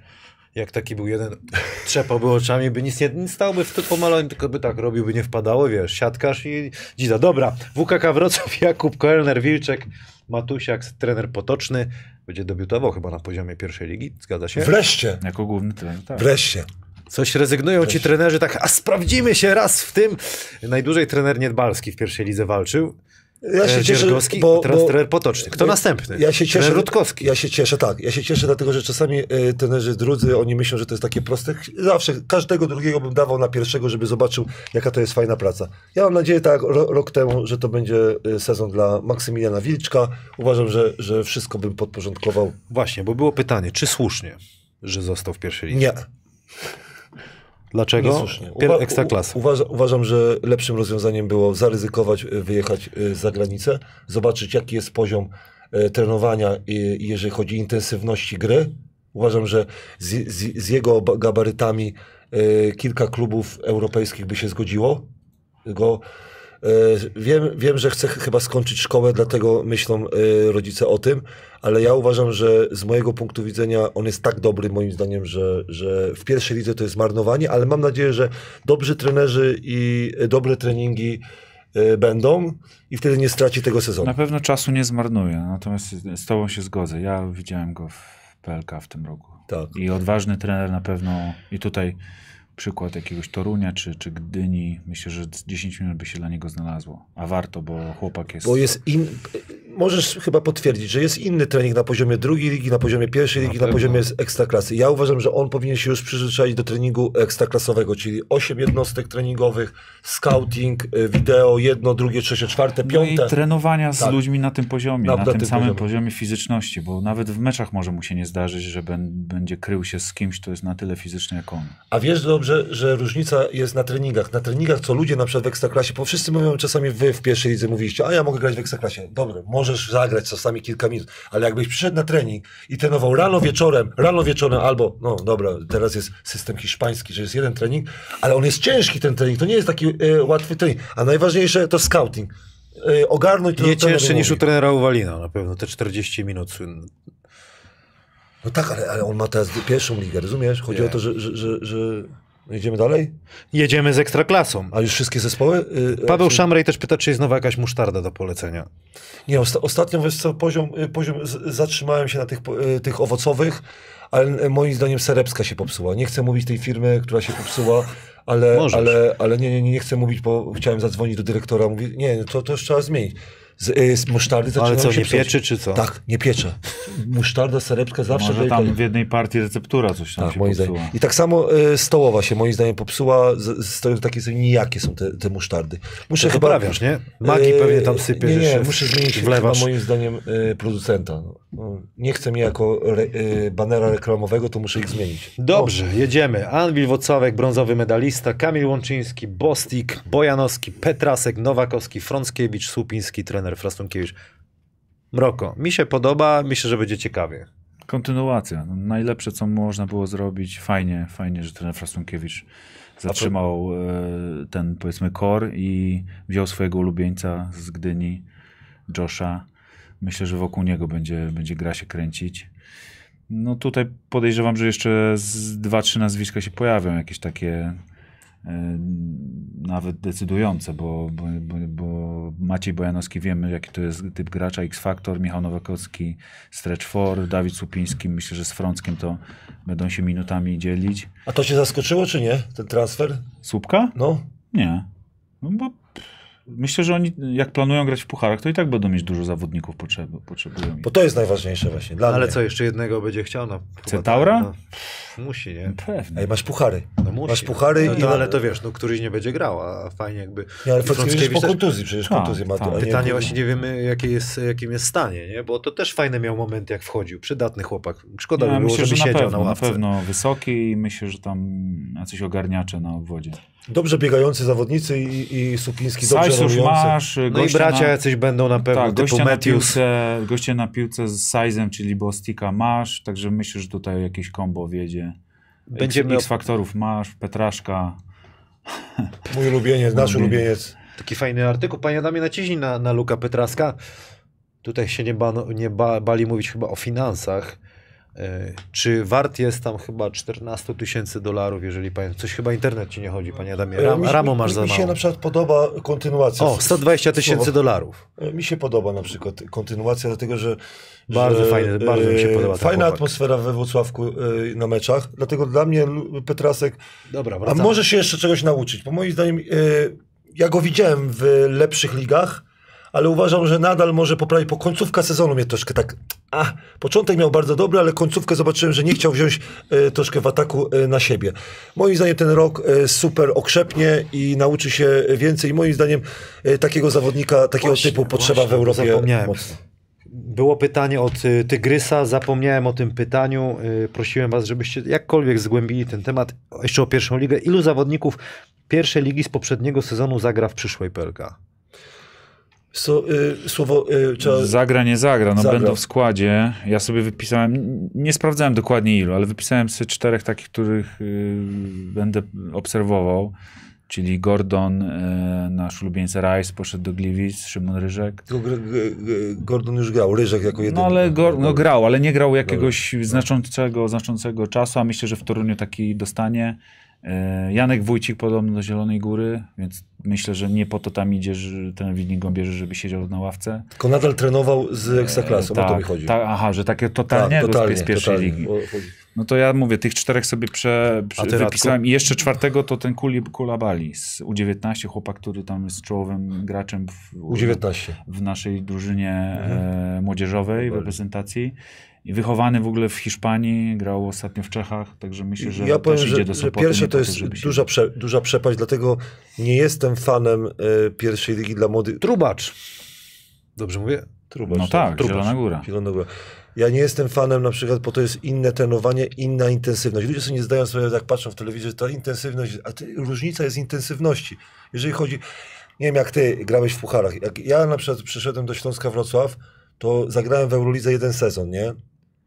Jak taki był jeden, trzepałby oczami, by nic nie, nie stałoby w to pomalowanie, tylko by tak robił, by nie wpadało, wiesz, siatkarz i dzida. Dobra, WKK Wrocław, Jakub Koelner, Wilczek, Matusiak, trener Potoczny. Będzie debiutował chyba na poziomie pierwszej ligi, zgadza się? Wreszcie, Jako główny trener, tak. wreszcie. Coś rezygnują ci trenerzy, tak, a sprawdzimy się raz w tym. Najdłużej trener Niedbalski w pierwszej lidze walczył. Ja się cieszę, Dziergowski, bo, teraz bo trener Potoczny. Kto ja- następny? Ja się cieszę. Rutkowski. Ja się cieszę, tak. Ja się cieszę, dlatego że czasami e, trenerzy drudzy, oni myślą, że to jest takie proste. Zawsze każdego drugiego bym dawał na pierwszego, żeby zobaczył, jaka to jest fajna praca. Ja mam nadzieję, tak, ro, rok temu, że to będzie e, sezon dla Maksymiliana Wilczka. Uważam, że, że wszystko bym podporządkował. Właśnie, bo było pytanie, czy słusznie, że został w pierwszej lidze? Nie. Dlaczego? Pier- Uwa- Uważa, uważam, że lepszym rozwiązaniem było zaryzykować, y, wyjechać y, za granicę, zobaczyć jaki jest poziom y, trenowania jeżeli chodzi o intensywności gry. Uważam, że z, z, z jego ba- gabarytami kilka klubów europejskich by się zgodziło. Go, wiem, wiem, że chce ch- chyba skończyć szkołę, dlatego myślą y, rodzice o tym, ale ja uważam, że z mojego punktu widzenia on jest tak dobry, moim zdaniem, że, że w pierwszej lidze to jest marnowanie, ale mam nadzieję, że dobrzy trenerzy i dobre treningi y, będą i wtedy nie straci tego sezonu. Na pewno czasu nie zmarnuje, natomiast z tobą się zgodzę. Ja widziałem go w PLK w tym roku. Tak. I odważny trener na pewno, i tutaj przykład jakiegoś Torunia czy, czy Gdyni, myślę, że z 10 minut by się dla niego znalazło. A warto, bo chłopak jest... Bo jest. Możesz chyba potwierdzić, że jest inny trening na poziomie drugiej ligi, na poziomie pierwszej ligi, na, pewno. poziomie ekstraklasy. Ja uważam, że on powinien się już przyzwyczaić do treningu ekstraklasowego, czyli 8 jednostek treningowych, scouting, y, wideo, jedno, drugie, trzecie, czwarte, No i piąte. trenowania z Tak. ludźmi na tym poziomie, Na- na, na tym tym samym poziomie. poziomie. fizyczności, bo nawet w meczach może mu się nie zdarzyć, że ben, będzie krył się z kimś, kto jest na tyle fizyczny jak on. A wiesz dobrze, że różnica jest na treningach. Na treningach, co ludzie na przykład w ekstraklasie, bo wszyscy mówią czasami wy w pierwszej lidze mówiliście, a ja mogę grać w ekstraklasie. Dobrze, możesz zagrać czasami kilka minut, ale jakbyś przyszedł na trening i trenował rano wieczorem, rano wieczorem albo, no dobra, teraz jest system hiszpański, że jest jeden trening, ale on jest ciężki ten trening, to nie jest taki e, łatwy trening. A najważniejsze to scouting. E, ogarnąć to Nie cięższy niż u trenera Uwalina na pewno, te 40 minut słynne. No tak, ale, ale on ma teraz pierwszą ligę, rozumiesz? Chodzi Nie. o to, że, że, że, że... Idziemy dalej? Jedziemy z Ekstraklasą. A już wszystkie zespoły? Y, Paweł y, Szamrej też pyta, czy jest nowa jakaś musztarda do polecenia. Nie, osta- ostatnio wiesz co, poziom, y, poziom zatrzymałem się na tych, y, tych owocowych, ale moim zdaniem Serebska się popsuła. Nie chcę mówić tej firmy, która się popsuła, ale, Możesz. ale, ale nie, nie, nie, nie chcę mówić, bo chciałem zadzwonić do dyrektora. Mówię, nie, to, to już trzeba zmienić. Z, y, z musztardy Ale zaczynają co, się nie pieczy, czy co? Tak, nie piecze. Musztarda, Serebska zawsze Może tam w jednej partii receptura coś tam Tak, się moim popsuła. zdaniem. I tak samo y, stołowa się moim zdaniem popsuła, z, z tego takie są nijakie są te, te musztardy. Muszę To poprawiasz, nie? Magii Yy, pewnie tam sypiesz, Nie, nie, muszę zmienić chyba wlewasz. moim zdaniem y, producenta. No. No, nie chcę mnie jako re, y, banera reklamowego, to muszę ich zmienić. Dobrze, jedziemy. Anwil Wocławek, brązowy medalista, Kamil Łączyński, Bostik, Bojanowski, Petrasek, Nowakowski, Frąckiewicz, Słupiński, trener Frastunkiewicz. Mroko, mi się podoba, myślę, że będzie ciekawie. Kontynuacja. No, najlepsze, co można było zrobić. Fajnie, fajnie, że trener Frastunkiewicz zatrzymał e, ten, powiedzmy, kor i wziął swojego ulubieńca z Gdyni, Josha. Myślę, że wokół niego będzie, będzie gra się kręcić. No tutaj podejrzewam, że jeszcze z dwa, trzy nazwiska się pojawią, jakieś takie nawet decydujące, bo, bo, bo, bo Maciej Bojanowski wiemy, jaki to jest typ gracza, X-Factor, Michał Nowakowski, Stretch 4, Dawid Słupiński, myślę, że z Frąckiem to będą się minutami dzielić. A to cię zaskoczyło, czy nie, ten transfer? Słupka? No, Nie. No bo myślę, że oni jak planują grać w pucharach, to i tak będą mieć dużo zawodników potrzeb, potrzebują. bo to jest najważniejsze właśnie dla Ale mnie. co, jeszcze jednego będzie chciał? No, chyba Centaura? tak, No, musi, nie? Pewnie. Ej, masz puchary. No musi. Masz puchary no, i- to, Ale to wiesz, no któryś nie będzie grał, a fajnie jakby... Nie, ale Frąckiewicz po też- kontuzji, przecież Tak, kontuzję ma. tak. a nie- Pytanie właśnie nie wiemy, jakie jest, jakim jest stanie, nie? Bo to też fajne miał momenty, jak wchodził. Przydatny chłopak. Szkoda Ja by było, myślę, żeby że na siedział pewno, na na ławce. pewno wysoki i myślę, że tam jacyś ogarniacze na obwodzie. Dobrze biegający zawodnicy i, i Supiński dobrze Sajs już rolujący. masz, No i gościa bracia na, jacyś będą na pewno, tak, typu gościa na, piłce, goście na piłce z Sajzem, czyli Bostika masz, także myślę, że tutaj jakieś kombo wiedzie. Będziemy- X faktorów masz, Petraszka. Mój ulubieniec, nasz Ulubieniec. ulubieniec. Taki fajny artykuł. Panie Adamie, naciśnij na, na Luka Petraska. Tutaj się nie, ba, nie ba, bali mówić chyba o finansach, Czy wart jest tam chyba 14 tysięcy dolarów, jeżeli pamiętam. Coś chyba internet ci nie chodzi, panie Adamie. Ram, Mi ramo masz mi, za Mi się mało. na przykład podoba kontynuacja. O, 120 tysięcy dolarów. E, Mi się podoba na przykład kontynuacja, dlatego że. Bardzo że, fajne, bardzo mi się e, podoba Fajna atmosfera we Wrocławku e, na meczach, dlatego dla mnie Petrasek. Dobra, A wracamy. może się jeszcze czegoś nauczyć, bo moim zdaniem e, ja go widziałem w lepszych ligach, ale uważam, że nadal może poprawić, bo końcówka sezonu mnie troszkę tak. A, początek miał bardzo dobry, ale końcówkę zobaczyłem, że nie chciał wziąć e, troszkę w ataku e, na siebie. Moim zdaniem ten rok e, super okrzepnie i nauczy się więcej. Moim zdaniem takiego zawodnika, takiego Właśnie, typu potrzeba w właśnie, Europie zapomniałem. mocno. Było pytanie od Tygrysa, zapomniałem o tym pytaniu. Prosiłem was, żebyście jakkolwiek zgłębili ten temat. Jeszcze o pierwszą ligę. Ilu zawodników pierwszej ligi z poprzedniego sezonu zagra w przyszłej PLK? So, y, słowo y, trzeba... Zagra, nie zagra, no Zagra. będą w składzie. Ja sobie wypisałem, nie sprawdzałem dokładnie ilu, ale wypisałem sobie czterech takich, których y, będę obserwował. Czyli Gordon, y, nasz ulubieńca Rice, poszedł do Gliwic, Szymon Ryżek. Gordon już grał, Ryżek jako jedyny. No ale no, grał, ale nie grał jakiegoś znaczącego, znaczącego czasu, a myślę, że w Toruniu taki dostanie. E, Janek Wójcik podobno do Zielonej Góry, więc myślę, że nie po to tam idzie, że ten Widnik Gąbierzy, żeby siedział na ławce. Tylko nadal trenował z Ekstraklasą, o to mi chodzi. tak, aha, że takie totalnie, Tak, go z- pierwszej totalnie. ligi. No to ja mówię, tych czterech sobie prze, prze, wypisałem i jeszcze czwartego to ten Kuli, Kulabali z U19, chłopak, który tam jest czołowym graczem w, U19. w naszej drużynie Mhm. e, młodzieżowej, w reprezentacji. I wychowany w ogóle w Hiszpanii, grał ostatnio w Czechach, także myślę, że ja powiem, też że, idzie do że Sopotu. pierwsze to po jest duża, prze, duża przepaść, dlatego nie jestem fanem e, pierwszej ligi dla młodych. Trubacz. Dobrze mówię? Trubacz, No tak, Trubacz. Zielona Góra. Zielona Góra. Ja nie jestem fanem na przykład, bo to jest inne trenowanie, inna intensywność. Ludzie sobie nie zdają sobie, jak patrzą w telewizję, że ta intensywność, a ty, różnica jest intensywności. Jeżeli chodzi, nie wiem jak ty grałeś w pucharach, jak ja na przykład przyszedłem do Śląska Wrocław, to zagrałem w Eurolidze jeden sezon, nie?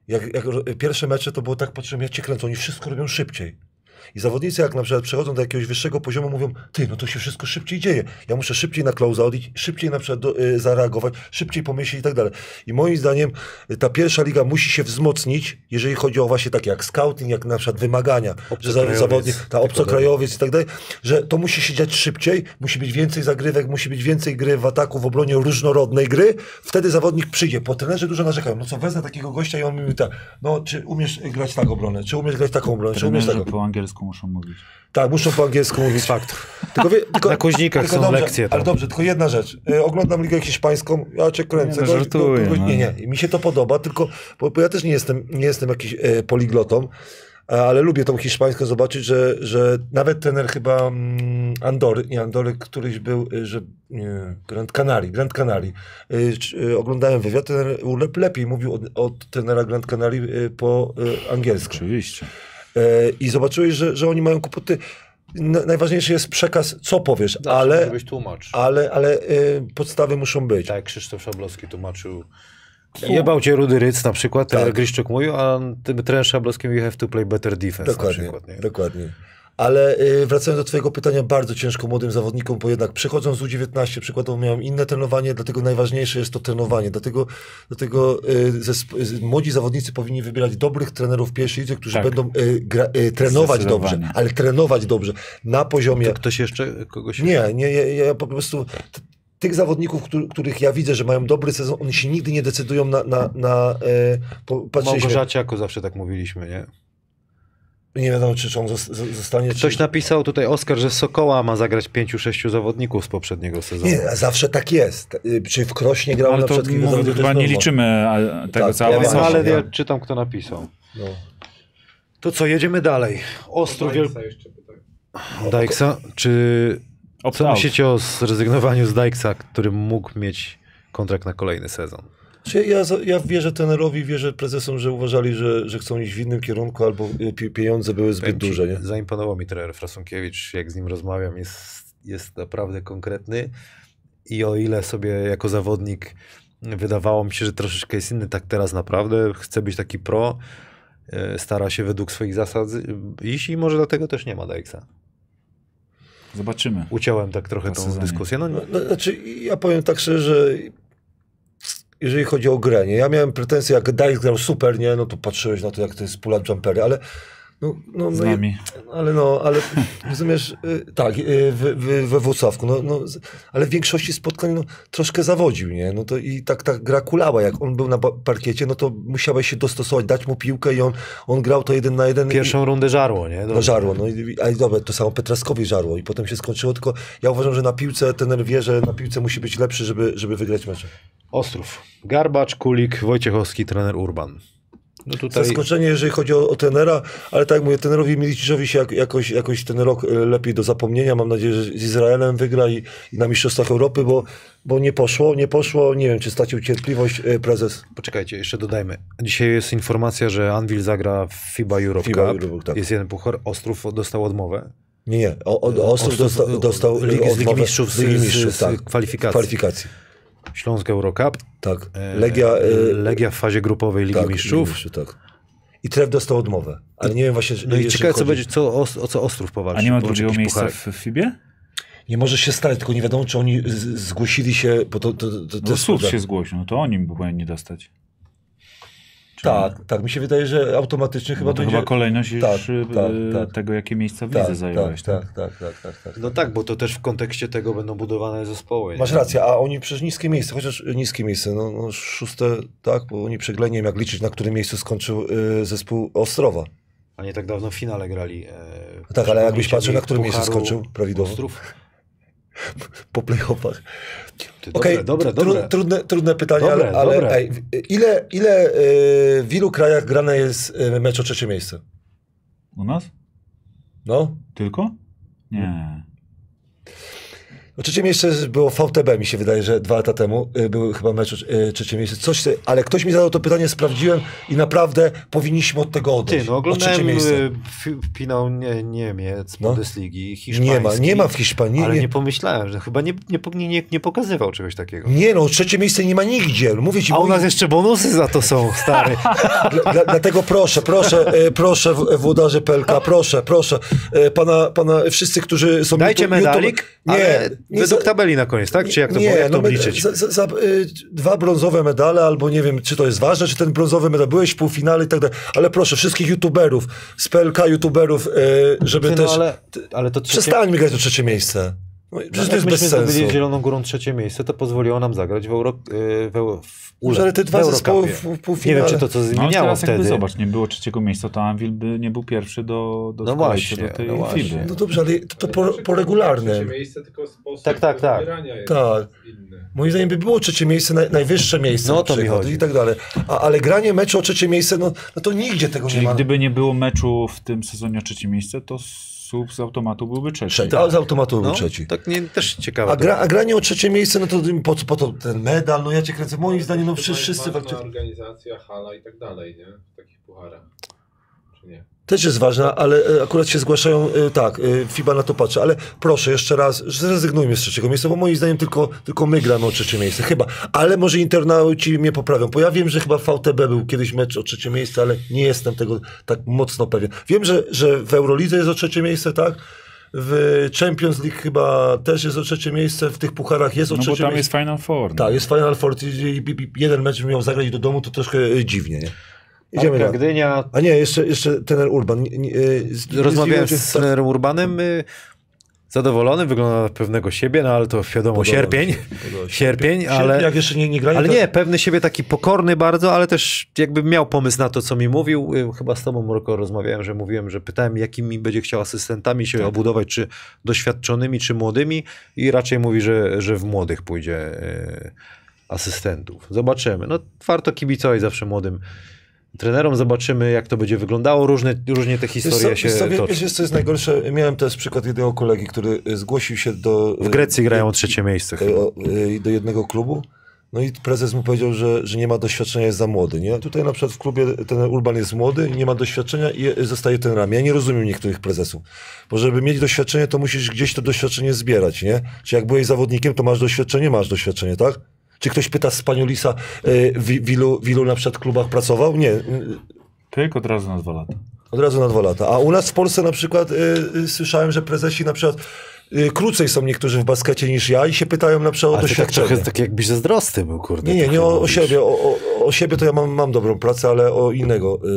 Jak, jak ro- pierwsze mecze to było tak, patrzyłem, jak cię kręcą, oni wszystko robią szybciej. I zawodnicy, jak na przykład przechodzą do jakiegoś wyższego poziomu, mówią, ty, no to się wszystko szybciej dzieje. Ja muszę szybciej na close odejść, szybciej na przykład do, y, zareagować, szybciej pomyśleć i tak dalej. I moim zdaniem y, ta pierwsza liga musi się wzmocnić, jeżeli chodzi o właśnie takie jak scouting, jak na przykład wymagania, że zawodnik, ta obcokrajowiec i tak dalej, że to musi się dziać szybciej, musi być więcej zagrywek, musi być więcej gry w ataku, w obronie różnorodnej gry, wtedy zawodnik przyjdzie. Po trenerze dużo narzekają, no co wezmę takiego gościa i on mi mówi tak, no czy umiesz grać tak obronę, czy umiesz grać taką obronę, czy umiesz taką. po angielsku muszą mówić. Tak, muszą po angielsku mówić. Fakt. Tylko, wie, tylko, Na Kuźnikach tylko są dobrze, lekcje tam. Ale dobrze, tylko jedna rzecz. E, oglądam Ligę Hiszpańską, ja cię kręcę. Nie, no, żartuję, gość- no. Nie, nie, mi się to podoba, tylko, bo, bo ja też nie jestem, nie jestem jakiś e, poliglotą, ale lubię tą hiszpańską zobaczyć, że, że nawet trener chyba mm, Andory, nie Andory, któryś był, e, że nie, Grand Canaria, Grand Canaria. Czy- e, oglądałem wywiad, trener Ulep lepiej mówił od, od trenera Grand Canaria e, po angielsku. Oczywiście. E, i zobaczyłeś, że, że oni mają kłopoty. Na, najważniejszy jest przekaz, co powiesz, ale, Żebyś tłumacz. ale, ale e, podstawy muszą być. Tak, Krzysztof Szablowski tłumaczył. Jebał cię Rudy Ryc na przykład, tak. Gryszczuk mówił, a tym trener Szablowski you have to play better defense dokładnie, na przykład. Nie? dokładnie. Ale e, wracając do twojego pytania, bardzo ciężko młodym zawodnikom, bo jednak przychodząc z U19, przykładowo miałem inne trenowanie, dlatego najważniejsze jest to trenowanie. Dlatego, dlatego zesp- z- młodzi zawodnicy powinni wybierać dobrych trenerów pierwszej lidze, którzy Tak. będą e, gra, e, trenować dobrze, ale trenować dobrze, na poziomie To ktoś jeszcze kogoś... Nie, nie, ja, ja po prostu t- tych zawodników, któ- których ja widzę, że mają dobry sezon, oni się nigdy nie decydują na, na, na e, po, patrzyliśmy, Małgorzaciaku zawsze tak mówiliśmy, nie? Nie wiadomo, czy on zostanie, Ktoś czy... napisał tutaj, Oskar, że Sokoła ma zagrać pięciu, sześciu zawodników z poprzedniego sezonu. Nie, a zawsze tak jest. Y, Czy w Krośnie grał Ale na mówię, zawodników, chyba to nie liczymy tego, Tak, co ja no, ale ja czytam, kto napisał. No. To co, jedziemy dalej. Ostro Wiel... Dyksa, czy... Co myślicie o zrezygnowaniu z Dyksa, który mógł mieć kontrakt na kolejny sezon? Czy ja, ja wierzę trenerowi, wierzę prezesom, że uważali, że, że chcą iść w innym kierunku, albo pi- pieniądze były zbyt duże. Nie? Zaimponował mi trener Frasunkiewicz, jak z nim rozmawiam, jest, jest naprawdę konkretny i o ile sobie jako zawodnik wydawało mi się, że troszeczkę jest inny, tak teraz naprawdę chce być taki pro, e, stara się według swoich zasad iść i może dlatego też nie ma Dyksa. Zobaczymy. Uciąłem tak trochę tą sezonie. dyskusję. No, No, no, znaczy, ja powiem tak szczerze, jeżeli chodzi o grę, nie? Ja miałem pretensje, jak Dice grał super, nie? No to patrzyłeś na to, jak to jest pula jumpery, ale no, no, Z no, nami. ale no, ale rozumiesz, y, tak, y, w, w, we Włocławku, no, no, z- ale w większości spotkań no, troszkę zawodził, nie? No to i tak ta gra kulała, jak on był na pa- parkiecie, no to musiałeś się dostosować, dać mu piłkę i on, on grał to jeden na jeden. i- Pierwszą rundę żarło, nie? no żarło, no i a i dobra, to samo Petraskowi żarło i potem się skończyło, tylko ja uważam, że na piłce ten wie, że na piłce musi być lepszy, żeby, żeby wygrać mecze. Ostrów. Garbacz, Kulik, Wojciechowski, trener Urban. No tutaj Zaskoczenie, jeżeli chodzi o, o tenera, ale tak jak mówię, tenerowi Miliciczowi się jak, jakoś, jakoś ten rok e, lepiej do zapomnienia. Mam nadzieję, że z Izraelem wygra i, i na Mistrzostwach Europy, bo, bo nie poszło, nie poszło. Nie wiem, czy stracił cierpliwość e, prezes. Poczekajcie, jeszcze dodajmy. Dzisiaj jest informacja, że Anvil zagra w FIBA Europe FIBA Cup. Europe, tak. Jest jeden puchar. Ostrów dostał odmowę. Nie, nie, o, o, Ostrów dostał, dostał Ligi, z Ligi odmowę Mistrzów, z, z z, tak. kwalifikacji. kwalifikacji. Śląsk Eurocup. Tak. E, Legia, e, Legia w fazie grupowej Ligi tak, Mistrzów. Ligi tak. I Tref dostał odmowę, ale nie wiem właśnie... No i ciekawe, co będzie, co, o, o co Ostrów powalczy. A nie ma drugiego miejsca pucharek. w FIBie? Nie może się stać, tylko nie wiadomo, czy oni z- zgłosili się, bo to... to, to, to No jest się zgłosił, no to oni by powinni dostać. Tak, tak, mi się wydaje, że automatycznie chyba to będzie... chyba kolejność już Tak, y, tak, y, tak. tego, jakie miejsca w tak, lidze zająłeś. tak, Tak, tak, tak, tak, tak, tak. No tak, bo to też w kontekście tego będą budowane zespoły. Masz nie? rację, a oni przecież niskie miejsce, chociaż niskie miejsce, no, no szóste, tak, bo oni przegrali, nie wiem jak liczyć, na którym miejscu skończył y, zespół Ostrowa. A nie tak dawno w finale grali. E, Tak, ale jakbyś patrzył, na którym miejscu skończył prawidłowo? Ostrów? Po playoffach. Ty, Okej, dobre, dobre, dobre. Trudne, trudne pytanie, Dobre, ale, ale ej, ile, ile y, w ilu krajach grane jest y, mecz o trzecie miejsce? U nas? No? Tylko? Nie. Trzecie miejsce było VTB, mi się wydaje, że dwa lata temu y, był chyba mecz y, trzecie miejsce. Coś, ty- ale ktoś mi zadał to pytanie, sprawdziłem i naprawdę powinniśmy od tego Ty, odejść. no o trzecie oglądałem fi- finał nie, Niemiec, No. Bundesligi, hiszpański. Nie ma, nie ma w Hiszpanii. Ale nie, nie pomyślałem, że chyba nie, nie, nie, nie pokazywał czegoś takiego. Nie no, trzecie miejsce nie ma nigdzie. Mówię ci, A u nas jeszcze bonusy za to są, stary. dla, dla, dlatego proszę, proszę, e, proszę włodarze PLK, proszę, proszę, pana, pana, wszyscy, którzy są... Dajcie YouTube- medalik, YouTube- ale nie według tabeli na koniec, tak? Czy jak to, nie, jak no to obliczyć? Za, za, za, y, dwa brązowe medale, albo nie wiem, czy to jest ważne, czy ten brązowy medal, byłeś w półfinale i tak dalej, ale proszę, wszystkich youtuberów, z PLK youtuberów, y, żeby Ty, też... no, ale, ale to trzecie... Przestańmy grać o trzecie miejsce. No, No, przecież to jak jest bez myśmy zdobyli. Zieloną Górą trzecie miejsce, to pozwoliło nam zagrać w Euro... e, W, Euro- w Ule, ale te dwa zespoły w- w Nie półfinale. wiem, czy to co No zmieniało jakby wtedy. zobacz, nie było trzeciego miejsca, to Anvil by nie był pierwszy do, do No właśnie, do tej no właśnie. No dobrze, ale to, to po, Dlaczego po Trzecie regularnym. miejsce, tylko sposób Tak, tak, tak. Tak. inny. Moim zdaniem by było trzecie miejsce, naj, najwyższe miejsce No, to mi chodzi. i tak dalej. A, ale granie meczu o trzecie miejsce, no, no to nigdzie tego Czyli nie ma. gdyby nie było meczu w tym sezonie o trzecie miejsce, to słup z automatu byłby trzeci. Trzeci, a z automatu był No, trzeci. tak nie, też ciekawe. A, gra, a granie o trzecie miejsce, no to po, co- po to ten medal, no ja cię kręcę. Moim zdaniem, no wszyscy, wszyscy walczą. organizacja, hala i tak dalej, nie? W takich pucharach. Czy nie? Też jest ważna, ale e, akurat się zgłaszają, e, tak, e, FIBA na to patrzy, ale proszę jeszcze raz, zrezygnujmy z trzeciego miejsca, bo moim zdaniem tylko, tylko my gramy o trzecie miejsce, chyba. Ale może internauci mnie poprawią, bo ja wiem, że chyba VTB był kiedyś mecz o trzecie miejsce, ale nie jestem tego tak mocno pewien. Wiem, że, że w Eurolidze jest o trzecie miejsce, tak? W Champions League chyba też jest o trzecie miejsce, w tych pucharach jest o No bo trzecie tam miejsce. jest Final Four. no. Tak, jest Final Four i, jeden mecz miał zagrać do domu, to troszkę dziwnie, nie? Idziemy Arka dalej. Gdynia. A nie, jeszcze, jeszcze ten Urban. Rozmawiałem z- z trenerem Urbanem. y, Zadowolony, wygląda na pewnego siebie, no ale to wiadomo, Podoba sierpień. się, podoba się. Sierpień, Ale... Jak jeszcze nie, nie grali, Ale to- nie, pewny siebie taki pokorny bardzo, ale też jakby miał pomysł na to, co mi mówił. Y, Chyba z tobą, Morko, rozmawiałem, że mówiłem, że pytałem, jakimi będzie chciał asystentami się obudować, czy doświadczonymi, czy młodymi i raczej mówi, że, że w młodych pójdzie y, asystentów. Zobaczymy. No warto kibicować zawsze młodym trenerom, zobaczymy jak to będzie wyglądało. Różne, różnie te Wiesz historie się wiesz toczą. wiesz, co jest najgorsze? Miałem też przykład jednego kolegi, który e, zgłosił się do... W Grecji grają trzecie miejsce. do jednego klubu. No i prezes mu powiedział, że, że nie ma doświadczenia, jest za młody. Nie? Tutaj na przykład w klubie ten Urban jest młody, nie ma doświadczenia i zostaje ten ramię. Ja nie rozumiem niektórych prezesów. Bo żeby mieć doświadczenie, to musisz gdzieś to doświadczenie zbierać. Nie? Czy jak byłeś zawodnikiem, to masz doświadczenie? Masz doświadczenie, tak? Czy ktoś pyta z Paniolisa, e, w, w, ilu, w ilu na przykład klubach pracował? Nie. Pyk od razu na dwa lata. Od razu na dwa lata. A u nas w Polsce na przykład y, y, słyszałem, że prezesi na przykład y, krócej są niektórzy w baskecie niż ja i się pytają na przykład o tak doświadczenie. trochę tak jakbyś zazdrosny był, kurde. Nie, nie, nie o, o siebie. O, o, o siebie to ja mam, mam dobrą pracę, ale o innego. y,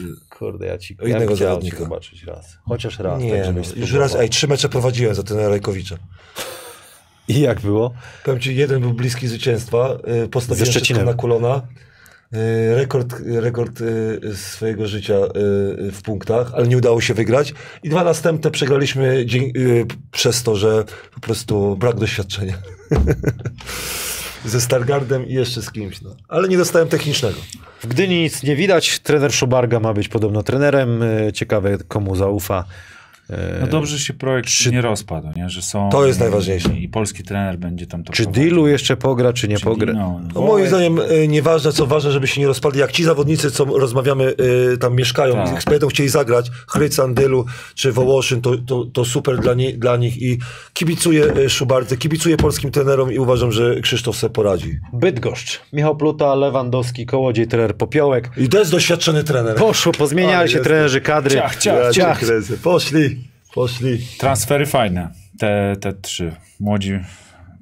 y, Kurde, ja ci O ja innego chciał zawodnika. zobaczyć raz. Chociaż raz. tak, Nie, no, żebyś już raz, ej, trzy mecze prowadziłem za trenera Rajkowicza. I jak było? Powiem ci, jeden był bliski zwycięstwa, y, postawiłem wszystko na kulona. Y, Rekord, rekord y, swojego życia w punktach, ale nie udało się wygrać. I dwa następne przegraliśmy przez to, że po prostu brak doświadczenia. Ze Stargardem i jeszcze z kimś. No. Ale nie dostałem technicznego. W Gdyni nic nie widać. Trener Szubarga ma być podobno trenerem. Ciekawe, komu zaufa. E, No dobrze, że się projekt nie rozpadł, nie? że są... To jest i- najważniejsze. I polski trener będzie tam to Czy prowadził. Dilu jeszcze pogra, czy nie Czy pogra? No, No, moim zdaniem y, nieważne, co ważne, żeby się nie rozpadli. Jak ci zawodnicy, co rozmawiamy, y, tam mieszkają Tak. i będą chcieli zagrać, Chrycan, Dylu czy Wołoszyn, to, to, to super dla, nie, dla nich i kibicuję Szubardze, kibicuję polskim trenerom i uważam, że Krzysztof sobie poradzi. Bydgoszcz. Michał Pluta, Lewandowski, Kołodziej, trener Popiołek. I to jest doświadczony trener. Poszło, pozmieniali się trenerzy kadry. Ciach, ciach, ciach. kręcę. Poszli, poszli. Transfery fajne, te, te trzy. Młodzi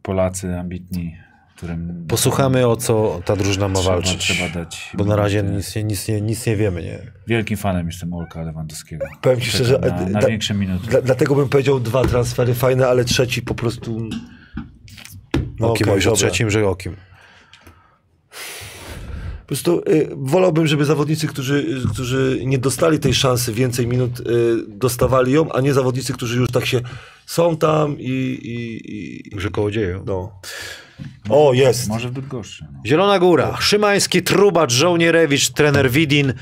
Polacy, ambitni, którym Posłuchamy, o co ta drużyna ma trzeba, walczyć. trzeba dać. Bo na razie nic, nie- nic, nie, nic nie wiemy, nie? Wielkim fanem jestem Olka Lewandowskiego. Powiem ci szczerze, na, na da- większe minuty. Dla, dlatego bym powiedział dwa transfery fajne, ale trzeci po prostu... No O kim okej, mówisz o trzecim, że o kim? Prostu y, wolałbym, żeby zawodnicy, którzy, którzy nie dostali tej szansy, więcej minut, y, dostawali ją, a nie zawodnicy, którzy już tak się są tam i... i, i Że Kołodzieju. no. O, jest. Może w Bydgoszczy. No. Zielona Góra, Szymański, Trubacz, Żołnierewicz, trener Widin.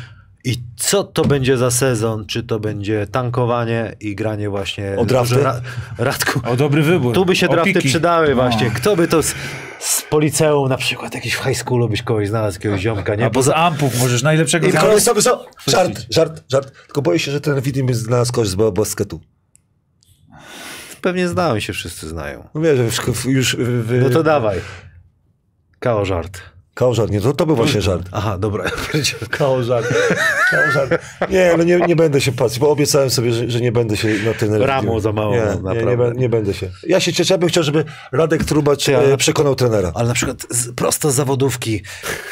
I co to będzie za sezon? Czy to będzie tankowanie i granie właśnie... O drafty? Ra, Radku, O, dobry wybór. tu by się drafty piki. przydały No. właśnie. Kto by to z, z policeum, na przykład jakiś w high schoolu byś kogoś znalazł, jakiegoś ziomka, nie? Albo z ampów, możesz najlepszego I z tylko ampów. sobie są. Żart, żart, żart. Tylko boję się, że ten Widim jest dla nas kogoś z ba- basketu. Pewnie znają się, wszyscy znają. No wiesz, już... już w, No to dawaj. Kao żart. Kao żart, nie, to, to był właśnie żart. Aha, dobra. Kao żart. Kao żart. Nie, no nie, nie będę się patrzył, bo obiecałem sobie, że, że nie będę się na ten Ramu za mało, Nie, naprawdę. nie, nie, bę- nie będę się. Ja się cieszę, ja bym chciał, żeby Radek Trubacz ale e, na przekonał trenera. Ale na przykład z, prosto z zawodówki.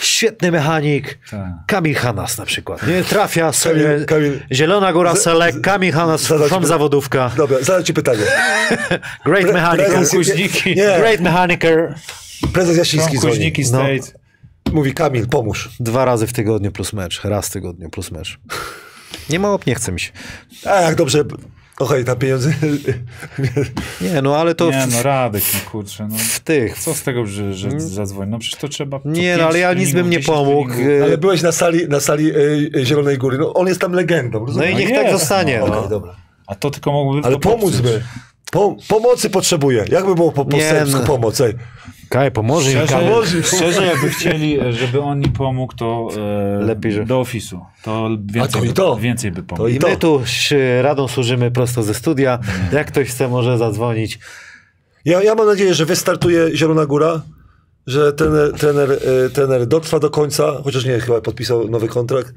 Świetny mechanik. Tak. Kamil Hanas na przykład. Nie trafia sobie. Kamil- Kamil- Zielona Góra Z- Selek, Kamil Hanas from py- zawodówka. Dobra, zadam ci pytanie. Great mechaniker. prezes- Kuźniki. Nie, Great mechaniker. prezes Jasiński dzwoni. Kuźniki No. Mówi Kamil, pomóż. Dwa razy w tygodniu plus mecz. Raz w tygodniu plus mecz. Nie ma nie chce mi się. A jak dobrze... Okej, tam pieniądze... Nie, no ale to Nie no, Radek, no kurczę, no. w tych. Co z tego, że, że zadzwoni? No przecież to trzeba... Nie, no ale ja nic bym nie pomógł. 10 treningów. Ale byłeś na sali, na sali e, Zielonej Góry. No, on jest tam legendą. No rozumiesz? i niech jest, tak zostanie. Okej, No. dobra. A to tylko mógłby Ale by. Po, pomocy potrzebuje. Jakby było po, po Nie, no. pomoc? Ej. Kaj, pomoże mi Szczerze, Kamil. szczerze, jakby chcieli, żeby on mi pomógł, to e, Lepiej, że- do ofisu. To więcej, to i by, to. więcej by pomógł. To i to. my tu radą służymy prosto ze studia. Jak ktoś chce, może zadzwonić. Ja, ja mam nadzieję, że wystartuje Zielona Góra, że trener, trener, e, trener dotrwa do końca, chociaż nie, chyba podpisał nowy kontrakt,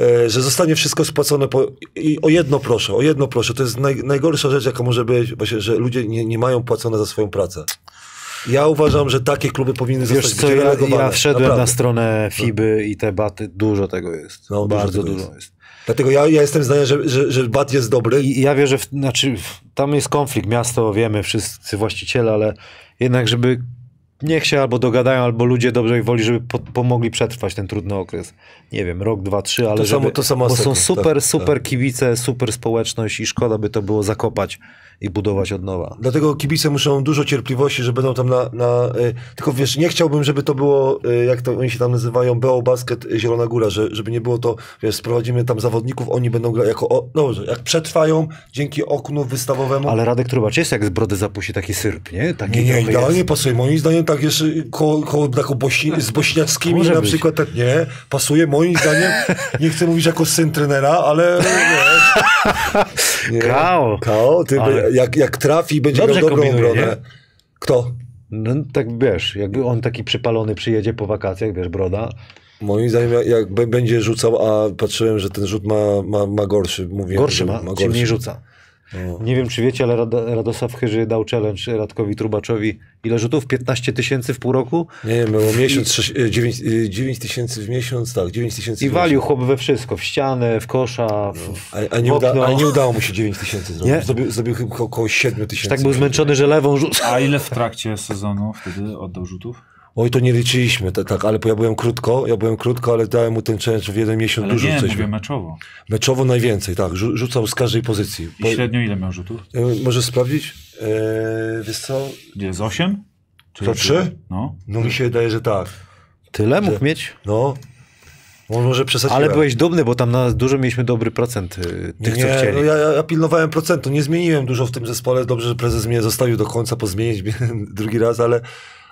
e, że zostanie wszystko spłacone. Po, I o jedno proszę, o jedno proszę. To jest naj, najgorsza rzecz, jaka może być, właśnie, że ludzie nie, nie mają płacone za swoją pracę. Ja uważam, że takie kluby powinny Wiesz zostać co, ja, ja wszedłem Naprawdę. na stronę FIBY i te baty, dużo tego jest. No, Bardzo dużo jest. jest. Dlatego ja, ja jestem zdania, że, że, że bat jest dobry. I ja wierzę, w, znaczy tam jest konflikt, miasto, wiemy, wszyscy właściciele, ale jednak, żeby niech się albo dogadają, albo ludzie dobrej woli, żeby po, pomogli przetrwać ten trudny okres. Nie wiem, rok, dwa, trzy, ale To żeby, samo- to samo bo są sekund, super, tak, super kibice, super społeczność i szkoda by to było zakopać i budować od nowa. Dlatego kibice muszą dużo cierpliwości, że będą tam na... na y, tylko wiesz, nie chciałbym, żeby to było, y, jak to oni się tam nazywają, BO Basket y, Zielona Góra, że, żeby nie było to, wiesz, sprowadzimy tam zawodników, oni będą grać jako... O, dobrze, jak przetrwają dzięki oknu wystawowemu... Ale Radek Trubacz jest jak z brody zapuści taki syrp, nie? Taki Nie, nie, idealnie jest. pasuje. Moim zdaniem tak jeszcze koło, koło taką bośni, z bośniackimi na być. przykład tak nie, pasuje moim zdaniem, nie chcę mówić jako syn trenera, ale nie. nie. Kao. Kao, ty, Ale- jak, jak trafi będzie Dobrze miał dobrą kombinuje, obronę. nie? Kto? No tak wiesz, jakby on taki przypalony przyjedzie po wakacjach, wiesz, broda. Moim zdaniem, jak, będzie rzucał, a patrzyłem, że ten rzut ma, ma, ma gorszy. Mówię, Gorszy że ma, czyli mniej rzuca. No. Nie wiem, czy wiecie, ale Rad- Radosław Chyży dał challenge Radkowi Trubaczowi. Ile rzutów? 15 tysięcy w pół roku? Nie wiem, było miesiąc, dziewięć y, dziewięć tysięcy w miesiąc, tak, 9 tysięcy I walił chłop we wszystko. W ścianę, w kosza, w, w, A, a, nie w uda, a nie udało mu się 9 tysięcy Nie? zrobić. Zrobił, zrobił chyba około 7 tysięcy. Tak był zmęczony, że lewą rzucał. A ile w trakcie sezonu wtedy oddał rzutów? Oj, to nie liczyliśmy, tak, tak, ale ja byłem krótko, ja byłem krótko, ale dałem mu ten challenge w jeden miesiąc Ale dużo nie, coś. mówię meczowo. Meczowo najwięcej, tak, rzu- rzucał z każdej pozycji. I średnio ile miał rzutów? E, Możesz sprawdzić? Eee, wiesz co? Gdzie, z 8? Czy To trzy? No. No mi się wydaje, że tak. Tyle mógł Że- mieć? No. On może przesadziłem. Ale byłeś dumny, bo tam na dużo mieliśmy dobry procent y, tych, nie, co chcieli. No ja, ja, pilnowałem procentu, nie zmieniłem dużo w tym zespole. Dobrze, że prezes mnie zostawił do końca pozmienić mnie drugi raz, ale,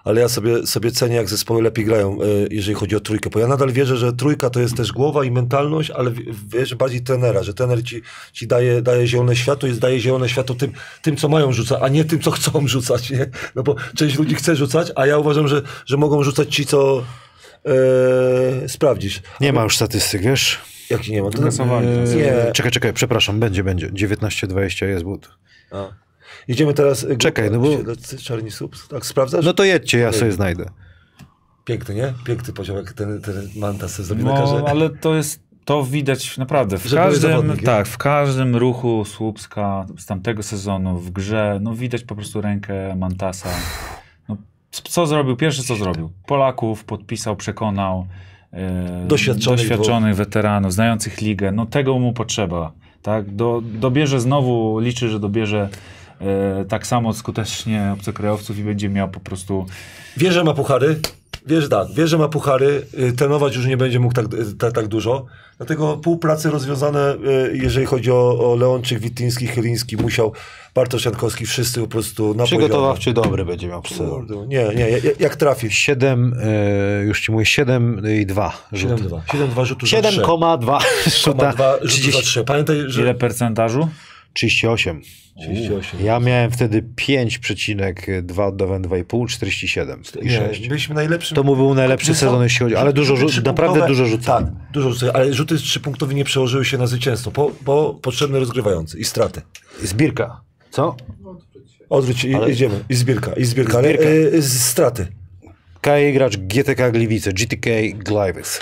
ale ja sobie, sobie cenię, jak zespoły lepiej grają, e, jeżeli chodzi o trójkę. Bo ja nadal wierzę, że trójka to jest też głowa i mentalność, ale wierzę bardziej trenera, że trener ci, ci daje, daje zielone światło i daje zielone światło tym, tym, co mają rzucać, a nie tym, co chcą rzucać. Nie? No bo część ludzi chce rzucać, a ja uważam, że, że mogą rzucać ci, co e, sprawdzisz. Nie ma już statystyk, wiesz? Jaki nie ma? To, Kasowali. nie. Czekaj, czekaj, przepraszam, będzie, będzie. 19-20 jest but. A. Idziemy teraz. y, Czekaj, no bo- Czarni subs. Tak, sprawdzasz? No to jedźcie, ja sobie znajdę. Piękny, nie? Piękny poziom, jak ten, ten Manta sobie zrobił no, ale to jest, to widać naprawdę w Że każdym, zawodnik, tak, w każdym ruchu Słupska z tamtego sezonu w grze, no widać po prostu rękę Mantasa. No, co zrobił? Pierwsze co zrobił? Polaków podpisał, przekonał e, Doświadczonych doświadczonych weteranów, znających ligę, no tego mu potrzeba. Tak? Do, dobierze znowu, liczy, że dobierze e, tak samo skutecznie obcokrajowców i będzie miał po prostu Wie, że ma puchary. Wie, że tak, wie, że ma puchary. y, Trenować już nie będzie mógł tak, tak, tak dużo. Dlatego pół pracy rozwiązane, y, jeżeli chodzi o, o Leonczyk, Wittyński, Chyliński, musiał, Bartosz Jankowski, wszyscy po prostu na Przygotowawczy dobry będzie miał. Kurde, Nie, nie, jak, jak trafi. 7, y, już ci mówię, 7 i 2 rzuty. 7-2. 7-2 rzutu za 7,2 rzuta. 2 rzutu za 30, 3. Pamiętaj, że... ile percentażu? 38. 38. Ja miałem wtedy 5,2, oddawałem 2,5, 47 i Nie, 6. byliśmy najlepszym. To mu był najlepszy sezon, jeśli chodzi, ale dużo, naprawdę dużo rzucałem. Tak, dużo rzucałem, ale rzuty trzypunktowe nie przełożyły się na zwycięstwo, bo, bo potrzebny rozgrywający i straty. Zbirka. Co? Odwróć Ale- idziemy. I zbierka, i zbierka, ale Zbierka. e, z straty. KJ gracz GTK Gliwice, GTK Gliwice.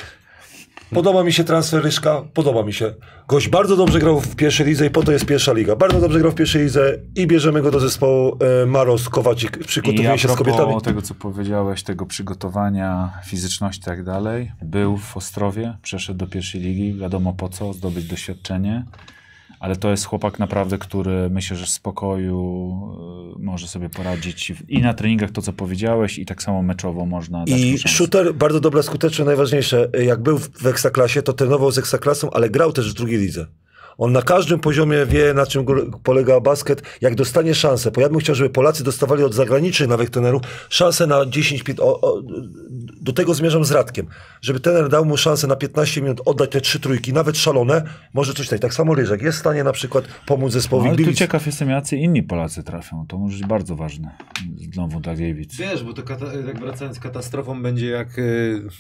Podoba mi się transfer Ryszka, podoba mi się. Gość bardzo dobrze grał w pierwszej lidze i po to jest pierwsza liga. Bardzo dobrze grał w pierwszej lidze i bierzemy go do zespołu e, Maros Kowacik. Przygotowuje się z kobietami. tego, co powiedziałeś, tego przygotowania, fizyczności i tak dalej, był w Ostrowie, przeszedł do pierwszej ligi, wiadomo po co, zdobyć doświadczenie, ale to jest chłopak naprawdę, który myślę, że w spokoju y, może sobie poradzić i na treningach to, co powiedziałeś i tak samo meczowo można dać I shooter bardzo dobra, skuteczna, najważniejsze. Jak był w w Ekstraklasie, to trenował z Ekstraklasą, ale grał też w drugiej lidze. On na każdym poziomie wie, na czym polega basket. Jak dostanie szansę, bo ja bym chciał, żeby Polacy dostawali od zagranicznych nawet trenerów szansę na 10, pięt- o, o, do tego zmierzam z Radkiem, żeby trener dał mu szansę na 15 minut oddać te trzy trójki, nawet szalone, może coś tak. Tak samo Ryżek jest w stanie na przykład pomóc No, zespołowi ale tu ciekaw jestem, jacy inni Polacy trafią. To może być bardzo ważne znowu dla Gliwic. Wiesz, bo to kata- jak wracając katastrofą będzie jak... y, no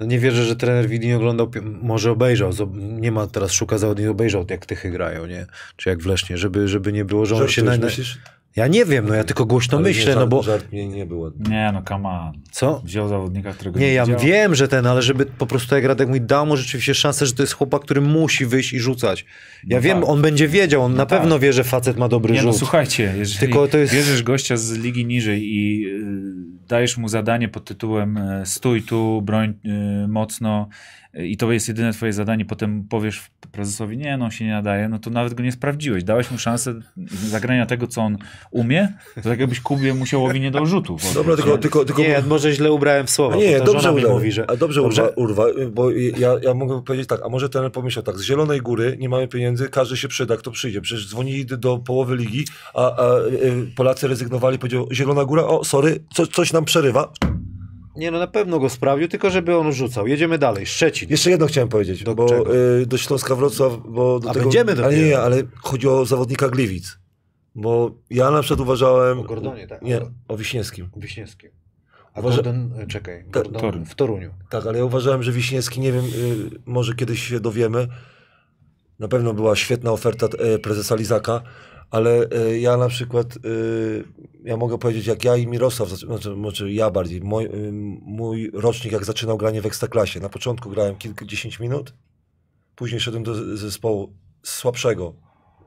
nie wierzę, że trener Widin oglądał, może obejrzał, nie ma teraz szuka zawodników, obejrzał jak Tychy grają, nie? Czy jak w Lesznie, żeby, żeby nie było, że on się... Na? Ja nie wiem, no ja tylko głośno Ale nie, myślę, no żart- bo... Żart mnie nie było. Nie no, come on. Co? Wziął zawodnika, którego Nie, ja widział. wiem, że ten, ale żeby po prostu jak Radek mówi, dał mu rzeczywiście szansę, że to jest chłopak, który musi wyjść i rzucać. Ja No wiem, tak. on będzie wiedział, on na tak. pewno wie, że facet ma dobry Nie rzut. no słuchajcie, jeżeli Tylko to jest- bierzesz gościa z ligi niżej i y, dajesz mu zadanie pod tytułem y, stój tu, broń y, mocno i to jest jedyne twoje zadanie, potem powiesz prezesowi, nie no, się nie nadaje, no to nawet go nie sprawdziłeś. Dałeś mu szansę zagrania tego, co on umie, to tak jakbyś Kubie Musiałowi nie dał rzutów. Dobra, tylko, tylko, tylko Nie, może źle ubrałem w słowa. Nie, dobrze urwa, mówi, że... a dobrze, Dobrze? Urwa, urwa, bo ja, ja mogę powiedzieć tak, a może ten pomyślał tak, z Zielonej Góry nie mamy pieniędzy, każdy się przyda, kto przyjdzie. Przecież dzwonili do, do połowy ligi, a, a y, Polacy rezygnowali, powiedział Zielona Góra, o sorry, co, coś nam przerywa. Nie, no na pewno go sprawdził, tylko żeby on rzucał. Jedziemy dalej. Szczecin. Jeszcze jedno chciałem powiedzieć, Do bo y, do Śląska Wrocław, bo do A tego... będziemy ale dopiero. nie, ale chodzi o zawodnika Gliwic. Bo ja na przykład uważałem... O Gordonie, tak? Nie, o Wiśniewskim. Wiśniewskim. A Uważa- Gordon, e, czekaj, Gordon Toruń. w Toruniu. Tak, ale ja uważałem, że Wiśniewski, nie wiem, y, może kiedyś się dowiemy, Na pewno była świetna oferta e, prezesa Lizaka, ale e, ja na przykład, e, ja mogę powiedzieć, jak ja i Mirosław, znaczy, znaczy ja bardziej, mój, e, mój rocznik jak zaczynał granie w Ekstraklasie. Na początku grałem kilkadziesiąt minut, później szedłem do zespołu słabszego,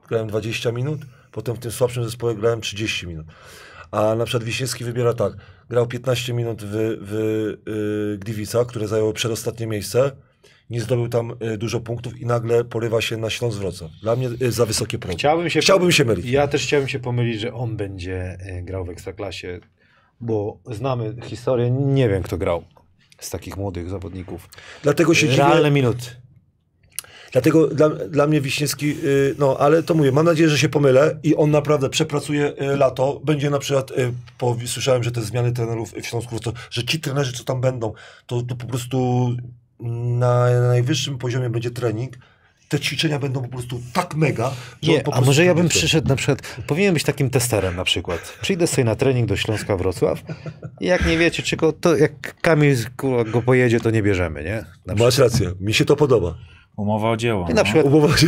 grałem 20 minut, potem w tym słabszym zespole grałem 30 minut. A na przykład Wiśniewski wybiera tak, grał 15 minut w, w y, Gliwicach, które zajęło przedostatnie miejsce, nie zdobył tam y, dużo punktów i nagle porywa się na Śląsk Wrocław. Dla mnie y, za wysokie progi. Chciałbym się, Chciałbym się mylić. Ja też chciałbym się pomylić, że on będzie e, grał w Ekstraklasie, bo znamy historię, nie wiem kto grał z takich młodych zawodników. Dlatego się dziwię, Realne minuty. Dlatego dla, dla mnie Wiśniewski, no ale to mówię, mam nadzieję, że się pomylę i on naprawdę przepracuje lato. Będzie na przykład, po, słyszałem, że te zmiany trenerów w Śląsku, to, że ci trenerzy, co tam będą, to, to po prostu na najwyższym poziomie będzie trening. Te ćwiczenia będą po prostu tak mega, że on Nie, a może ja bym przyszedł na przykład, powinien być takim testerem na przykład. Przyjdę sobie na trening do Śląska Wrocław i jak nie wiecie czego, to jak Kamil go pojedzie, to nie bierzemy, nie? Na Masz rację, mi się to podoba. Umowa o dzieło. I na no. przykład Umowa się...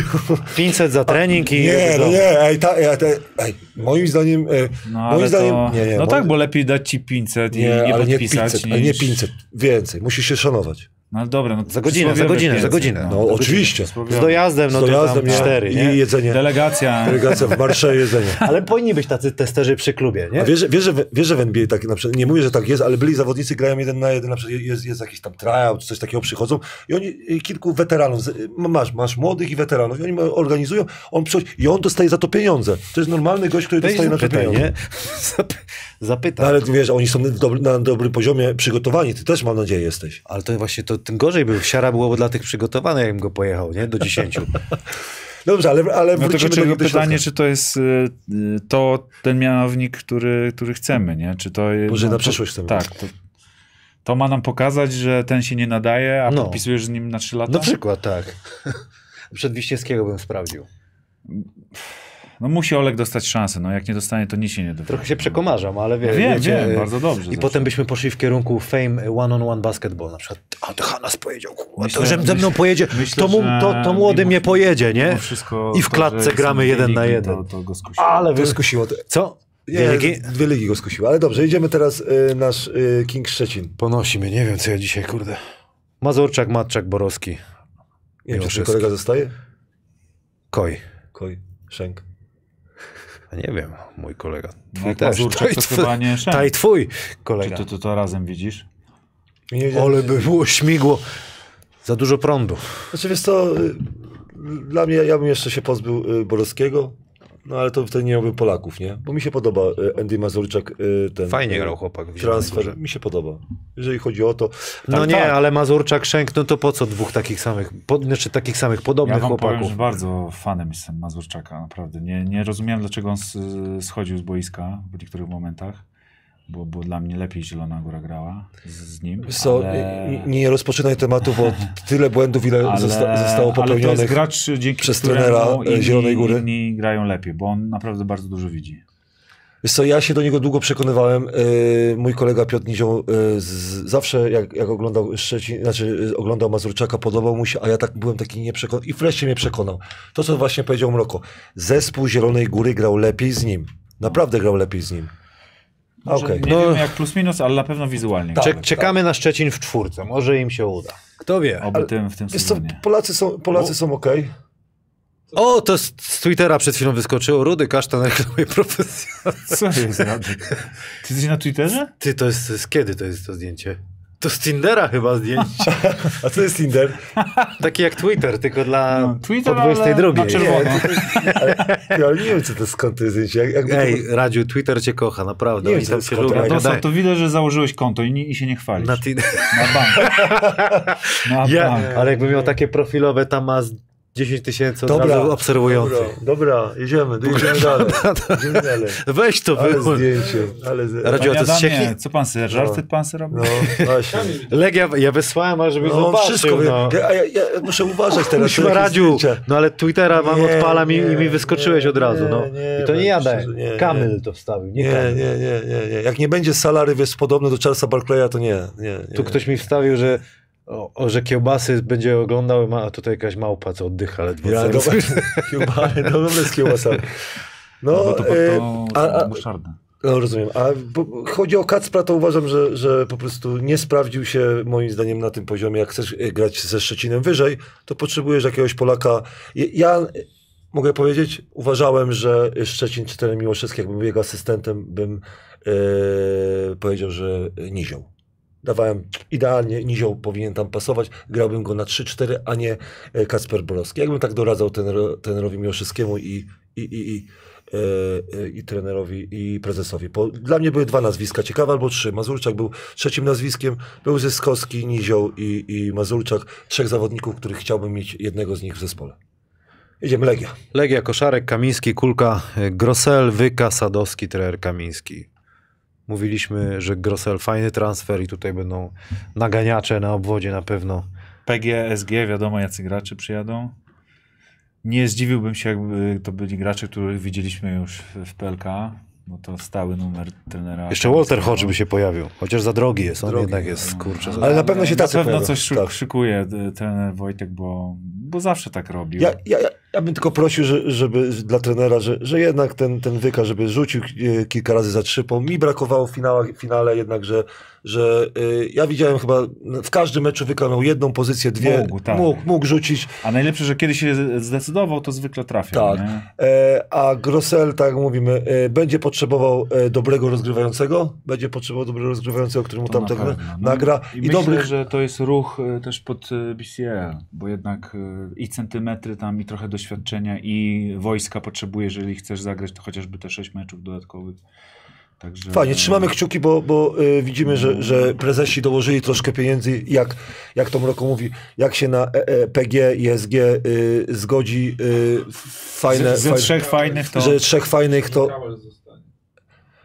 500 za trening i... Nie, no nie, ej, ta, ej, te, ej, moim zdaniem, e, No, moim ale zdaniem, to, nie, nie, no moim- tak, bo lepiej dać ci 500 i nie, nie, ale nie podpisać 500, niż... nie 500, więcej, musisz się szanować. No ale dobra, no Za godzinę, za godzinę, za 500, godzinę. No, oczywiście. Z dojazdem, no Z to dojazdem tam nie. 4, i nie? jedzenie. Delegacja. Delegacja w marsze jedzenie. Ale powinni być tacy testerzy przy klubie, nie? A wiesz, że- wiesz, wiesz, że w NBA tak na przykład, nie mówię, że tak jest, ale byli zawodnicy, grają jeden na jeden, na przykład jest, jest jakiś tam tryout, coś takiego przychodzą i oni, i kilku weteranów, masz, masz młodych i weteranów i oni organizują, on przychodzi i on dostaje za to pieniądze. To jest normalny gość, który Weź dostaje na to pieniądze. Zapytaj. No, ale wiesz, oni są na, na dobrym poziomie przygotowani, ty też mam nadzieję jesteś. Ale to właśnie to tym gorzej był. Siara było dla tych przygotowanych, jakbym go pojechał, nie? Do 10. Dobrze, ale, ale No wrócimy tylko do, pytanie, czy to jest y, to ten mianownik, który, który chcemy, nie? Czy to jest, Może na to- przyszłość chcemy. Tak. To, to ma nam pokazać, że ten się nie nadaje, a No. podpisujesz z nim na 3 lata? Na przykład tak. Przed Wiśniewskiego bym sprawdził. No musi Olek dostać szansę, no jak nie dostanie, to nic się nie dowie. Trochę się przekomarzam, ale wie, Wiem, wiecie, wiem, bardzo dobrze I zresztą. potem byśmy poszli w kierunku fame one-on-one basketball na przykład. A to Hanas powiedział, kurwa, Myślę- to że ze mną pojedzie, myślę, to, mu, to, to młody mimo- mnie pojedzie, nie? Wszystko I w to, klatce że gramy jeden na jeden. To, to go skusiło. Ale To wy... skusiło. Co? Dwie ligi? dwie ligi go skusiły. Ale dobrze, idziemy teraz y, nasz y, King Szczecin. Ponosi mnie, nie wiem co ja dzisiaj, kurde. Mazurczak, Matczak, Borowski, Nie wiem, czy kolega zostaje? Koj. Koj, Szenk. Nie wiem, mój kolega. No, Twój jak też. Mazurczak, to chyba nie Szenk. Ta i twój Czy kolega. to, to, to razem widzisz? Ale by było śmigło. Za dużo prądu. Znaczy wiesz co, y, dla mnie, ja bym jeszcze się pozbył y, Borowskiego, no ale to wtedy nie miałby Polaków, nie? Bo mi się podoba y, Andy Mazurczak, y, ten... Fajnie y, grał chłopak w Transfer, mi się podoba. Jeżeli chodzi o to... No tak, nie, tak. ale Mazurczak, Szenk, no to po co dwóch takich samych, po, znaczy takich samych, podobnych Ja wam powiem, chłopaków? że bardzo fanem jestem Mazurczaka, naprawdę. Nie, nie rozumiałem, dlaczego on schodził z boiska w niektórych momentach, bo, bo dla mnie lepiej Zielona Góra grała z, z nim. Co, ale, nie, rozpoczynaj tematu, bo tyle błędów, ile ale, zosta- zostało ale to jest popełnionych. gracz, dzięki przez trenera, e, inni, Zielonej Góry. Inni grają lepiej, bo on naprawdę bardzo dużo widzi. Wiesz co, ja się do niego długo przekonywałem. Yy, mój kolega Piotr Nizioł yy, z, zawsze jak, jak oglądał Szczecin, znaczy oglądał Mazurczaka, podobał mu się, a ja tak byłem taki nieprzekonany i wreszcie mnie przekonał. To, co właśnie powiedział Mroko. Zespół Zielonej Góry grał lepiej z nim. Naprawdę grał lepiej z nim. Może Okej. Nie No. wiem jak plus minus, ale na pewno wizualnie. Tak. Czek- czekamy na Szczecin w czwórce, może im się uda. Kto wie? Oby tym, w tym co. Polacy są, Polacy są okej. O, to z, z Twittera przed chwilą wyskoczyło, Rudy Kasztan reklamuje profesjonalnie. Co jest Radek? Ty jesteś na Twitterze? Ty, to jest, z kiedy to jest to zdjęcie? To z Tindera chyba zdjęcie. A co jest Tinder? Taki jak Twitter, tylko dla No, Twitter, po 22. ale na czerwono. Ja ale nie wiem, co to skąd to jest zdjęcie. Jak, Ej, to... Radziu, Twitter cię kocha, naprawdę. Nie wiem, tam co się to jest lubią. Gadają. to widać, że założyłeś konto i nie, i się nie chwalisz. Na tin... Na bank. Na ja, bank. ale jakby miał takie profilowe, tam ma 10 tysięcy od Dobra, razu obserwujących. Dobra, dobra, jedziemy, jedziemy dalej. Jedziemy dalej. Weź to Ale wyłącz. zdjęcie, ale... z- a Panie to jest co pan sobie, żarty pan sobie robi? No, właśnie. Legia, ja wysłałem, ale żeby No, zobaczył. wszystko, no. ja, ja, ja muszę uważać teraz. Musimy Radziu, zdjęcia. no ale Twittera mam Nie, odpalam i, i nie, mi wyskoczyłeś nie, od razu, no. nie, nie, I to nie ja dałem. nie, nie. to wstawił, nie, Nie, nie, nie, nie, nie. Jak nie będzie salary jest podobny do Charlesa Barclaya, to nie, nie, nie. Tu ktoś mi wstawił, że o, o, że kiełbasy będzie oglądał, a tutaj jakaś małpa, co oddycha ledwo. Ja, dobra, kiełba, no dobre z kiełbasami. No, No, bo to, e, to, a, to no rozumiem. A bo, chodzi o Kacpra, to uważam, że, że po prostu nie sprawdził się moim zdaniem na tym poziomie. Jak chcesz e, grać ze Szczecinem wyżej, to potrzebujesz jakiegoś Polaka. Ja, mogę powiedzieć, uważałem, że Szczecin czy ten Miłoszewski, jakbym był jego asystentem, bym e, powiedział, że Nizioł. Dawałem idealnie, Nizioł powinien tam pasować, grałbym go na 3-4, a nie e, Kacper Borowski. Jakbym tak doradzał tenero, trenerowi Miłoszewskiemu i, i, i, i, e, e, i trenerowi i prezesowi. Bo dla mnie były dwa nazwiska ciekawe, albo trzy. Mazurczak był trzecim nazwiskiem, był Zyskowski, Nizioł i, i Mazurczak. Trzech zawodników, których chciałbym mieć jednego z nich w zespole. Idziemy, Legia. Legia, Koszarek, Kamiński, Kulka, Grosel, Wyka, Sadowski, trener Kamiński. Mówiliśmy, że Grosel fajny transfer i tutaj będą naganiacze na obwodzie na pewno. PG, SG, wiadomo jacy gracze przyjadą. Nie zdziwiłbym się, jakby to byli gracze, których widzieliśmy już w PLK, bo to stały numer trenera. Jeszcze Walter Hodge by się pojawił, chociaż za drogi jest, on Drogi, jednak jest, kurczę. Za... Ale na pewno się Na tacy pewno pojawią, coś tak. szykuje y, trener Wojtek, bo, bo zawsze tak robił. Ja, ja, ja, ja bym tylko prosił, że, żeby dla trenera, że, że jednak ten, ten wyka, żeby rzucił e, kilka razy za trzypą. Mi brakowało w w finale jednak, że, że e, ja widziałem chyba w każdym meczu wyka miał jedną pozycję, dwie. Mógł, tak. mógł, mógł rzucić. A najlepsze, że kiedy się zdecydował, to zwykle trafiał. Tak. E, a Grosel, tak jak mówimy, e, będzie potrzebował e, dobrego rozgrywającego. Będzie potrzebował dobrego rozgrywającego, który mu To tam na tak. No nagra. I, I, myślę, dobrych. że to jest ruch też pod BCL, bo jednak i centymetry tam, i trochę doświadczenia, i wojska potrzebuje, jeżeli chcesz zagrać, to chociażby te sześć meczów dodatkowych. Także, Fajnie, trzymamy kciuki, bo, bo y, widzimy, że, że prezesi dołożyli troszkę pieniędzy, jak, jak to Mroko mówi, jak się na e, e, PG i SG y, zgodzi y, fajne, Ze, ze fajne trzech fajnych to... że trzech fajnych to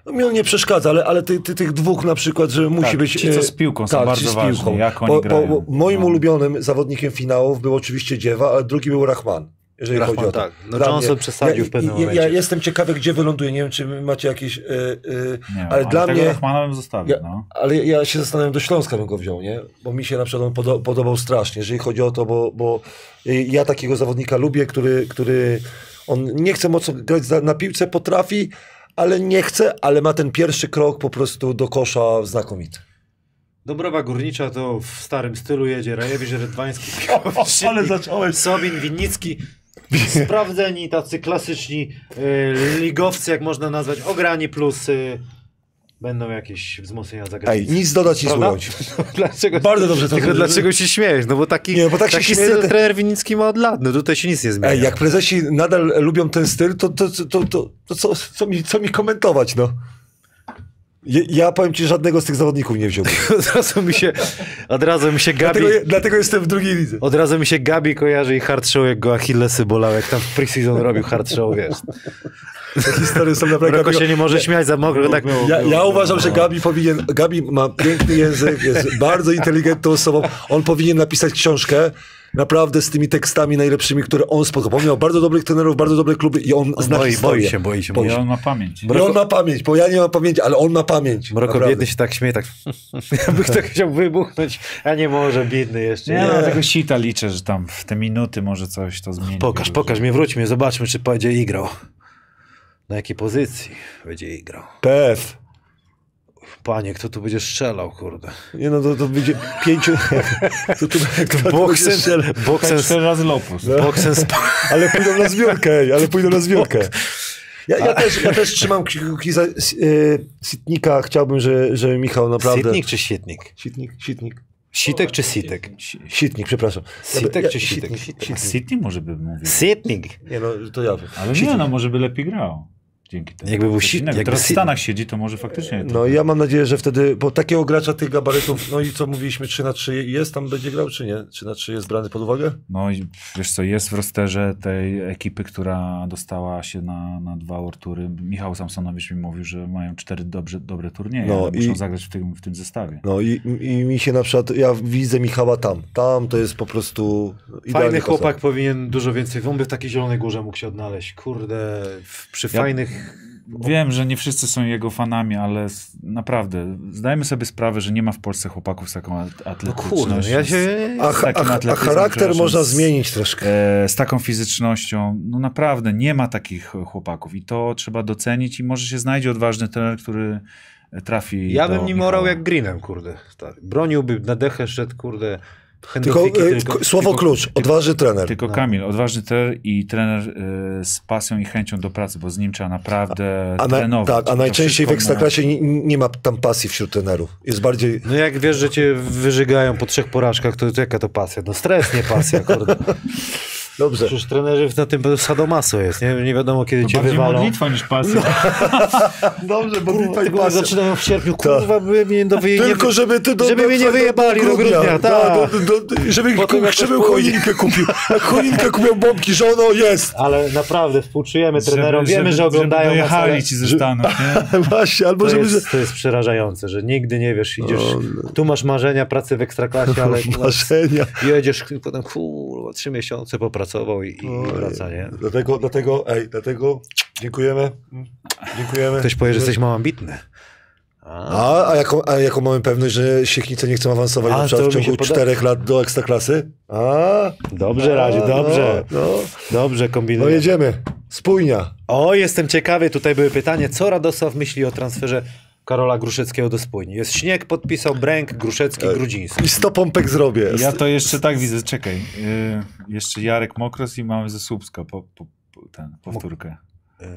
no, mi on nie przeszkadza, ale, ale ty, ty, tych dwóch na przykład, że musi Tak, być... ci, co z piłką tak, bardzo z ważni, piłką. jak oni Bo, bo, bo moim No. ulubionym zawodnikiem finałów był oczywiście Dziewa, ale drugi był Rahman. Jeżeli chodzi o to. tak. No Dla Johnson mnie- przesadził w pewnym ja, ja, momencie. ja jestem ciekawy, gdzie wyląduje. Nie wiem, czy macie jakieś... Y, y, Nie, ale dla mnie... Rachmana bym zostawił, Ja, no. ale ja się zastanawiam, do Śląska bym go wziął, nie? Bo mi się na przykład on podo- podobał strasznie, jeżeli chodzi o to, bo, bo ja takiego zawodnika lubię, który, który on nie chce mocno grać na piłce, potrafi, ale nie chce, ale ma ten pierwszy krok po prostu do kosza znakomity. Dobrowa Górnicza to w starym stylu jedzie, Rajewicz, Redwański, ale zacząłeś. Sobin, Winnicki. Sprawdzeni, tacy klasyczni y, ligowcy, jak można nazwać, ograni plus y, będą jakieś wzmocnienia Ej, zagraniczne. nic dodać, nic Prawda? Dlaczego, Bardzo dobrze to Tylko dlaczego się śmiejesz? No bo taki, Nie, bo tak się taki śmieję, styl to- trener Winnicki ma od lat. No tutaj się nic nie zmienia. Ej, jak prezesi nadal lubią ten styl, to, to, to, to, to, to co, co, mi, co mi komentować, no? Ja, ja powiem ci, żadnego z tych zawodników nie wziąłbym. Od razu mi się, od razu mi się Gabi, Dlatego, dlatego jestem w drugiej lidze. od razu mi się Gabi kojarzy i hard show, jak go Achillesy bolał, jak tam w preseason robił hard show, wiesz. Te historie są naprawdę... Roko się nie może śmiać za mokro, tak Ja, ja uważam, że Gabi powinien. Gabi ma piękny język, jest bardzo inteligentną osobą. On powinien napisać książkę. Naprawdę z tymi tekstami najlepszymi, które on spotkał. On miał bardzo dobrych trenerów, bardzo dobre kluby i on zna boi, historię. boi się, boi się. Boi I się. on ma pamięć. I on ma pamięć, bo ja nie mam pamięci, ale on ma pamięć. Mroko Naprawdę. biedny się tak śmieje, tak jakby ktoś chciał wybuchnąć, a nie może, biedny jeszcze. Nie, Nie. no, tego sita liczę, że tam w te minuty może coś to zmieni. Pokaż, Wielu, pokaż mnie, wróćmy, zobaczmy, czy będzie igrał. Na jakiej pozycji będzie igrał. PF. Panie, kto tu będzie strzelał, kurde. Nie no, to, to będzie pięciu... to, to, to, Boksen, Tak boksen, cztery razy Lopus. boksen sp- Ale pójdą na zbiórkę, ej, ale pójdą na zbiórkę. Ja, ja, też, ja też trzymam kciuki za y, Sitnika. Chciałbym, że, że Michał naprawdę... Sitnik czy Sietnik? Sitnik? Sitnik. Sitek czy Sitek? Sitnik, przepraszam. Sitek Ja- czy Sitek? Sitnik. City może by mówił. Sitnik. Nie no, to ja wiem. Ale nie, no może by lepiej grał. Dzięki temu. Jakby był innego. jakby Teraz w Stanach siedzi, to może faktycznie... No ja mam nadzieję, że wtedy, bo takiego gracza tych gabarytów, no i co mówiliśmy, 3 na 3 jest, tam będzie grał, czy nie? 3 na 3 jest brany pod uwagę? No i wiesz co, jest w rosterze tej ekipy, która dostała się na, na dwa Wortury. Michał Samsonowicz mi mówił, że mają cztery dobrze, dobre turnieje, No ale muszą i- zagrać w tym, w tym zestawie. No i, i mi się na przykład, ja widzę Michała tam. Tam to jest po prostu Fajny chłopak powinien dużo więcej. On by w takiej zielonej górze mógł się odnaleźć. Kurde, w, przy Ja- fajnych wiem, że nie wszyscy są jego fanami, ale naprawdę, zdajmy sobie sprawę, że nie ma w Polsce chłopaków z taką at- No atletycznością. kurde, ja się... A, z a, a, a charakter można z- zmienić troszkę. e, z taką fizycznością. No naprawdę, nie ma takich chłopaków i to trzeba docenić i może się znajdzie odważny trener, który trafi Ja bym nim orał jak Greenem, kurde. Broniłby na dechę szedł, kurde. Tylko, e, k- słowo tylko- klucz, odważny trener. Tylko Kamil, odważny trener i trener e, z pasją i chęcią do pracy, bo z nim trzeba naprawdę A na, trenować. tak, a najczęściej w Ekstraklasie nie, nie ma tam pasji wśród trenerów. Jest bardziej... No jak wiesz, że cię wyżygają po trzech porażkach, to, to jaka to pasja? No stres, nie pasja, kurde. Dobrze. Przecież trenerzy na tym sadomaso jest, nie? Nie wiadomo kiedy To cię bardziej wywalą. modlitwa niż pasja. Dobrze, bo Kurwa, tylko zaczynają w sierpniu, kurwa, by mnie do wyje... Tylko żeby ty do, żeby do, mnie nie do- wyjebali do grudnia, tak. do, do, do, żeby pójdzie. choinkę kupił. Choinkę kupił bombki, że ono jest. Ale naprawdę współczujemy trenerom, wiemy, żeby- że oglądają żeby nas, ale dojechali ci ze Stanów, nie? Właśnie, albo to żeby... jest, to jest przerażające, że nigdy nie wiesz, idziesz, tu masz marzenia, pracy w ekstraklasie, ale Marzenia. jedziesz, potem kurwa, trzy miesiące popracował i, i wraca, nie? Dlatego, dlatego, ej, dlatego dziękujemy. Dziękujemy. Ktoś powie, że jesteś mało ambitny. A, a, jaką, a jaką mamy pewność, że Siechnice nie chcą awansować A, na przykład w ciągu czterech lat do Ekstraklasy? A, Dobrze, Radziu, a, dobrze. No, no. Dobrze no kombinuję. jedziemy. Spójnia. O, jestem ciekawy, tutaj były pytanie, co Radosław myśli o transferze Karola Gruszeckiego do Spójni? Jest śnieg, podpisał Bręk, Gruszecki, Grudziński. I sto pompek zrobię. Ja to jeszcze tak widzę, czekaj. y, jeszcze Jarek Mokros i mamy ze Słupska po, po, po, ten, powtórkę. Eee,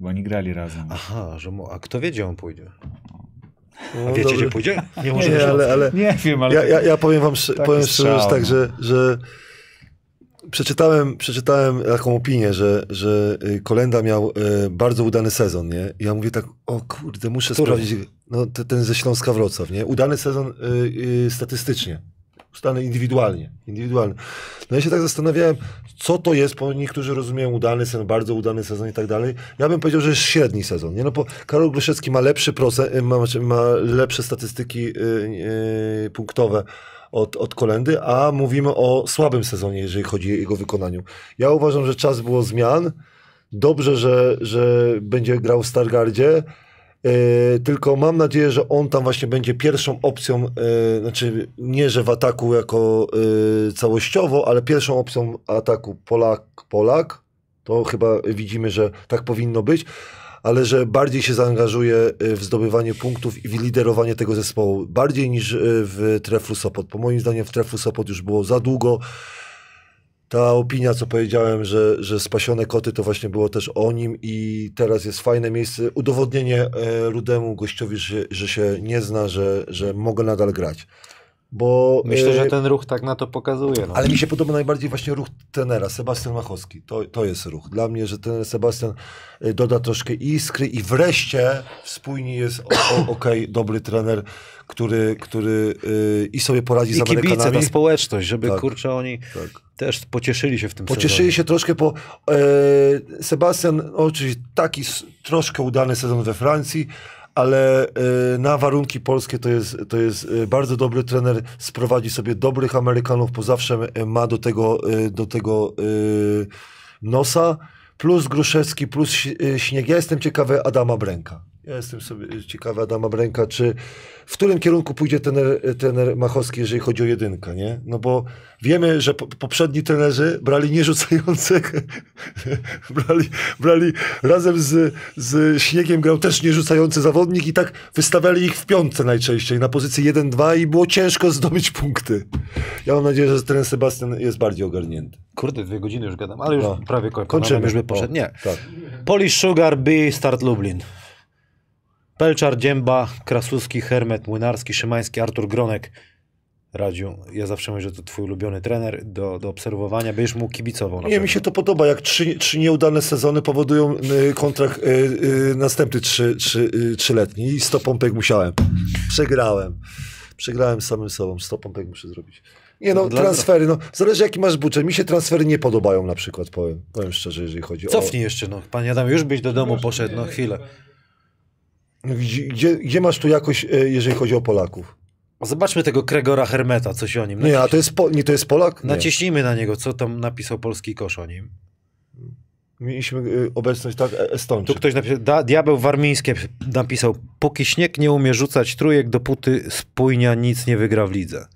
Bo oni grali razem. aha, że mu, a kto wie, gdzie on pójdzie? No, A wiecie, dobrze. gdzie pójdzie? Nie Nie, może nie, ale, ale Nie wiem, ale... ja, ja, ja powiem wam sz- Taki powiem szczerze, że tak, no. że, że przeczytałem, przeczytałem taką opinię, że, że y, Kolenda miał y, bardzo udany sezon, nie? I ja mówię tak, o kurde, muszę Który? sprawdzić, no te- ten ze Śląska Wrocław, nie? Udany sezon y, y, statystycznie, udany indywidualnie, indywidualny. No ja się tak zastanawiałem, co to jest, bo niektórzy rozumieją udany sezon, bardzo udany sezon i tak dalej. Ja bym powiedział, że jest średni sezon, nie? No bo Karol Gryszewski ma lepszy procent, ma, ma lepsze statystyki y, punktowe od, od Kolendy, a mówimy o słabym sezonie, jeżeli chodzi o jego wykonaniu. Ja uważam, że czas było zmian. Dobrze, że, że będzie grał w Stargardzie. E, tylko mam nadzieję, że on tam właśnie będzie pierwszą opcją, e, znaczy nie, że w ataku jako e, całościowo, ale pierwszą opcją ataku Polak-Polak. To chyba widzimy, że tak powinno być, ale że bardziej się zaangażuje e, w zdobywanie punktów i w liderowanie tego zespołu. Bardziej niż e, w Treflu Sopot. Bo moim zdaniem w Treflu Sopot już było za długo. Ta opinia, co powiedziałem, że, że spasione koty to właśnie było też o nim i teraz jest fajne miejsce, udowodnienie e, rudemu gościowi, że, że się nie zna, że, że mogę nadal grać. Bo, Myślę, e, że ten ruch tak na to pokazuje. No. ale mi się podoba najbardziej właśnie ruch trenera, Sebastian Machowski. To, to jest ruch. Dla mnie, że ten Sebastian y, doda troszkę iskry i wreszcie spójni jest o- o- okej, dobry trener, który, który y, i sobie poradzi z I kibice, Amerykanami. ta społeczność, żeby Tak. kurczę oni Tak. też pocieszyli się w tym Pocieszyli sezonie. się troszkę, bo e, Sebastian, oczywiście taki troszkę udany sezon we Francji, ale e, na warunki polskie to jest, to jest e, bardzo dobry trener, sprowadzi sobie dobrych Amerykanów, bo zawsze e, ma do tego, do tego nosa, plus Gruszewski, plus Śnieg. Ja jestem ciekawy Adama Bręka. Ja jestem sobie ciekawy Adama Bręka, czy w którym kierunku pójdzie trener, trener Machowski, jeżeli chodzi o jedynkę, nie? No bo wiemy, że po, poprzedni trenerzy brali nierzucających, brali, brali razem z, z Śniegiem grał też nierzucający zawodnik i tak wystawiali ich w piątce najczęściej, na pozycji 1-2 i było ciężko zdobyć punkty. Ja mam nadzieję, że trener Sebastian jest bardziej ogarnięty. Kurde, dwie godziny już gadam, ale już No. prawie. Kończymy. Adam już by poszedł. Nie. Tak. Polish Sugar, B, Start Lublin. Pelczar, Dzięba, Krasuski, Hermet, Młynarski, Szymański, Artur Gronek. Radziu, ja zawsze mówię, że to twój ulubiony trener do, do obserwowania. Będziesz mu kibicował. Nie, mi pewno. się to podoba, jak trzy, trzy nieudane sezony powodują y, kontrakt y, y, następny trzy, trzy, y, trzyletni i 100 pompek musiałem. Przegrałem. Przegrałem samym sobą, 100 pompek muszę zrobić. Nie no, Dla- transfery, no, zależy jaki masz budżet. Mi się transfery nie podobają na przykład, powiem, powiem szczerze, jeżeli chodzi Cofnij jeszcze, no. Panie Adam, już byś do domu poszedł, no chwilę. Gdzie, gdzie, masz tu jakoś, y, jeżeli chodzi o Polaków? Zobaczmy tego Gregora Hermeta, coś o nim. Nie, a to jest, po, nie, to jest Polak? Nie. Naciśnijmy na niego, co tam napisał polski kosz o nim. Mieliśmy y, obecność, tak, e- Tu Estończyk. ktoś napisał, da, diabeł warmiński napisał, póki śnieg nie umie rzucać trójek, dopóty spójnia nic nie wygra w lidze.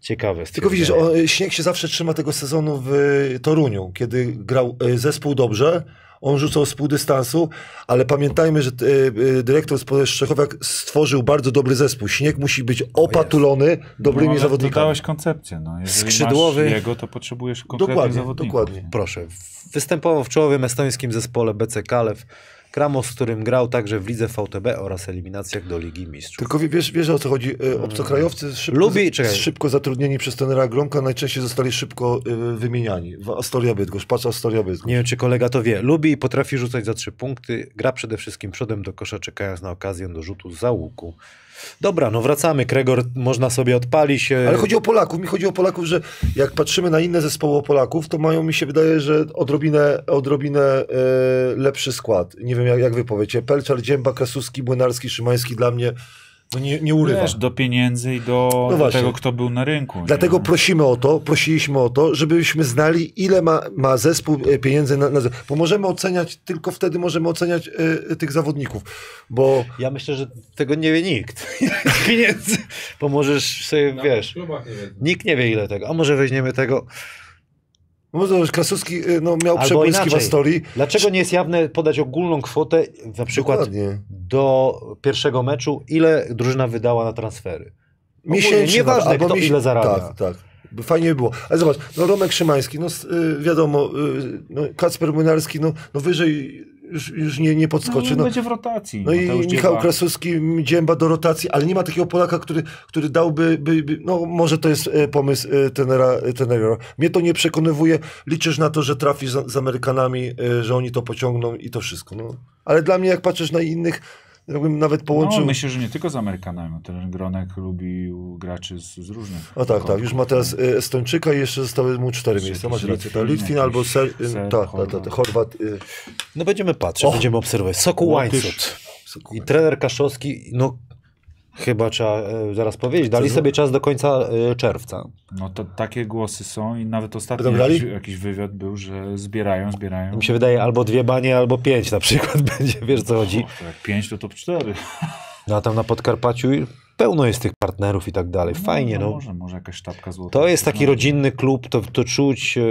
Ciekawe. Tylko widzisz, on, y, Śnieg się zawsze trzyma tego sezonu w y, Toruniu, kiedy grał y, zespół dobrze, on rzucał z pół dystansu, ale pamiętajmy, że y, y, dyrektor z Szczechowiak stworzył bardzo dobry zespół. Śnieg musi być opatulony dobrymi no, zawodnikami. Dodałeś koncepcję. No. Jeżeli Skrzydłowy. masz jego, to potrzebujesz konkretnych Dokładnie, zawodników. dokładnie. Proszę. Występował w czołowym estońskim zespole BC Kalew. Kramos, z którym grał także w lidze VTB oraz eliminacjach do Ligi Mistrzów. Tylko wie- wiesz, wiesz o co chodzi. Y, Obcokrajowcy szybko, Lubi- czekaj. szybko zatrudnieni przez trenera Gromka najczęściej zostali szybko y, wymieniani. Astoria Bydgoszcz, patrz Astoria Bydgoszcz. Nie wiem, czy kolega to wie. Lubi i potrafi rzucać za trzy punkty. Gra przede wszystkim przodem do kosza, czekając na okazję do rzutu za łuku. Dobra, no wracamy. Kregor można sobie odpalić. e, Ale chodzi o Polaków. Mi chodzi o Polaków, że jak patrzymy na inne zespoły Polaków, to mają, mi się wydaje, że odrobinę, odrobinę e, lepszy skład. Nie wiem, jak, jak wy powiecie. Pelczar, Dzięba, Krasuski, Młynarski, Szymański dla mnie no nie, nie urywa. Wiesz, do pieniędzy i do, do No właśnie. tego, kto był na rynku. nie? Dlatego prosimy o to, prosiliśmy o to, żebyśmy znali, ile ma, ma zespół e, pieniędzy na, na Bo możemy oceniać, tylko wtedy możemy oceniać e, tych zawodników. Bo Ja myślę, że tego nie wie nikt. Pieniędzy. Bo możesz sobie, Nawet wiesz, nie nikt nie wie ile tego. A może weźmiemy tego. Może że Krasuski e, no, miał Albo przebłyski w inaczej. Astorii. Dlaczego nie jest jawne podać ogólną kwotę, na przykład Dokładnie. do pierwszego meczu, ile drużyna wydała na transfery? Miesięcznie nieważne, albo kto miesię- ile zarabia. Tak, tak. Fajnie by było. Ale zobacz, no Romek Szymański, no y, wiadomo, y, no, Kacper Młynarski, no, no wyżej już, już nie, nie podskoczy. no, No, będzie w rotacji. no i Mateusz Michał Dziewa. Krasuski, Dzięba do rotacji, ale nie ma takiego Polaka, który, który dałby, by, by, no może to jest e, pomysł e, tenera, e, tenera. Mnie to nie przekonywuje. Liczysz na to, że trafisz z, z Amerykanami, że oni to pociągną i to wszystko. No. Ale dla mnie, jak patrzysz na innych, jakbym nawet połączył... No, myślę, że nie tylko z Amerykanami. Ten Gronek lubił graczy z, z różnych. O tak, tak. Już ma teraz e, Estończyka i jeszcze zostały mu cztery miejsca. Masz rację. Litwin, Tak, Litwin albo Ser, Ser, tak, tak, Chorwat. Chorwat. No będziemy patrzeć, będziemy obserwować. Sokół Łotysz. Łańcut. I trener Kaszowski, no chyba trzeba e, zaraz powiedzieć, dali sobie czas do końca e, czerwca. No to takie głosy są i nawet ostatnio Będą jakiś, jakiś wywiad był, że zbierają, zbierają. Mi się wydaje albo dwie banie, albo pięć na przykład będzie, wiesz co chodzi. O, to jak pięć to top cztery. No a tam na Podkarpaciu pełno jest tych partnerów i tak dalej. Fajnie, no. Może, może jakaś sztabka złota. To jest taki No. rodzinny klub, to, to czuć. e,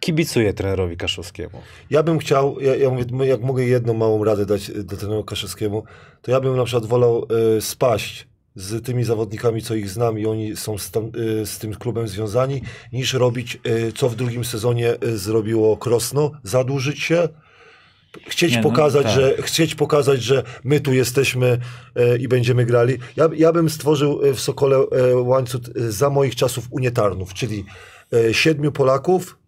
Kibicuję trenerowi Kaszowskiemu. Ja bym chciał, ja, ja mówię, jak mogę jedną małą radę dać e, do trenera Kaszewskiemu, to ja bym na przykład wolał e, spaść z tymi zawodnikami, co ich znam i oni są z, tam, e, z tym klubem związani, niż robić, e, co w drugim sezonie zrobiło Krosno, zadłużyć się, chcieć Nie, no, pokazać, tak. że chcieć pokazać, że my tu jesteśmy e, i będziemy grali. Ja, ja bym stworzył w Sokole e, łańcuch e, za moich czasów Unietarnów, czyli siedmiu Polaków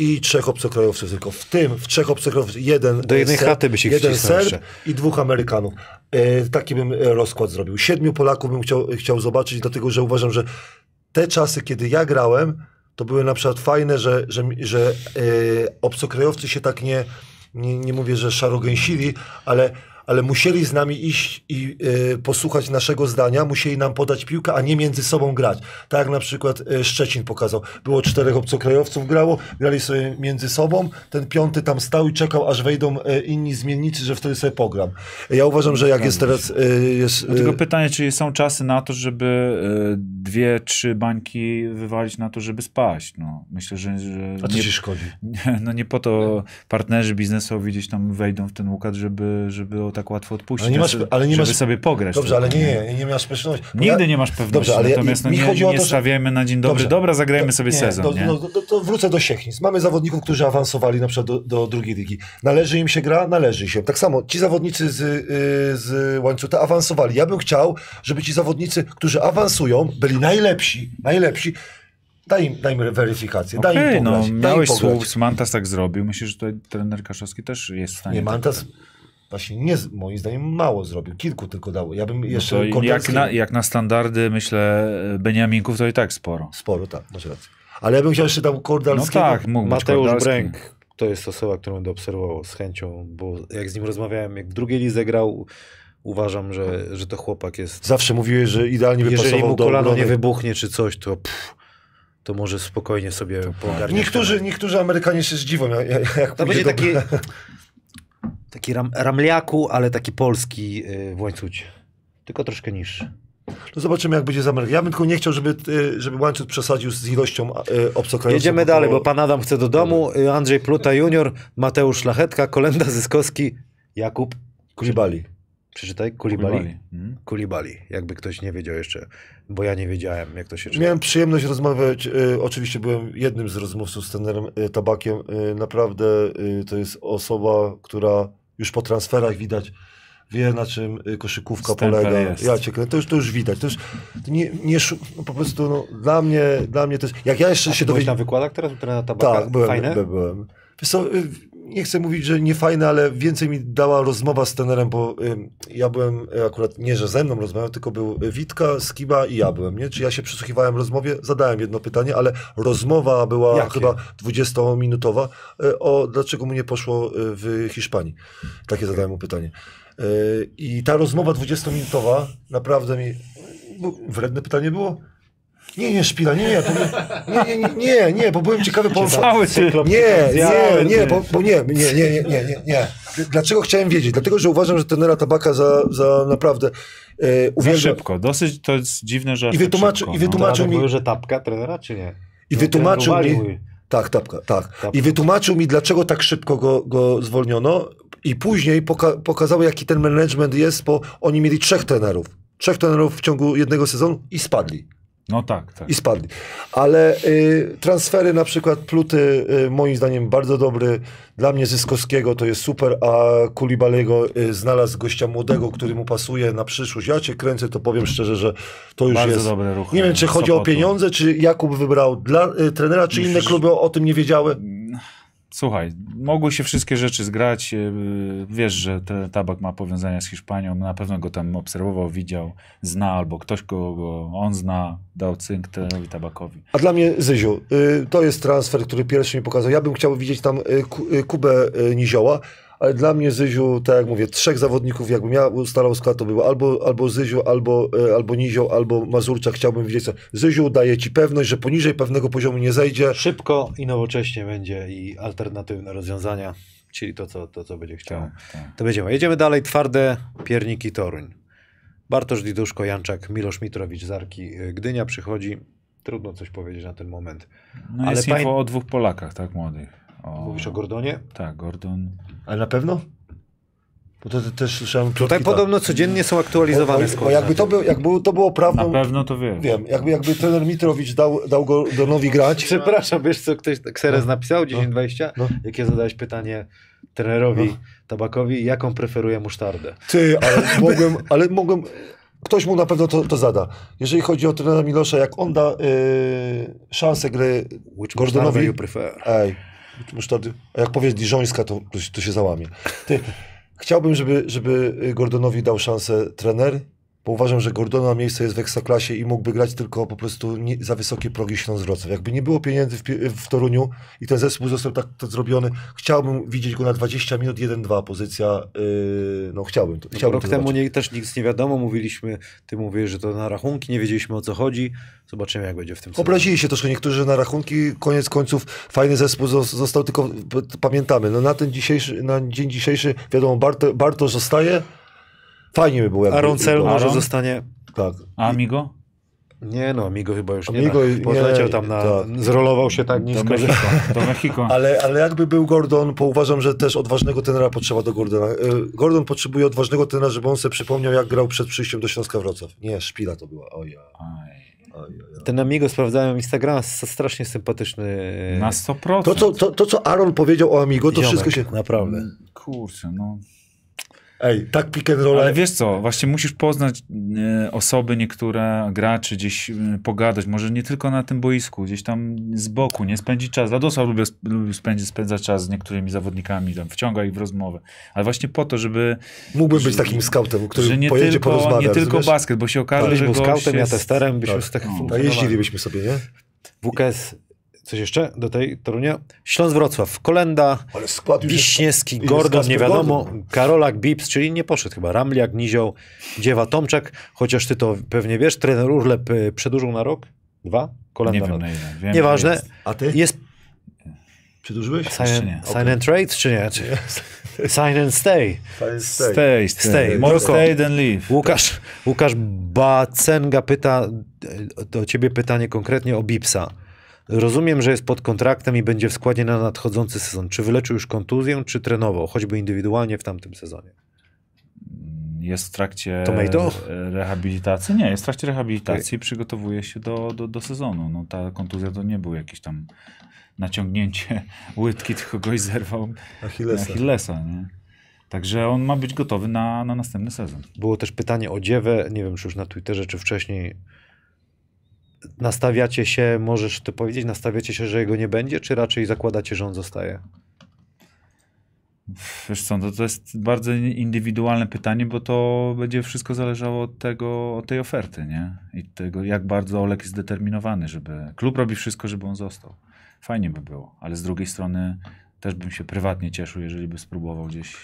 i trzech obcokrajowców tylko. W tym, w trzech obcokrajowców, jeden Do jednej Serb, chaty by się jeden Serb i dwóch Amerykanów. E, taki bym e, rozkład zrobił. Siedmiu Polaków bym chciał, chciał zobaczyć, dlatego że uważam, że te czasy, kiedy ja grałem, to były na przykład fajne, że, że, że e, obcokrajowcy się tak nie, nie, nie mówię, że szarogęsili, ale, ale musieli z nami iść i e, posłuchać naszego zdania, musieli nam podać piłkę, a nie między sobą grać. Tak jak na przykład e, Szczecin pokazał. Było czterech obcokrajowców grało, grali sobie między sobą, ten piąty tam stał i czekał, aż wejdą e, inni zmiennicy, że wtedy sobie pogram. Ja uważam, że jak jest teraz... Jest, No tylko pytanie, czy są czasy na to, żeby dwie, trzy bańki wywalić na to, żeby spaść. No, myślę, że, że a co nie, ci szkodzi? nie, no nie po to partnerzy biznesowi gdzieś tam wejdą w ten układ, żeby, żeby o tak łatwo odpuścić, Ale nie masz- ale nie żeby masz- sobie pograć. Dobrze, ale nie, nie, nie masz pewności. Nigdy ja- nie masz pewności, Dobrze, ale ja- natomiast no mi nie, chodzi o nie to, że- stawiajmy na dzień dobry. Dobrze. Dobra, zagrajmy To- sobie nie, sezon, to, nie? No, to, to wrócę do Siechnic. Mamy zawodników, którzy awansowali na przykład do, do drugiej ligi. Należy im się gra? Należy się. Tak samo ci zawodnicy z, y, z łańcucha awansowali. Ja bym chciał, żeby ci zawodnicy, którzy awansują, byli najlepsi, najlepsi. Daj im, daj im weryfikację, daj Okej, im no, pograć. daj im miałeś słów, Mantas tak zrobił. Myślę, że tutaj trener Kaszowski też jest w stanie. Nie, tak- Mantas właśnie nie, moim zdaniem mało zrobił. Kilku tylko dało. Ja bym No jeszcze to jak, na, jak na standardy, myślę, Beniaminków, to i tak sporo. Sporo, tak, masz rację. Ale ja bym chciał jeszcze No Kordalskiego. tak, mógł być Mateusz. Bręk to jest osoba, którą będę obserwował z chęcią, bo jak z nim rozmawiałem, jak w drugiej lidze grał, uważam, że, że to chłopak jest. Zawsze mówiłeś, że idealnie by Jeżeli pasował mu do kolano nie wybuchnie czy coś, to pff, to może spokojnie sobie poogarniać. Niektórzy, niektórzy Amerykanie się zdziwią, jak, jak To będzie do- taki, taki ram, ramliaku, ale taki polski y, w łańcucie. Tylko troszkę niższy. No zobaczymy, jak będzie z Ameryką. Ja bym tylko nie chciał, żeby, y, żeby łańcuch przesadził z ilością y, obcokrajowców. Jedziemy dalej, bo pan Adam chce do domu, Andrzej Pluta junior, Mateusz Szlachetka, Kolenda Zyskowski, Jakub, Kulibali. przeczytaj, Kulibali. Kulibali. Mhm. Kulibali, jakby ktoś nie wiedział jeszcze, bo ja nie wiedziałem, jak to się czyta. Miałem przyjemność rozmawiać, y, oczywiście byłem jednym z rozmówców z trenerem y, Tabakiem. Y, naprawdę to jest osoba, która już po transferach widać, wie na czym y, koszykówka Stempel polega. jest. Ja cię to już, to już widać. To już to nie, nie no, po prostu no, dla mnie, dla mnie to jest, jak ja jeszcze się Byłeś na dowiedziałem... wykładach teraz u trenera Tabaka? Tak, byłem, Fajne? by, byłem. Wiesz co, y, nie chcę mówić, że nie fajne, ale więcej mi dała rozmowa z trenerem, bo ym, ja byłem y, akurat nie, że ze mną rozmawiał, tylko był Witka, Skiba i ja byłem, nie? Czy ja się przysłuchiwałem rozmowie? Zadałem jedno pytanie, ale rozmowa była Jakie? chyba 20-minutowa y, o dlaczego mu nie poszło y, w Hiszpanii. Takie zadałem mu pytanie. Y, I ta rozmowa 20-minutowa naprawdę mi... bo Wredne pytanie było? Nie, nie, szpila, nie, nie, to nie, nie, nie, nie, nie, bo byłem ciekawy po... Cały ty. Nie, nie, nie, bo, bo nie, nie, nie, nie, nie, nie, nie. Dlaczego chciałem wiedzieć? Dlatego, że uważam, że trenera Tabaka za, za naprawdę e, Za uwielbiam. szybko. Dosyć to jest dziwne, że I wytłumaczy- szybko, i no. wytłumaczy- Radek mi- mówił, że tapka trenera, czy nie? I No, wytłumaczył mi, tak, tapka, tak. Tapka. I wytłumaczył mi, dlaczego tak szybko go, go zwolniono i później poka pokazało, jaki ten management jest, bo oni mieli trzech trenerów. Trzech trenerów w ciągu jednego sezonu i spadli. No tak, tak. i spadli. Ale y, transfery na przykład Pluty y, moim zdaniem bardzo dobry. Dla mnie Zyskowskiego to jest super, a Kulibaliego y, znalazł gościa młodego, który mu pasuje na przyszłość. Ja cię kręcę, to powiem szczerze, że to już Bardzo jest... dobre ruchy. Nie wiem, czy chodzi o Sopotu. pieniądze, czy Jakub wybrał dla y, trenera, czy inne kluby o, o tym nie wiedziały. Słuchaj, mogły się wszystkie rzeczy zgrać. yy, Wiesz, że tabak ma powiązania z Hiszpanią. Na pewno go tam obserwował, widział, zna, albo ktoś go, go on zna, dał cynk trenerowi tabakowi. A dla mnie Zyziu, y, to jest transfer, który pierwszy mi pokazał. Ja bym chciał widzieć tam y, y, Kubę Nizioła, ale dla mnie Zyziu, tak jak mówię, trzech zawodników, jakbym ja ustalał skład, to było albo, albo Zyziu, albo, y, albo Nizioł, albo Mazurczak. Chciałbym widzieć. co- Zyziu daje ci pewność, że poniżej pewnego poziomu nie zejdzie. Szybko i nowocześnie będzie i alternatywne rozwiązania, czyli to, co, to, co będzie chciał. Tak, tak. To będziemy. Jedziemy dalej. Twarde pierniki Toruń. Bartosz Diduszko, Janczak, Milosz Mitrowicz, Zarki, y, Gdynia przychodzi. Trudno coś powiedzieć na ten moment. No Ale jest info o dwóch Polakach, tak, młodych. O, Mówisz o Gordonie? Tak, Gordon. Ale na pewno? Bo to, to też słyszałem. Tutaj tak. podobno codziennie są aktualizowane Bo, bo, bo jakby to, był, jakby to było Na prawdą, pewno to wiesz. wiem, jakby, jakby trener Mitrowicz dał, dał go Donowi grać, Przepraszam, wiesz co ktoś Kseres napisał? 10-20? No. Jakie zadałeś pytanie trenerowi Tabakowi, jaką preferuje musztardę? Ty, ale mogłem, ale mogłem. Ktoś mu na pewno to, to zada. Jeżeli chodzi o trenera Milosza, jak on da y, szansę gry Which Gordonowi- you prefer? Ej, a jak powiesz diżońska, to, to się załamie. Ty, chciałbym, żeby, żeby Gordonowi dał szansę trener, bo uważam, że Gordona miejsce jest w Ekstraklasie i mógłby grać tylko po prostu nie, za wysokie progi Śląsk Wrocław. Jakby nie było pieniędzy w, w Toruniu i ten zespół został tak to zrobiony, chciałbym widzieć go na 20 minut, 1-2 pozycja, yy, no chciałbym to, No, chciałbym rok to temu nie, też nic nie wiadomo, mówiliśmy, ty mówisz, że to na rachunki, nie wiedzieliśmy o co chodzi. Zobaczymy jak będzie w tym. Obrazili się troszkę niektórzy na rachunki, koniec końców fajny zespół zos- został, tylko pamiętamy, no na ten dzisiejszy, na dzień dzisiejszy, wiadomo, Barto, Bartosz zostaje, fajnie by było. jakby- Aaron Cel może Aaron? zostanie... Tak. A Amigo? Nie no, Amigo chyba już Amigo nie. nie, Da. Podleciał tam na... tak. Zrolował się tak Do nisko, że... Mexico. Do Mexico. Ale, ale jakby był Gordon, bo uważam, że też odważnego trenera potrzeba do Gordona. Y, Gordon potrzebuje odważnego trenera, żeby on sobie przypomniał, jak grał przed przyjściem do Śląska Wrocław. Nie, szpila to była. Oj, oj, oj. Ten Amigo sprawdzałem Instagrama, strasznie sympatyczny Na 100%. To, co, to, to, co Aaron powiedział o Amigo, to ziomek, wszystko się... Naprawdę. Kurczę, no. Ej, tak pick and roll. Ale wiesz co, właśnie musisz poznać e, osoby niektóre, graczy, gdzieś e, pogadać, może nie tylko na tym boisku, gdzieś tam z boku, nie spędzić czas. Radosław lubi, sp- lubi spędzić, spędzać czas z niektórymi zawodnikami, tam wciąga ich w rozmowę. Ale właśnie po to, żeby, Mógłbym być takim scoutem, który że nie pojedzie tylko, porozmawiać. nie tylko basket, bo się okaże, Byś że był gość scoutem, ja testerem, byśmy tak. z tak No. A funkcjonowali. jeździlibyśmy sobie, nie? WKS, coś jeszcze do tej Torunia? Śląsk Wrocław, Kolenda, jest... Wiśniewski, jest Gordon, nie wiadomo, Gordon. Karolak, Bips, czyli nie poszedł chyba, Ramliak, Nizioł, Dziewa, Tomczak, chociaż ty to pewnie wiesz, trener Urlep y, przedłużył na rok? Dwa? Kolenda. Nie wiem na ile. Wiem, Nieważne. jest. A ty? Jest Przedłużyłeś? sign, nie. sign and trade, czy nie? Czy, sign and stay. Stay. Stay, stay. Stay. More stay than leave. Łukasz, Łukasz Bacenga pyta, do ciebie pytanie konkretnie o Bipsa. Rozumiem, że jest pod kontraktem i będzie w składzie na nadchodzący sezon. Czy wyleczył już kontuzję, czy trenował, choćby indywidualnie w tamtym sezonie? Jest w trakcie Tomato? rehabilitacji. Nie, jest w trakcie rehabilitacji i przygotowuje się do, do, do sezonu. No, ta kontuzja to nie był jakieś tam naciągnięcie łydki, tylko goś zerwał Achillesa. Achillesa. Nie? Także on ma być gotowy na, na następny sezon. Było też pytanie o Dziewę, nie wiem czy już na Twitterze, czy wcześniej. Nastawiacie się, możesz to powiedzieć, nastawiacie się, że jego nie będzie, czy raczej zakładacie, że on zostaje? Wiesz co, to, to jest bardzo indywidualne pytanie, bo to będzie wszystko zależało od tego, od tej oferty, nie? I tego, jak bardzo Olek jest zdeterminowany, żeby... Klub robi wszystko, żeby on został. Fajnie by było, ale z drugiej strony też bym się prywatnie cieszył, jeżeli by spróbował gdzieś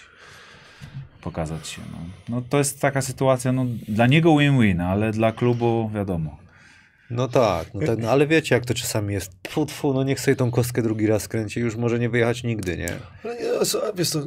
pokazać się. No, no to jest taka sytuacja, no dla niego win-win, ale dla klubu wiadomo. No tak, no tak no, ale wiecie jak to czasami jest. Tfu, tfu, no niech sobie tą kostkę drugi raz kręci, już może nie wyjechać nigdy, nie? Ale nie, co, wiesz to,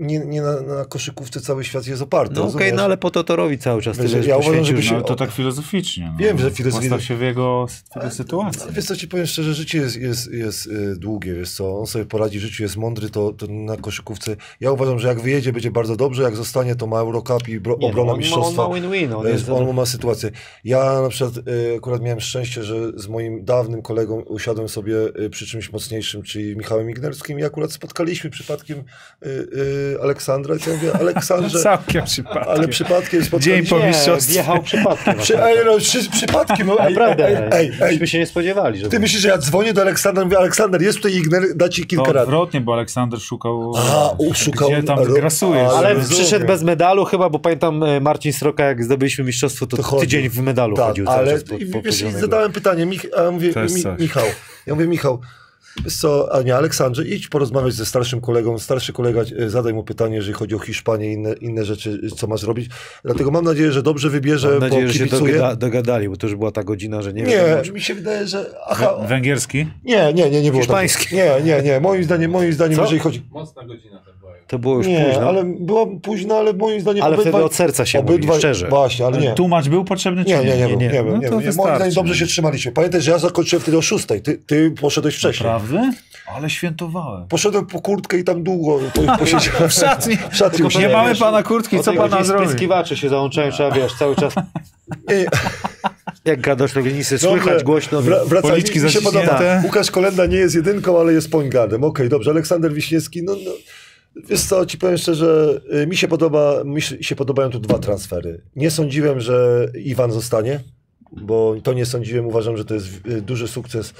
nie, nie na, na koszykówce cały świat jest oparty. No okej, rozumiesz? no ale po to to robi cały czas. Wiesz, Tyle ja uważam, żeby że- się- No, to tak filozoficznie. No. Wiem, że filozoficznie- Postaw się w jego, w jego sytuacji. Ale wiesz co, ci powiem szczerze, życie jest, jest, jest y, długie, wiesz co, on sobie poradzi w życiu, jest mądry, to, to na koszykówce, ja uważam, że jak wyjedzie, będzie bardzo dobrze, jak zostanie, to ma Eurocup i bro, Nie, no, obrona on ma- mistrzostwa. On ma win-win, on Wiesz, jest... on ma sytuację. Ja na przykład y, akurat miałem szczęście, że z moim dawnym kolegą usiadłem sobie y, przy czymś mocniejszym, czyli Michałem Ignerskim i akurat spotkaliśmy przypadkiem y, y, Aleksandra i ja mówię, Aleksandrze, Całkiem przypadkiem. ale przypadkiem spotkaliśmy... Dzień po mistrzostwie. wjechał przypadkiem. Przy, ej, no, przy, przypadkiem, no, ej, Naprawdę, ej, ej, ej, myśmy się nie spodziewali, że... Ty myślisz, że ja dzwonię do Aleksandra i mówię, Aleksander, jest tutaj Igner, da ci To kilka rad. odwrotnie, bo Aleksander szukał, A, u, szukał- gdzie tam ale- grasujesz. ale- przyszedł bez medalu chyba, bo pamiętam e, Marcin Sroka, jak zdobyliśmy mistrzostwo, to, To tydzień w medalu Tak, chodził ale po, i po, wiesz, i po zadałem pytanie, Mich, a ja mówię, mi. Michał, ja mówię, Michał, wiesz co, a nie, Aleksandrze, idź porozmawiać ze starszym kolegą, starszy kolega, e, zadaj mu pytanie, jeżeli chodzi o Hiszpanię i inne, inne rzeczy, co masz robić. Dlatego mam nadzieję, że dobrze wybierze, Mam nadzieję, bo że się dogada, dogadali, bo to już była ta godzina, że nie, wiadomo, Nie, mi się wydaje, że... Aha, Wę- Węgierski? nie, nie, nie, nie było Hiszpański. tak. Nie, nie, nie, moim zdaniem, moim zdaniem, Co? jeżeli chodzi... Mocna godzina to była. to było już Nie, późno. ale była późna, ale moim zdaniem Ale wtedy obydwaj- od serca się mówi, szczerze. Właśnie, ale nie. Tłumacz był potrzebny, czy Nie, nie, nie, nie. nie, No nie, to był, nie. Moim wystarczy. zdaniem dobrze się trzymaliśmy. Pamiętaj, że ja zakończyłem wtedy o szóstej, ty, ty poszedłeś wcześniej. Prawda? Ale świętowałem. Poszedłem po kurtkę i tam długo po, posiedziałem. W szatni. W szatni Nie mamy pana kurtki, co pana zrobi? spryskiwacze się załączają, trzeba wiesz, cały czas Nie, jak gadasz Winisy, dobrze. słychać głośno. Wra- wracaj, policzki mi, mi się podoba. Łukasz Kolenda nie jest jedynką, ale jest point guardem. Okej, dobrze. Aleksander Wiśniewski, no, no wiesz co, ci powiem szczerze, y, mi się podoba, mi się podobają tu dwa transfery. Nie sądziłem, że Iwan zostanie, bo to nie sądziłem. Uważam, że to jest y, duży sukces y,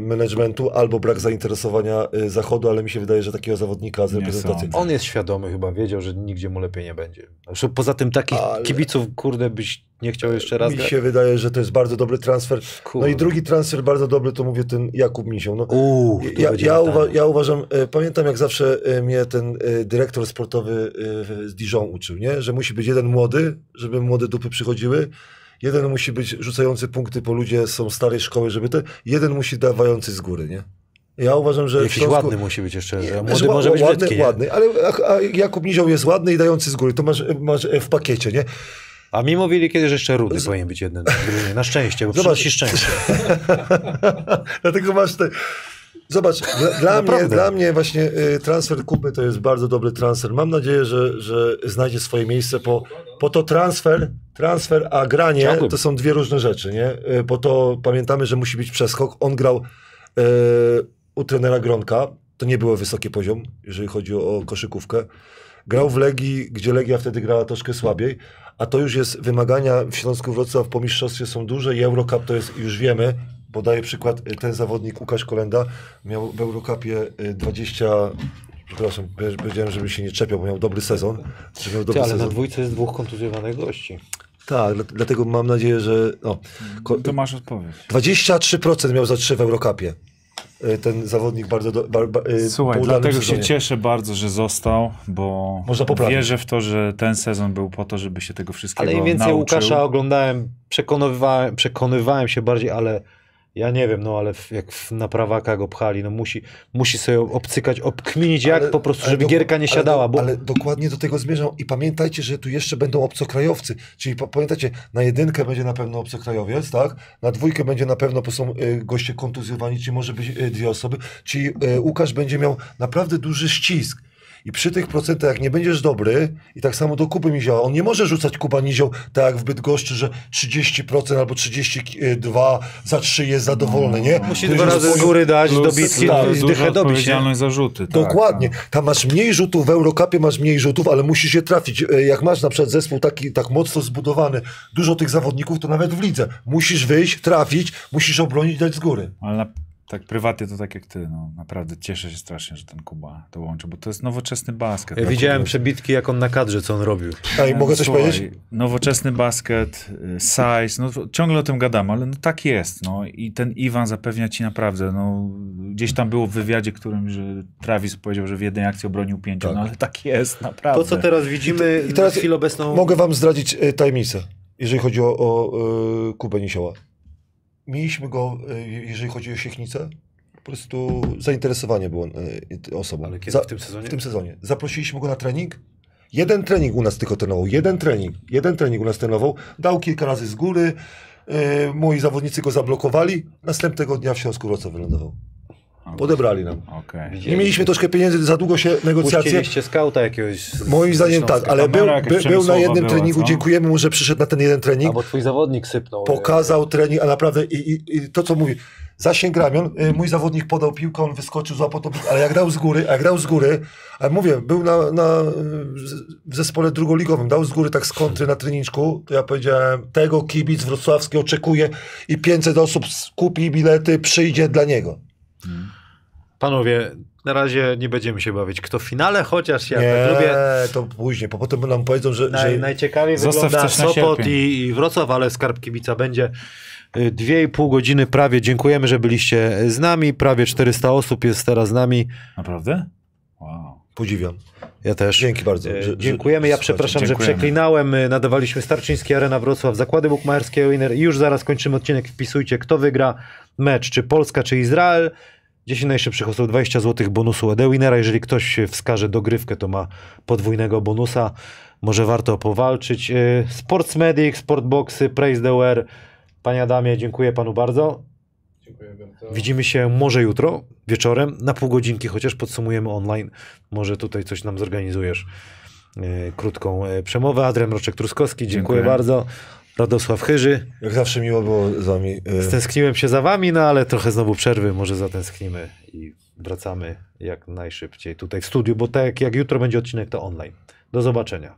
managementu albo brak zainteresowania y, Zachodu, ale mi się wydaje, że takiego zawodnika z reprezentacji. On jest świadomy chyba, wiedział, że nigdzie mu lepiej nie będzie. Poza tym takich Ale- kibiców, kurde, byś nie chciał jeszcze raz Mi grać? się wydaje, że to jest bardzo dobry transfer. No Kurde. i drugi transfer bardzo dobry, to mówię ten Jakub Misią. No, Uuu, ja, ja, uwa- ja uważam, e, pamiętam jak zawsze e, mnie ten e, dyrektor sportowy e, z Dijon uczył, nie? że musi być jeden młody, żeby młode dupy przychodziły, jeden musi być rzucający punkty, bo ludzie są starej szkoły, żeby to, jeden musi dawający z góry, nie? Ja uważam, że Jakiś Śląsku- ładny musi być jeszcze, że młody ła- może być ładny, brzydki, nie? ładny, ale a, a Jakub Nizioł jest ładny i dający z góry, to masz, masz e, w pakiecie, nie? A mi mówili kiedyś, że jeszcze Rudy powinien być jeden. Na szczęście, bo Zobacz. Ci szczęście. Dlatego masz te... Zobacz, dla, dla, mnie, dla mnie właśnie y, transfer Kuby to jest bardzo dobry transfer. Mam nadzieję, że, że znajdzie swoje miejsce, bo, po to transfer, transfer a granie to są dwie różne rzeczy, nie? Y, Po to pamiętamy, że musi być przeskok. On grał y, u trenera Gronka, to nie był wysoki poziom, jeżeli chodzi o koszykówkę. Grał w Legii, gdzie Legia wtedy grała troszkę słabiej, a to już jest wymagania w Śląsku Wrocław po mistrzostwie są duże i Eurocup to jest, już wiemy, podaję przykład, y, ten zawodnik Łukasz Kolenda miał w Eurocupie y, 20, przepraszam, powiedzia- powiedziałem, żeby się nie czepiał, bo miał dobry sezon. Że miał Ty, dobry ale na sezon. dwójce jest dwóch kontuzjowanych gości. Tak, dla- dlatego mam nadzieję, że no, ko- To masz odpowiedź. 23% miał za 3 w Eurocupie. Y, Ten zawodnik bardzo do, bar, bar, y, Słuchaj, dlatego się cieszę bardzo, że został, bo Można poprawić. wierzę w to, że ten sezon był po to, żeby się tego wszystkiego Ale im więcej nauczył. Łukasza oglądałem, przekonywałem, przekonywałem się bardziej, ale Ja nie wiem, no ale jak na prawaka go pchali, no musi, musi sobie obcykać, obkminić jak Ale- po prostu, ale żeby do- gierka nie ale siadała, do, bo Ale dokładnie do tego zmierzam i pamiętajcie, że tu jeszcze będą obcokrajowcy, czyli pa- pamiętajcie, na jedynkę będzie na pewno obcokrajowiec, tak? Na dwójkę będzie na pewno, bo są y, goście kontuzjowani, czyli może być y, dwie osoby, czyli y, Łukasz będzie miał naprawdę duży ścisk. I przy tych procentach, jak nie będziesz dobry, i tak samo do Kuby Nizioła, on nie może rzucać Kuba Nizioł tak jak w Bydgoszczy, że 30% albo 32 za 3 jest zadowolony, nie? musi dwa razy z góry dać do Plus, bitki tak, dychę dobić, nie? odpowiedzialność za rzuty. Tak, Dokładnie. Tam masz mniej rzutów, w Eurocupie masz mniej rzutów, ale musisz je trafić. E, Jak masz na przykład zespół taki tak mocno zbudowany, dużo tych zawodników, to nawet w lidze. Musisz wyjść, trafić, musisz obronić, dać z góry. Ale na, tak prywatnie to tak jak ty, no naprawdę cieszę się strasznie, że ten Kuba to łączy, bo to jest nowoczesny basket. Ja widziałem przebitki, jak on na kadrze, co on robił. Ej, mogę coś Słuchaj, powiedzieć? Nowoczesny basket, y, size, no to ciągle o tym gadamy, ale no tak jest, no i ten Iwan zapewnia ci naprawdę, no gdzieś tam było w wywiadzie, którym, że Travis powiedział, że w jednej akcji obronił pięciu, Tak. no ale tak jest, naprawdę. To, co teraz widzimy I teraz na chwilę obecną... Mogę wam zdradzić e, tajemnicę, jeżeli chodzi o, o e, Kubę Nisioła. Mieliśmy go, e, jeżeli chodzi o Siechnicę, po prostu zainteresowanie było e, osobą. Ale kiedy Za- w tym sezonie? W tym sezonie. Zaprosiliśmy go na trening. Jeden trening u nas tylko trenował. Jeden trening. Jeden trening u nas trenował. Dał kilka razy z góry. E, moi zawodnicy go zablokowali. Następnego dnia w Śląsku Wrocław wylądował. Odebrali nam. Okej. Nie mieliśmy troszkę pieniędzy, za długo się negocjacje. Puściliście skauta jakiegoś... z- Moim zdaniem tak, ale był, by, był na jednym była, treningu. co? Dziękujemy mu, że przyszedł na ten jeden trening. Albo twój zawodnik sypnął. Pokazał trening, a naprawdę i, i, i to, co mówi, zasięg ramion, y, mój zawodnik podał piłkę, on wyskoczył, złapał to, ale jak dał z góry, a jak dał z góry, a mówię, był na, na, w zespole drugoligowym, dał z góry tak z kontry na treninczku, to ja powiedziałem, tego kibic wrocławski oczekuje i 500 osób kupi bilety, przyjdzie dla niego. Panowie, na razie nie będziemy się bawić. Kto w finale, chociaż ja nie, tak lubię. to później, bo potem nam powiedzą, że... Naj, że najciekawiej Zostaw wygląda Sopot i, i Wrocław, ale Skarb Kibica będzie y, dwie i pół godziny prawie. Dziękujemy, że byliście z nami. Prawie 400 osób jest teraz z nami. Naprawdę? Wow. Podziwiam. Ja też. Dzięki bardzo. E, że- że- Dziękujemy. Ja przepraszam, że dziękujemy. przeklinałem. E, Nadawaliśmy Starczyński Arena Wrocław, zakłady bukmacherskie Winner i już zaraz kończymy odcinek. Wpisujcie, kto wygra mecz, czy Polska, czy Izrael. 10 najszybszych osób 20 zł bonusu od Winera. Jeżeli ktoś wskaże dogrywkę, to ma podwójnego bonusa. Może warto powalczyć. E, Sports Medic, Sportboxy, Praise the Wear. Panie Adamie, dziękuję panu bardzo. Dziękuję bardzo. Widzimy się może jutro wieczorem, na pół godzinki, chociaż podsumujemy online. Może tutaj coś nam zorganizujesz. e, krótką e, przemowę. Adrian Mroczek-Truskowski, dziękuję, Dziękuję. bardzo. Radosław Chyży. Jak zawsze miło było z wami. e, Stęskniłem się za wami, no ale trochę znowu przerwy, może zatęsknimy i wracamy jak najszybciej tutaj w studiu, bo tak jak jutro będzie odcinek, to online. Do zobaczenia.